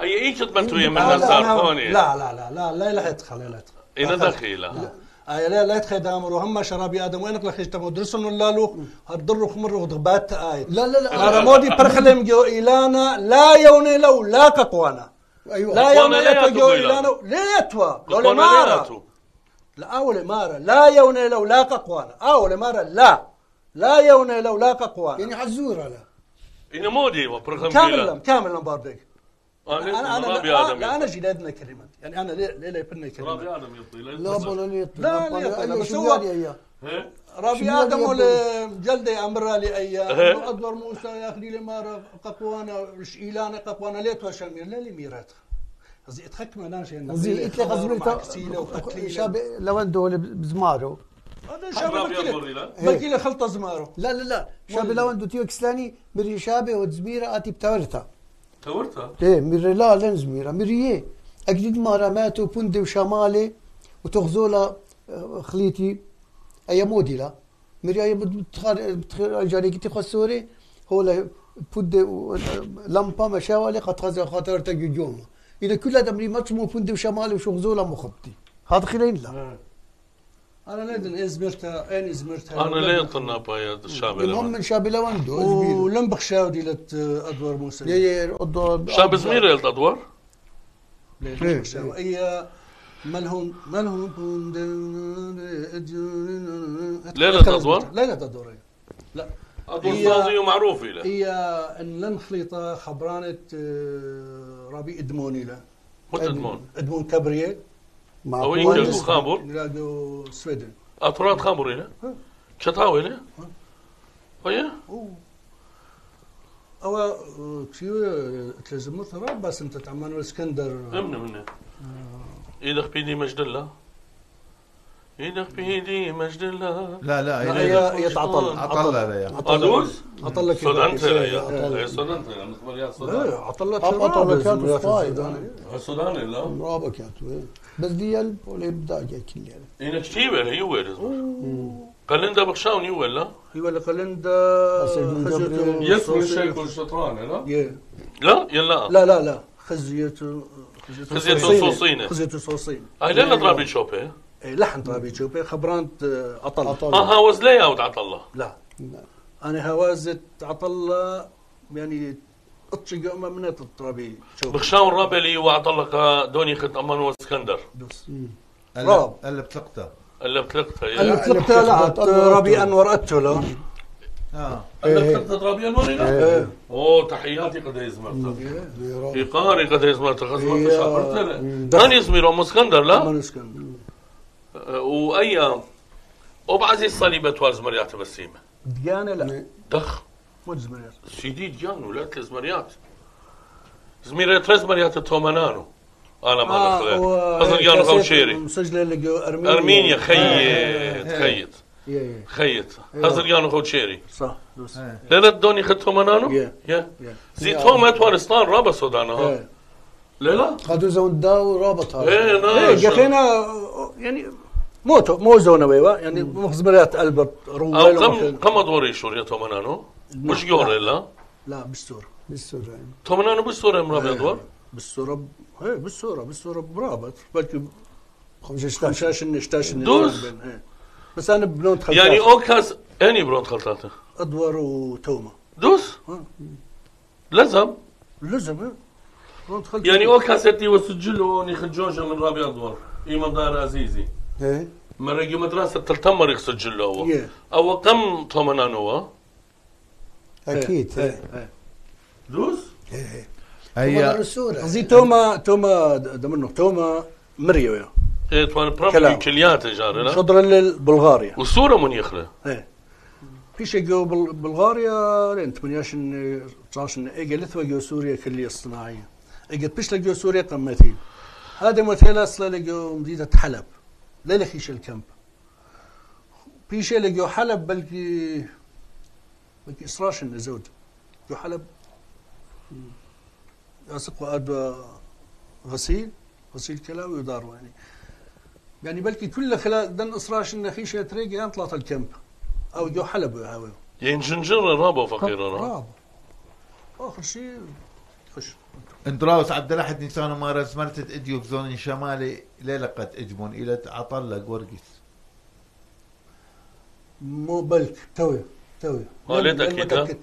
اي إيش تبنتو يا من لا نزار؟ لا لا لا لا لا لا لا يدخل لا يدخل. اين دخيلة آه لا دامر وهم شرابي آدم وينك لك اجتمع درسن ولا لو؟ هتضر خمر وضغبات آية. لا لا لا. أنا مودي برخلم جو إيلانا لا يوني لو لا قوانا أيوه. لا يوني لا جو يتو إيلانا. لا يتوى قوانا مارا. لا أول مارا. لا يوني لو لا قوانا أول مارا لا. لا يوني لو لا قوانا يعني حزورة لا. اين مودي وبرغم كاملا كاملا باردك أنا أنا أنا رابي لا, أنا جلدنا كلمات. يعني أنا ليه ليه يبني رابي آدم يطي لا بولا لي لا، لا، لا، بس هو- رابي آدم ولا جلدي أمر لي اي إيه. ادور موسى يا أخي لي مارا ققوانا وش ايلانا ققوانا ليه توشل مير لا لي ميرات قصدي اتحكم أنا شيء زي قلت لك قصدي شاب لوندو اللي بزمارو؟ هذا شاب رابي بكي أبوري لا. لي بكي لي خلطة زمارو. لا لا لا. شاب لوندو تيو كسلاني مري شابه وزميرة آتي بتورتا تورتها إيه مري لا لن زميرة مري أجدد مارا ماتو بندي وشمالي وتغزولا آه، خليتي. اي مودي لا. مري اي بتخار بتخار جاري كتي خسوري هو لا بندي لمبا مشاولي قد خزا خاطرتا جوجوما إذا كل هذا مري ماتش مو بندي وشمالي وشغزولا مخبتي. هذا خلين لا. أنا ندن از مرتا ان از مرتا أنا لا يطلنا بايا شابل هم من شابل وندو ولم بخشاو ديلت ادوار موسى يا شاب زمير أدوار؟ اي مالهم مالهم ليلة ادوار ليلة ادوار لا ادوار فازي ومعروف له هي ان لم خليطة خبرانه ربي ادموني له ادمون ادمون كبريت أو انجلس خامور نلعبوا السويدن اتران آه، خامور هنا. شطاوي هنا. ويا أو كيو تلزم ثرا بس أنت تعمل الاسكندر امنا منا آه. إذا خبيني مجدله إيدك بيدي مجد الله. لا لا هي يتعطل عطل هذا يا. عطل لك. صدمت هي صدمت لا عطلت سودان صداني لا. مرابا كانت بس ديال ولا بدا جاي كل اينك شيبه هي ويرز قلندا بخشاوني ولا؟ اي ولا قلندا يسمي شيكو الشطران لا؟ لا؟ يلا. لا لا لا. خزيته خزيته صوصينه خزيته صوصينة. اي لا ضرب لي شوبه إيه، لحن طرابي تشوبي خبرانت عطلة. آه هاوز ليه أو عطلة؟ لا. لا أنا هوازت عطلة يعني اطشي قوما من الطرابي تشوبي بخشاون رابلي وعطلة دوني خد أمان واسكندر. دوس. راب. قلبت لقطة قلبت لقطة قلبت لقطة لا ربي أنور اتشلو آه. قلبت إيه. لقطة ربي أنور إيه. إيه. أوه تحياتي قد ازمرت في قاري قد ازمرت خزمرت شعبرت أنا اسمي رام اسكندر لا؟ اسكندر. أه، وايام وبعزي الصليب توارز مريات بسيمة. ديانه لا. دخ. مو زمريات. سيدي ديان ولا ثلاث مريات زميري ثلاث مريات تومانانو أنا ما آه اظن كانوا خوشيري مسجلة لك أرمينيا. أرمينيا آه، خيط آه، خيط. خيط. هذا خو خوشيري صح لا لا دوني خدتهم أنا يا زيتهم اتوارستان رابا سودانا ها. لا لا هذا زون داو رابط هذا إيه قلت يعني مو مو زونا ويوا يعني مخزبرات ألبرت روبل أو كم كم ادوار يشور يا تومانانو؟ نعم. مش جوريلا؟ لا. لا. بالسور بالسور يعني. تومنانو بالسور يا مرابي إيه، أدوار؟ بالسور إيه بالسور بالسور برابط بلكي 15 16 دوز. إيه. بس أنا بلونت خلطات يعني اوكاس أني بلونت خلطات أدوار وتوما دوس إيه. لازم لازم بلونت يعني اوكاس كاس اتي وسجلوني خجوجه من رابي أدوار. إيمان دار عزيزي. إيه؟ مرقي مدرسة تلتمر يسجل هو. Yeah. أو كم تومانانو هو؟ أكيد إيه إيه. إيه دوس؟ هي السورة قصدي توما توما د- دمنه توما مريو يا. إيه توان كلام. كليات جاري لا؟ شطر لبلغاريا والصورة من يخلى. إيه. في شيء جو بل- بلغاريا لين 18 19 اجى لثوا جو سوريا كلية اصطناعية اجى بيش جو سوريا قمتين. هذا مثلا أصلا لقوا مدينة حلب. لا لخيش الكمب بيشي لقوا حلب بلكي بلكي إسراش النزود. جو حلب. ياسق وأد غسيل غسيل كلاوي ودارو يعني. يعني بلكي كل خلال دن إسراش النخيش يتريق يعني طلعت الكمب أو جو حلب يعني جنجر رابو فقير رابو. آخر شيء اندراوس عبد الأحد نيسان مارس مرتد اديوب زون شمالي ليلة قد اجمون إلى عطلة قورقس مو بلك توي توي. آه، تأكيد، ها؟ متأكد.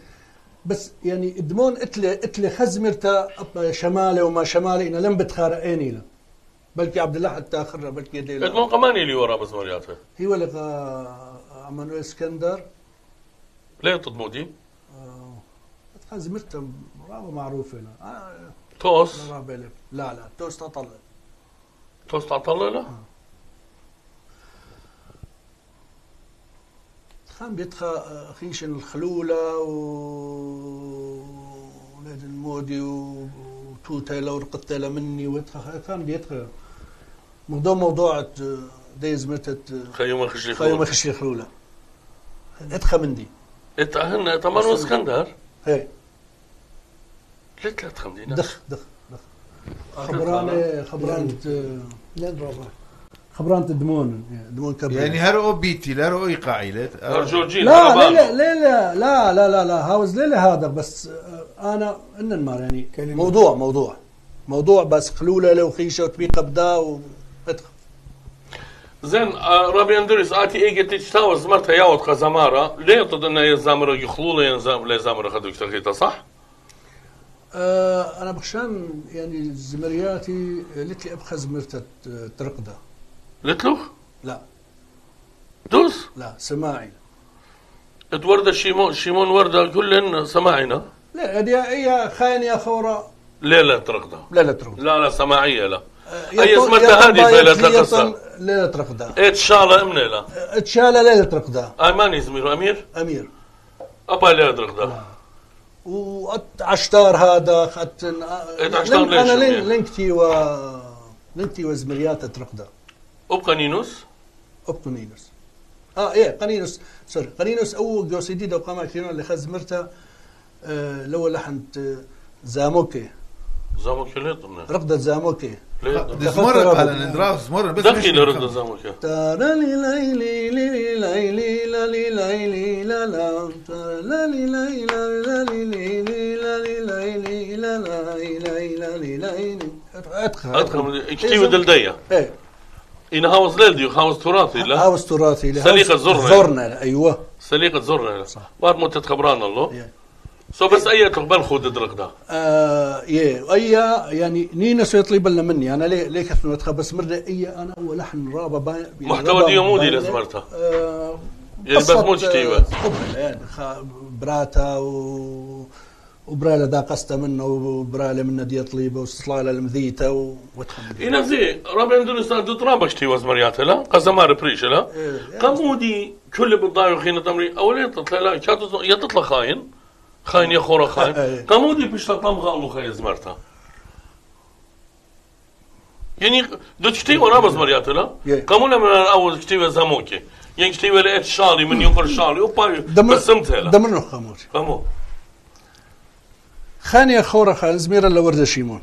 بس يعني إدمون إتلي إتلي خزمرتا شمالي وما شمالي إنا لم بتخارقيني له بلكي عبد الله حتى اخر بلكي يدي. إدمون كمان اللي ورا بس مرياته. هي ولا غا- عمانويل إسكندر. ليه تضمودي؟ آه، خزمرتا معروفة له آه، توس ما لا لا لا توس تطلع توس تطلع له خان بيتخا خيشن الخلولة و ولاد المودي وتوتيلا ورقتيلا مني ويتخا خان بيتخا موضوع موضوع دايز متت خيوم خشي خلولة خيوم خشي خلولة اتخا مندي اتخا هن تمر اسكندر إيه ليه ثلاث خمدين دخ دخ دخ. خبرانة خبرانة لين رابع خبرانة دمون دمون كبير. يعني هرقوا بيتي لا رؤي قاعلة ارجوجين لا لا لا لا لا لا لا لا هاوز ليلة هذا بس آه، أنا ان المار يعني كلمة. موضوع موضوع. موضوع بس خلوله لو خيشة وتبيقه بدا و زين آه، رابي اندرس اتي ايجي تشتاو زمرتها ياوت خزمارة ليه تضد انه يزامر يخلو لي ينزام لي زامر خدوك تخيطة صح؟ آه أنا بخشان يعني زمرياتي قالت لي ابخى زمرتة ترقده لتلوخ؟ لا. دوس؟ لا سماعي. ات وردة شيمون شيمون وردة كلهن سماعنا لا هذه هي خاين يا خورة. ليه لا ترقدة لا لا ترقده لا لا سماعية لا. طن- زمرتها يا هذه؟ تقصر. يطن ليلة ترقده إيه تشالة أمني لا. اتشالة ليلة ترقده أي ماني زمير أمير؟ أمير. أبا ليه ترقدة وعشتار هذا خدت إيه أنا؟ لين لينكتي و لينكتي وزمريات ترقده ابقى نينوس ابقى نينوس آه إيه قنينوس. سوري قنينوس أو جوسيدي دو كينو اللي خز مرتا آه لو لحنت آه، زاموكي طمنا رقدة زاموكي ليه زمر قال أنا دراوس زمر بس من- زامك تارالي ليلي ليلي ليلي لالي ليلي لا لا. تارالي ليلي لالي ليلي لالي ليلي لا لا ليلي. لالي ليلي ادخل ادخل اكتيف دلدية إيه. إن هاوس ليلدي هاوس تراثي لا. هاوس تراثي سليقة زرنا. زرنا أيوه. سليقة زرنا بعد مدة خبران الله. إيه. سو بس أي تقبل خود درقدا آه يه أي يعني نينا سيطلب لنا مني. أنا ليه ليه كثر نتخ بس مرة أي أنا اول لحن رابا باين يعني محتوى ديومودي لازمرتها. آه يعني بس مو شتيوة. آه، يعني براتا و وبرالا دا قصته منه وبرالا منه دي طليبه وصلاله المذيتة و... إنا زي رابع اندونيسا دو ترابش تي وزمريات لا؟ قزمار بريش لا؟ إيه. قمودي كل بالضايع خينة تمري. أولين تطلع لا يا تطلع خاين. خاين يا خورا. خاين. قمودي بيش تطمغ الله خاين زمرتها يعني دو تشتي ورا بزمريات لا. قمونا من الأول تشتي زاموكي يعني تشتي لقيت شالي من يقر شالي وباي بسمتها لا؟ دمر خمور قمو خاني خورا خان زميرا لورده شيمون.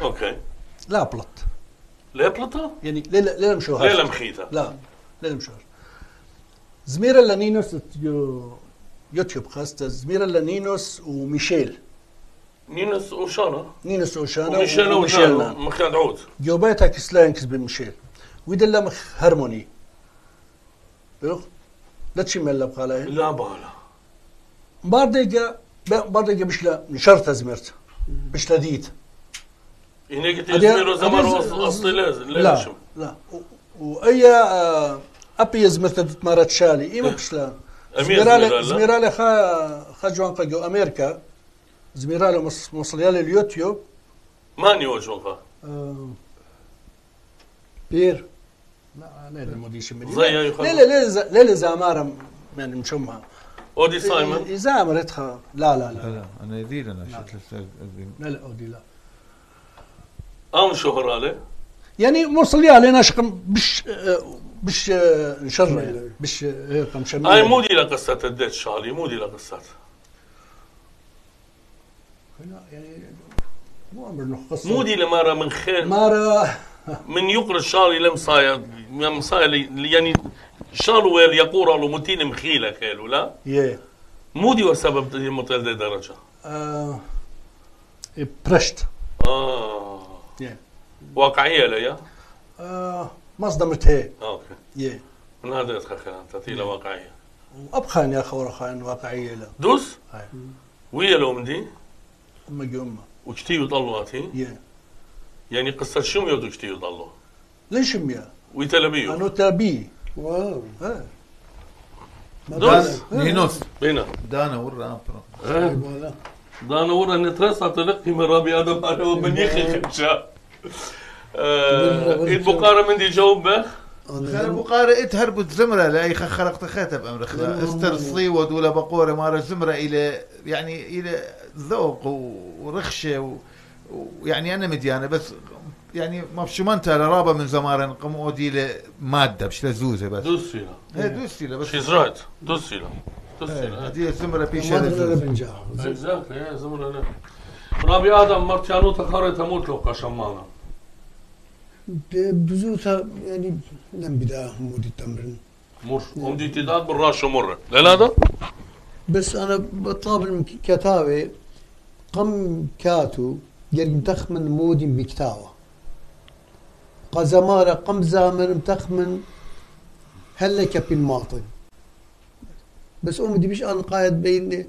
أوكي. لا بلط ليه بلطة؟ يعني ليلة ليلة مشوهر ليه مخيتة؟ لا ليلة مشوهر زميرا لنينوس يو- يوتيوب خاصة زميرا لنينوس وميشيل. نينس وشانا نينوس اوشانا وميشيل وميشيل نان مخيط عود. جوبيتها كسلانكس بميشيل ويدلا مخ هرموني يخ لا تشم الا بقالا لا بالا بارديجا بارديجا مش لا نشرتها زميرتها مش لديت هناك هذه- تزمير زمر اصلي لازم لا لا وأي آه، أبي زمرتها تتمارت شالي ايما مش لا أمير زميرالي زميرالي. زميرالي خا خا جوان قاقو أمريكا زميرالي مص- موصليالي اليوتيوب ماني وجهها آه، بير لا لا المودي شمري زي أي خبر. لا لا لا لا لا زامارة يعني مشمها اودي سايمون زامرتها لا لا لا لا لا أنا يدير أنا شفت لسه لا لا اودي لا ام شهر عليه يعني موصل لي ناشق بش آه، بش آه، نشر يعني بش آه، هيك مشمل هاي مو دي لقصة الديت شالي مو دي لقصة لا، يعني مو أمر انه قصه مو دي لمارة من خير مارا من يقر الشالي لمصايا مصايا لي- يعني شالو ويل يقور له متين مخيلة كيلو لا؟ يه مو دي وسبب دي مطل دي درجة. آه، برشت آه. يه واقعية ليا آه، مصدمت هي أوكي. هذا يتخخر انت تيلا واقعية وابخان يا اخو رخان واقعية لا. دوس؟ هاي. ويا لو مدي؟ أمك يومها وكتي وطلواتي يه. يعني قصة شو يودو كتي وطلو ليش ميا ويتلبيو. أنا تابي واو. آه. دوس. نينوس. بينا. دانا ورا ولا دانا ورا نترسى تلقي من ربي آدم على ومن يخي خمشة. إيد بقارة من دي جاوب به. خل بقارة اتهربت زمرة لا خلقت خاتب أمر خلا إستر صيود ولا بقورة مار زمرة إلى يعني إلى ذوق ورخشة ويعني أنا مديانة بس يعني مبشمنتها لرابة من زمارن قمو دي لمادة مش لزوزة بس. دوس فيها. هي دوسي له بس شيز رايت دوس فيها دوس إيه، فيها. هذه زمرة بيشة ما ادري لزوزة بنجاح. اكزاكتلي يا زمر لا. ربي آدم مرتيانو تخاري تموت لو قشمانا. بزوتها يعني لم بداية مودي التمرين مر. هم دي تداد بالراش مرة. لا هذا بس أنا بطلب من كتابة قم كاتو يرق متخمن مودي بكتاوة قزمارة قم زامر متخمن هل لك بالماطن بس أمي دي مش أنا قاعد بين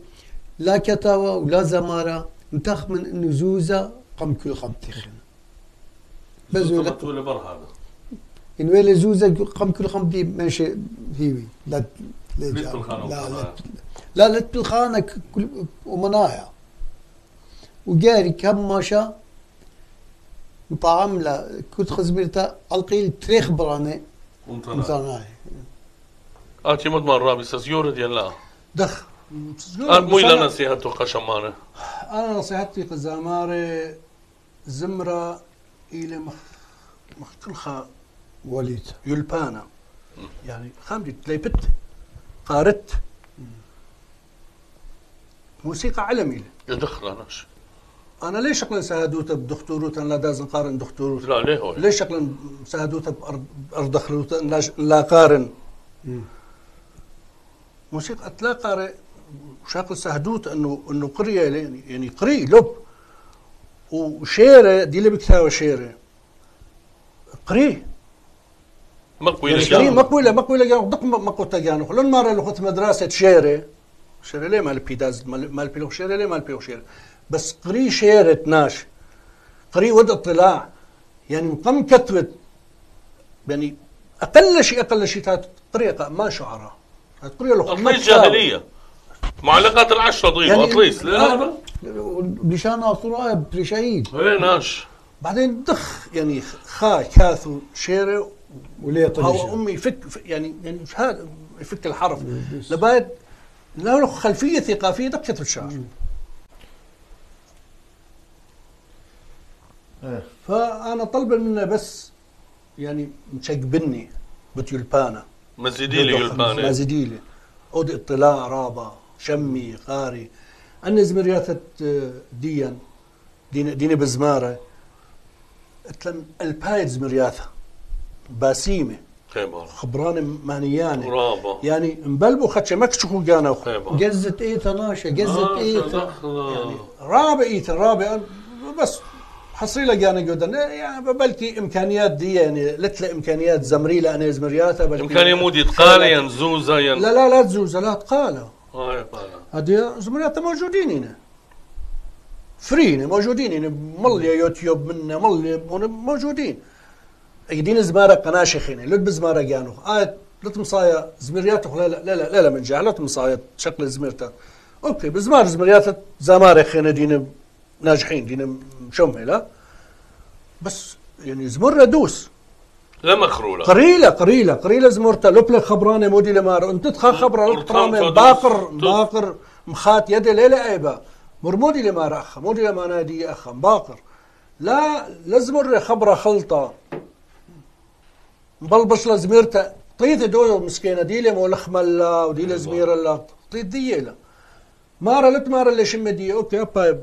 لا كتاوى ولا زمارة متخ من إنه زوزة قم كل خمتي خنا بس ولا ولا بر هذا؟ إن ولا زوزة قم كل خمتي ماشي هيوي. لا لا لا لا. لا لا بالخانة ك- كل ومنايا. وقاري كم ماشا؟ مطعم لا كنت خزميرتا القيل تريخ براني. ومتنا مطعناي آتي مد مرة بس زيورة ديال لا. دخ. آه مو إلا نصيحته قشمانة أنا نصيحتي قزاماري زمرة إلى مخ مختلخة وليد. يلبانا. يعني خامدي تليبت قارت. موسيقى علمي يدخل أنا شي. أنا ليش شكلا سهدوتا بدكتوروتا لا دازن قارن دكتوروتا لا ليه هو؟ ليش شكلا سهدوتا بأرض دخلوتا لا, لا قارن. موسيقى لا قارئ وشاقل سهدوت إنه إنه قرية يعني يعني قري لب. وشيرة دي اللي بكتاوى شيره قري. يعني قري مقوله مقوله جانو دق مقوتا جانو خلون مره لغت مدرسة شيرة. شيرة ليه مال بيداز مال مال بيلو شيرة؟ ليه مال بيلو شيرة؟ بس قري شيرة ناش قري ود اطلاع. يعني مقام كتبت. يعني أقل شيء أقل شيء تات طريقة ما شعراء لغه أطليس جاهلية. معلقات العشرة ضيف يعني- أطليس. لا لا. بلشان أصراء برشايد إيه ناش؟ بعدين دخ يعني خا كاثو شيرة وليه هو طلع امي يفك يعني يعني مش هذا يفك الحرف. لبعد لا له خلفية ثقافية دقه الشعر إيه. فأنا طلب منه بس يعني مشقبني بتيلبانا مزيدي لي يلباني مازديلي اود اطلاع رابا شمي قاري أنا زمرياتة ديان دين ديني بزمارة. اتلن البايد زمرياتها باسيمة. خيبر. خبران مهنيانة. يعني مبلبو خدش مكشخو جانا قزة إيه تناشا قزة إيه يعني رابع ايتن رابع. بس حصري لقانا جودا يعني بلكي إمكانيات دي يعني لتلا إمكانيات زمريلة أنا زمرياتها بلكي إمكانية مودي تقالة ينزوزة ين لا لا لا تزوز لا تقالة آه،. هذه زمرياتها موجودين هنا فرينا موجودين هنا ملي يوتيوب منا ملي هنا موجودين ايدين زمارة قناشخ هنا لد بزمارة جانو آه لت مصايا زمريات لا لا لا لا, لا, من جهة لت مصايا شكل زمرتا أوكي بزمار زمريات زمارة هنا دين ناجحين دين مشملة بس يعني زمرة دوس لا مخرولة. قريلة قريلة قريلة زمرتا لبلة خبرانة مودي لمار. انت تخا خبرة فدوس. باقر باقر مخات يدي ليلة عيبة. مرمودي لمار أخا مودي لما نادي أخا. باقر. لا لزمر خبرة خلطة. مبلبش لزميرتا طيت دول مسكينة. دي لي مولخ ملا ودي لي زميرة لا. طيت دي لا. مارا لت مارا اللي شم دي أوكي أبا.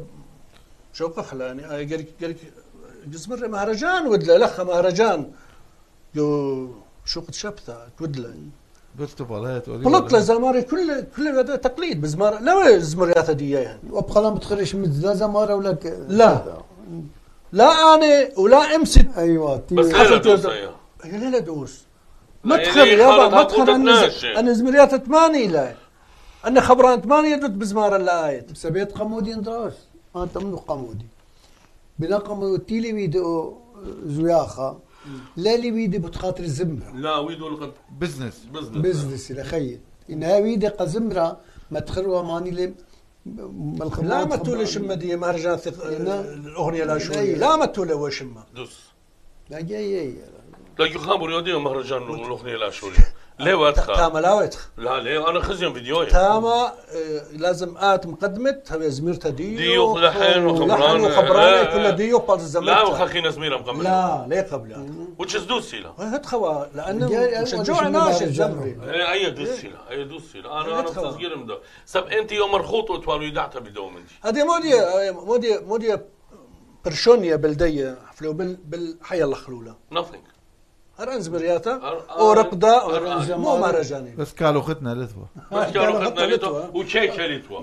شو قخلاني اي قالك قالك جزمر مهرجان ودلا. لخ مهرجان. جو شو قد شبثة تودلا قلت بلات بلط زماري كل كل هذا تقليد بزمار لا زمريات دي يعني لما تخرج من لا زمارة ولا ك... لا. لا أنا ولا امسك أيوه بس دوسة يا- يا. يا لا دوس. لا، مدخل يعني يابا خالد مدخل هاكو أنا زمريات ثمانية لا. أنا خبران ثمانية دوت بزمار الآيت سبيت قمودي اندراس انت منو قمودي. بنا قمودي تيلي ويدو زوياخة. لا لي ويدي بتخاطر الزمرة لا ويدو لقد بزنس بزنس بزنس إلى انها ويدي قزمرة ما تخروا ماني لي لا ما تولي شمة دي مهرجان ثق... لا. الأغنية لا شوية. لا. لا ما تولي وشمة دوس. لا جاي جاي لا يخابر يودي مهرجان الأغنية لا شوري ليه واتخا تاما لا ويتخ لا ليه؟ أنا خزين فيديوهين تاما آه، لازم آت مقدمة هذا زميرتها ديو. ديو لحن لا. وخبرانة كلها ديو بال لا زمرتها وخاخي نزميرة مقبل لا ليه قبل وتش دوسي لا هتخوى لأنه جاي- مشجوع ناشط زمري إيه، أي دوسي لا أي دوسي لا أنا أنا ندخل. تصغير مدو. سب أنت يوم مرخوط وتوالو يدعتها بدوم أنت هذه مودي مودي مودي برشونيا بلدية حفلة بال بالحي الله خلولة nothing. أو رقدة أو أر- مو مهرجاني بس قالوا ختنا لثوة بس كانوا خطنا خدنا لتوا. لتوا وشيكة لتوا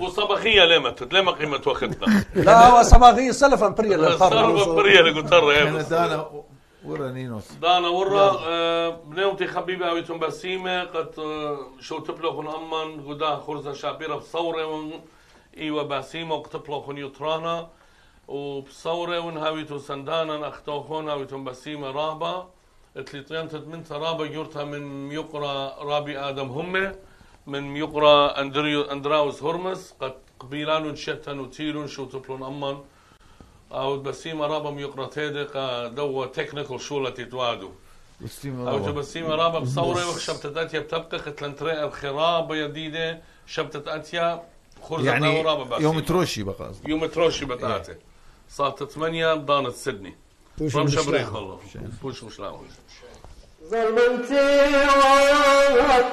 وصباخية لمتت لما قيمة وخدنا لا هو صباغي سلفا بريا للخرب صار بريا اللي قلت لها كانت أنا ورا نينوس دانا ورا آه، بنوتي خبيبة أويتم بسيمة قد آه، شو تبلغن أمن قدا خرزة شابيرة بصورة إيوة بسيمة وقتبلغن يطرانا وبصورة ون هاويتو سندانا أختوخون هاويتم بسيمة رابا. اتلي طيانتت من رابا يورتها من ميقرا رابي آدم همة من ميقرا أندريو أندراوس هرمس قد قبيلان شتن وتيلون شو تبلون أمن أو بسيمة رابا ميقرا تيدق دو تكنيكال شولة تتوادو. والسيمة أو. تبسيمة رابا بصورة وشبتت آتيا بتبقى قتلنتري الخرابة يديدة شبتت آتيا خرزة يعني رابا بسيمة يوم تروشي بقى يوم تروشي بتاعتي صارت ثمانية ضانت سيدني. بريخ والله وش مش لاوي ظلمتي وراك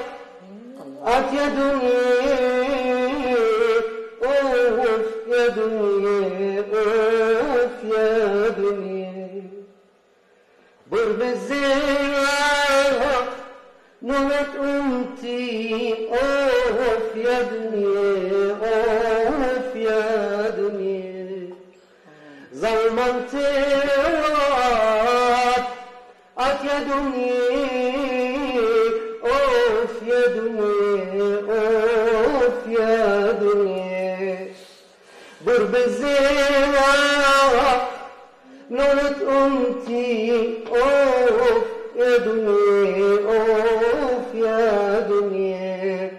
دنيا أوف يا دنيا أوف يا دنيا برب الزينة نمت أمتي أوف يا دنيا أوف يا دنيا وراك أت يا دنيا أوف يا دنيا أوف يا دنيا برب الزينة نولت أمتي أوف يا دنيا أوف يا دنيا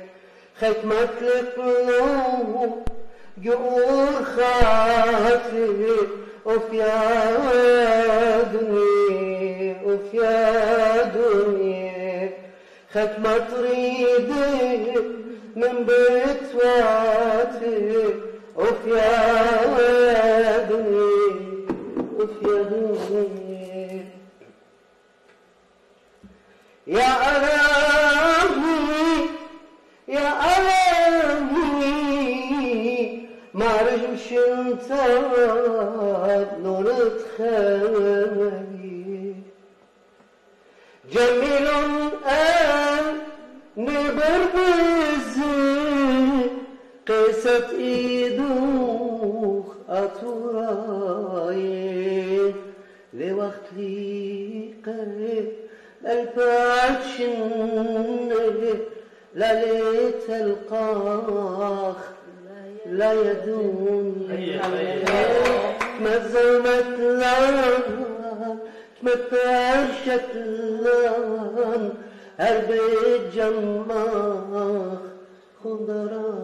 ختمت القلوب جؤور خاطري أوف يا دنيا أوف يا دنيا ختمة تريدي من بيت واتي أوف يا دنيا أوف يا دنيا يا ألامي يا ألامي انت لو نتخاني جميل آن نبر بزي قيست إيدوخ أطوراي لوقت لي قريب الباتشن لا ليت القاخ لا يدون ما زمت لأن ما ترشت لأن هربي جماخ خضراء.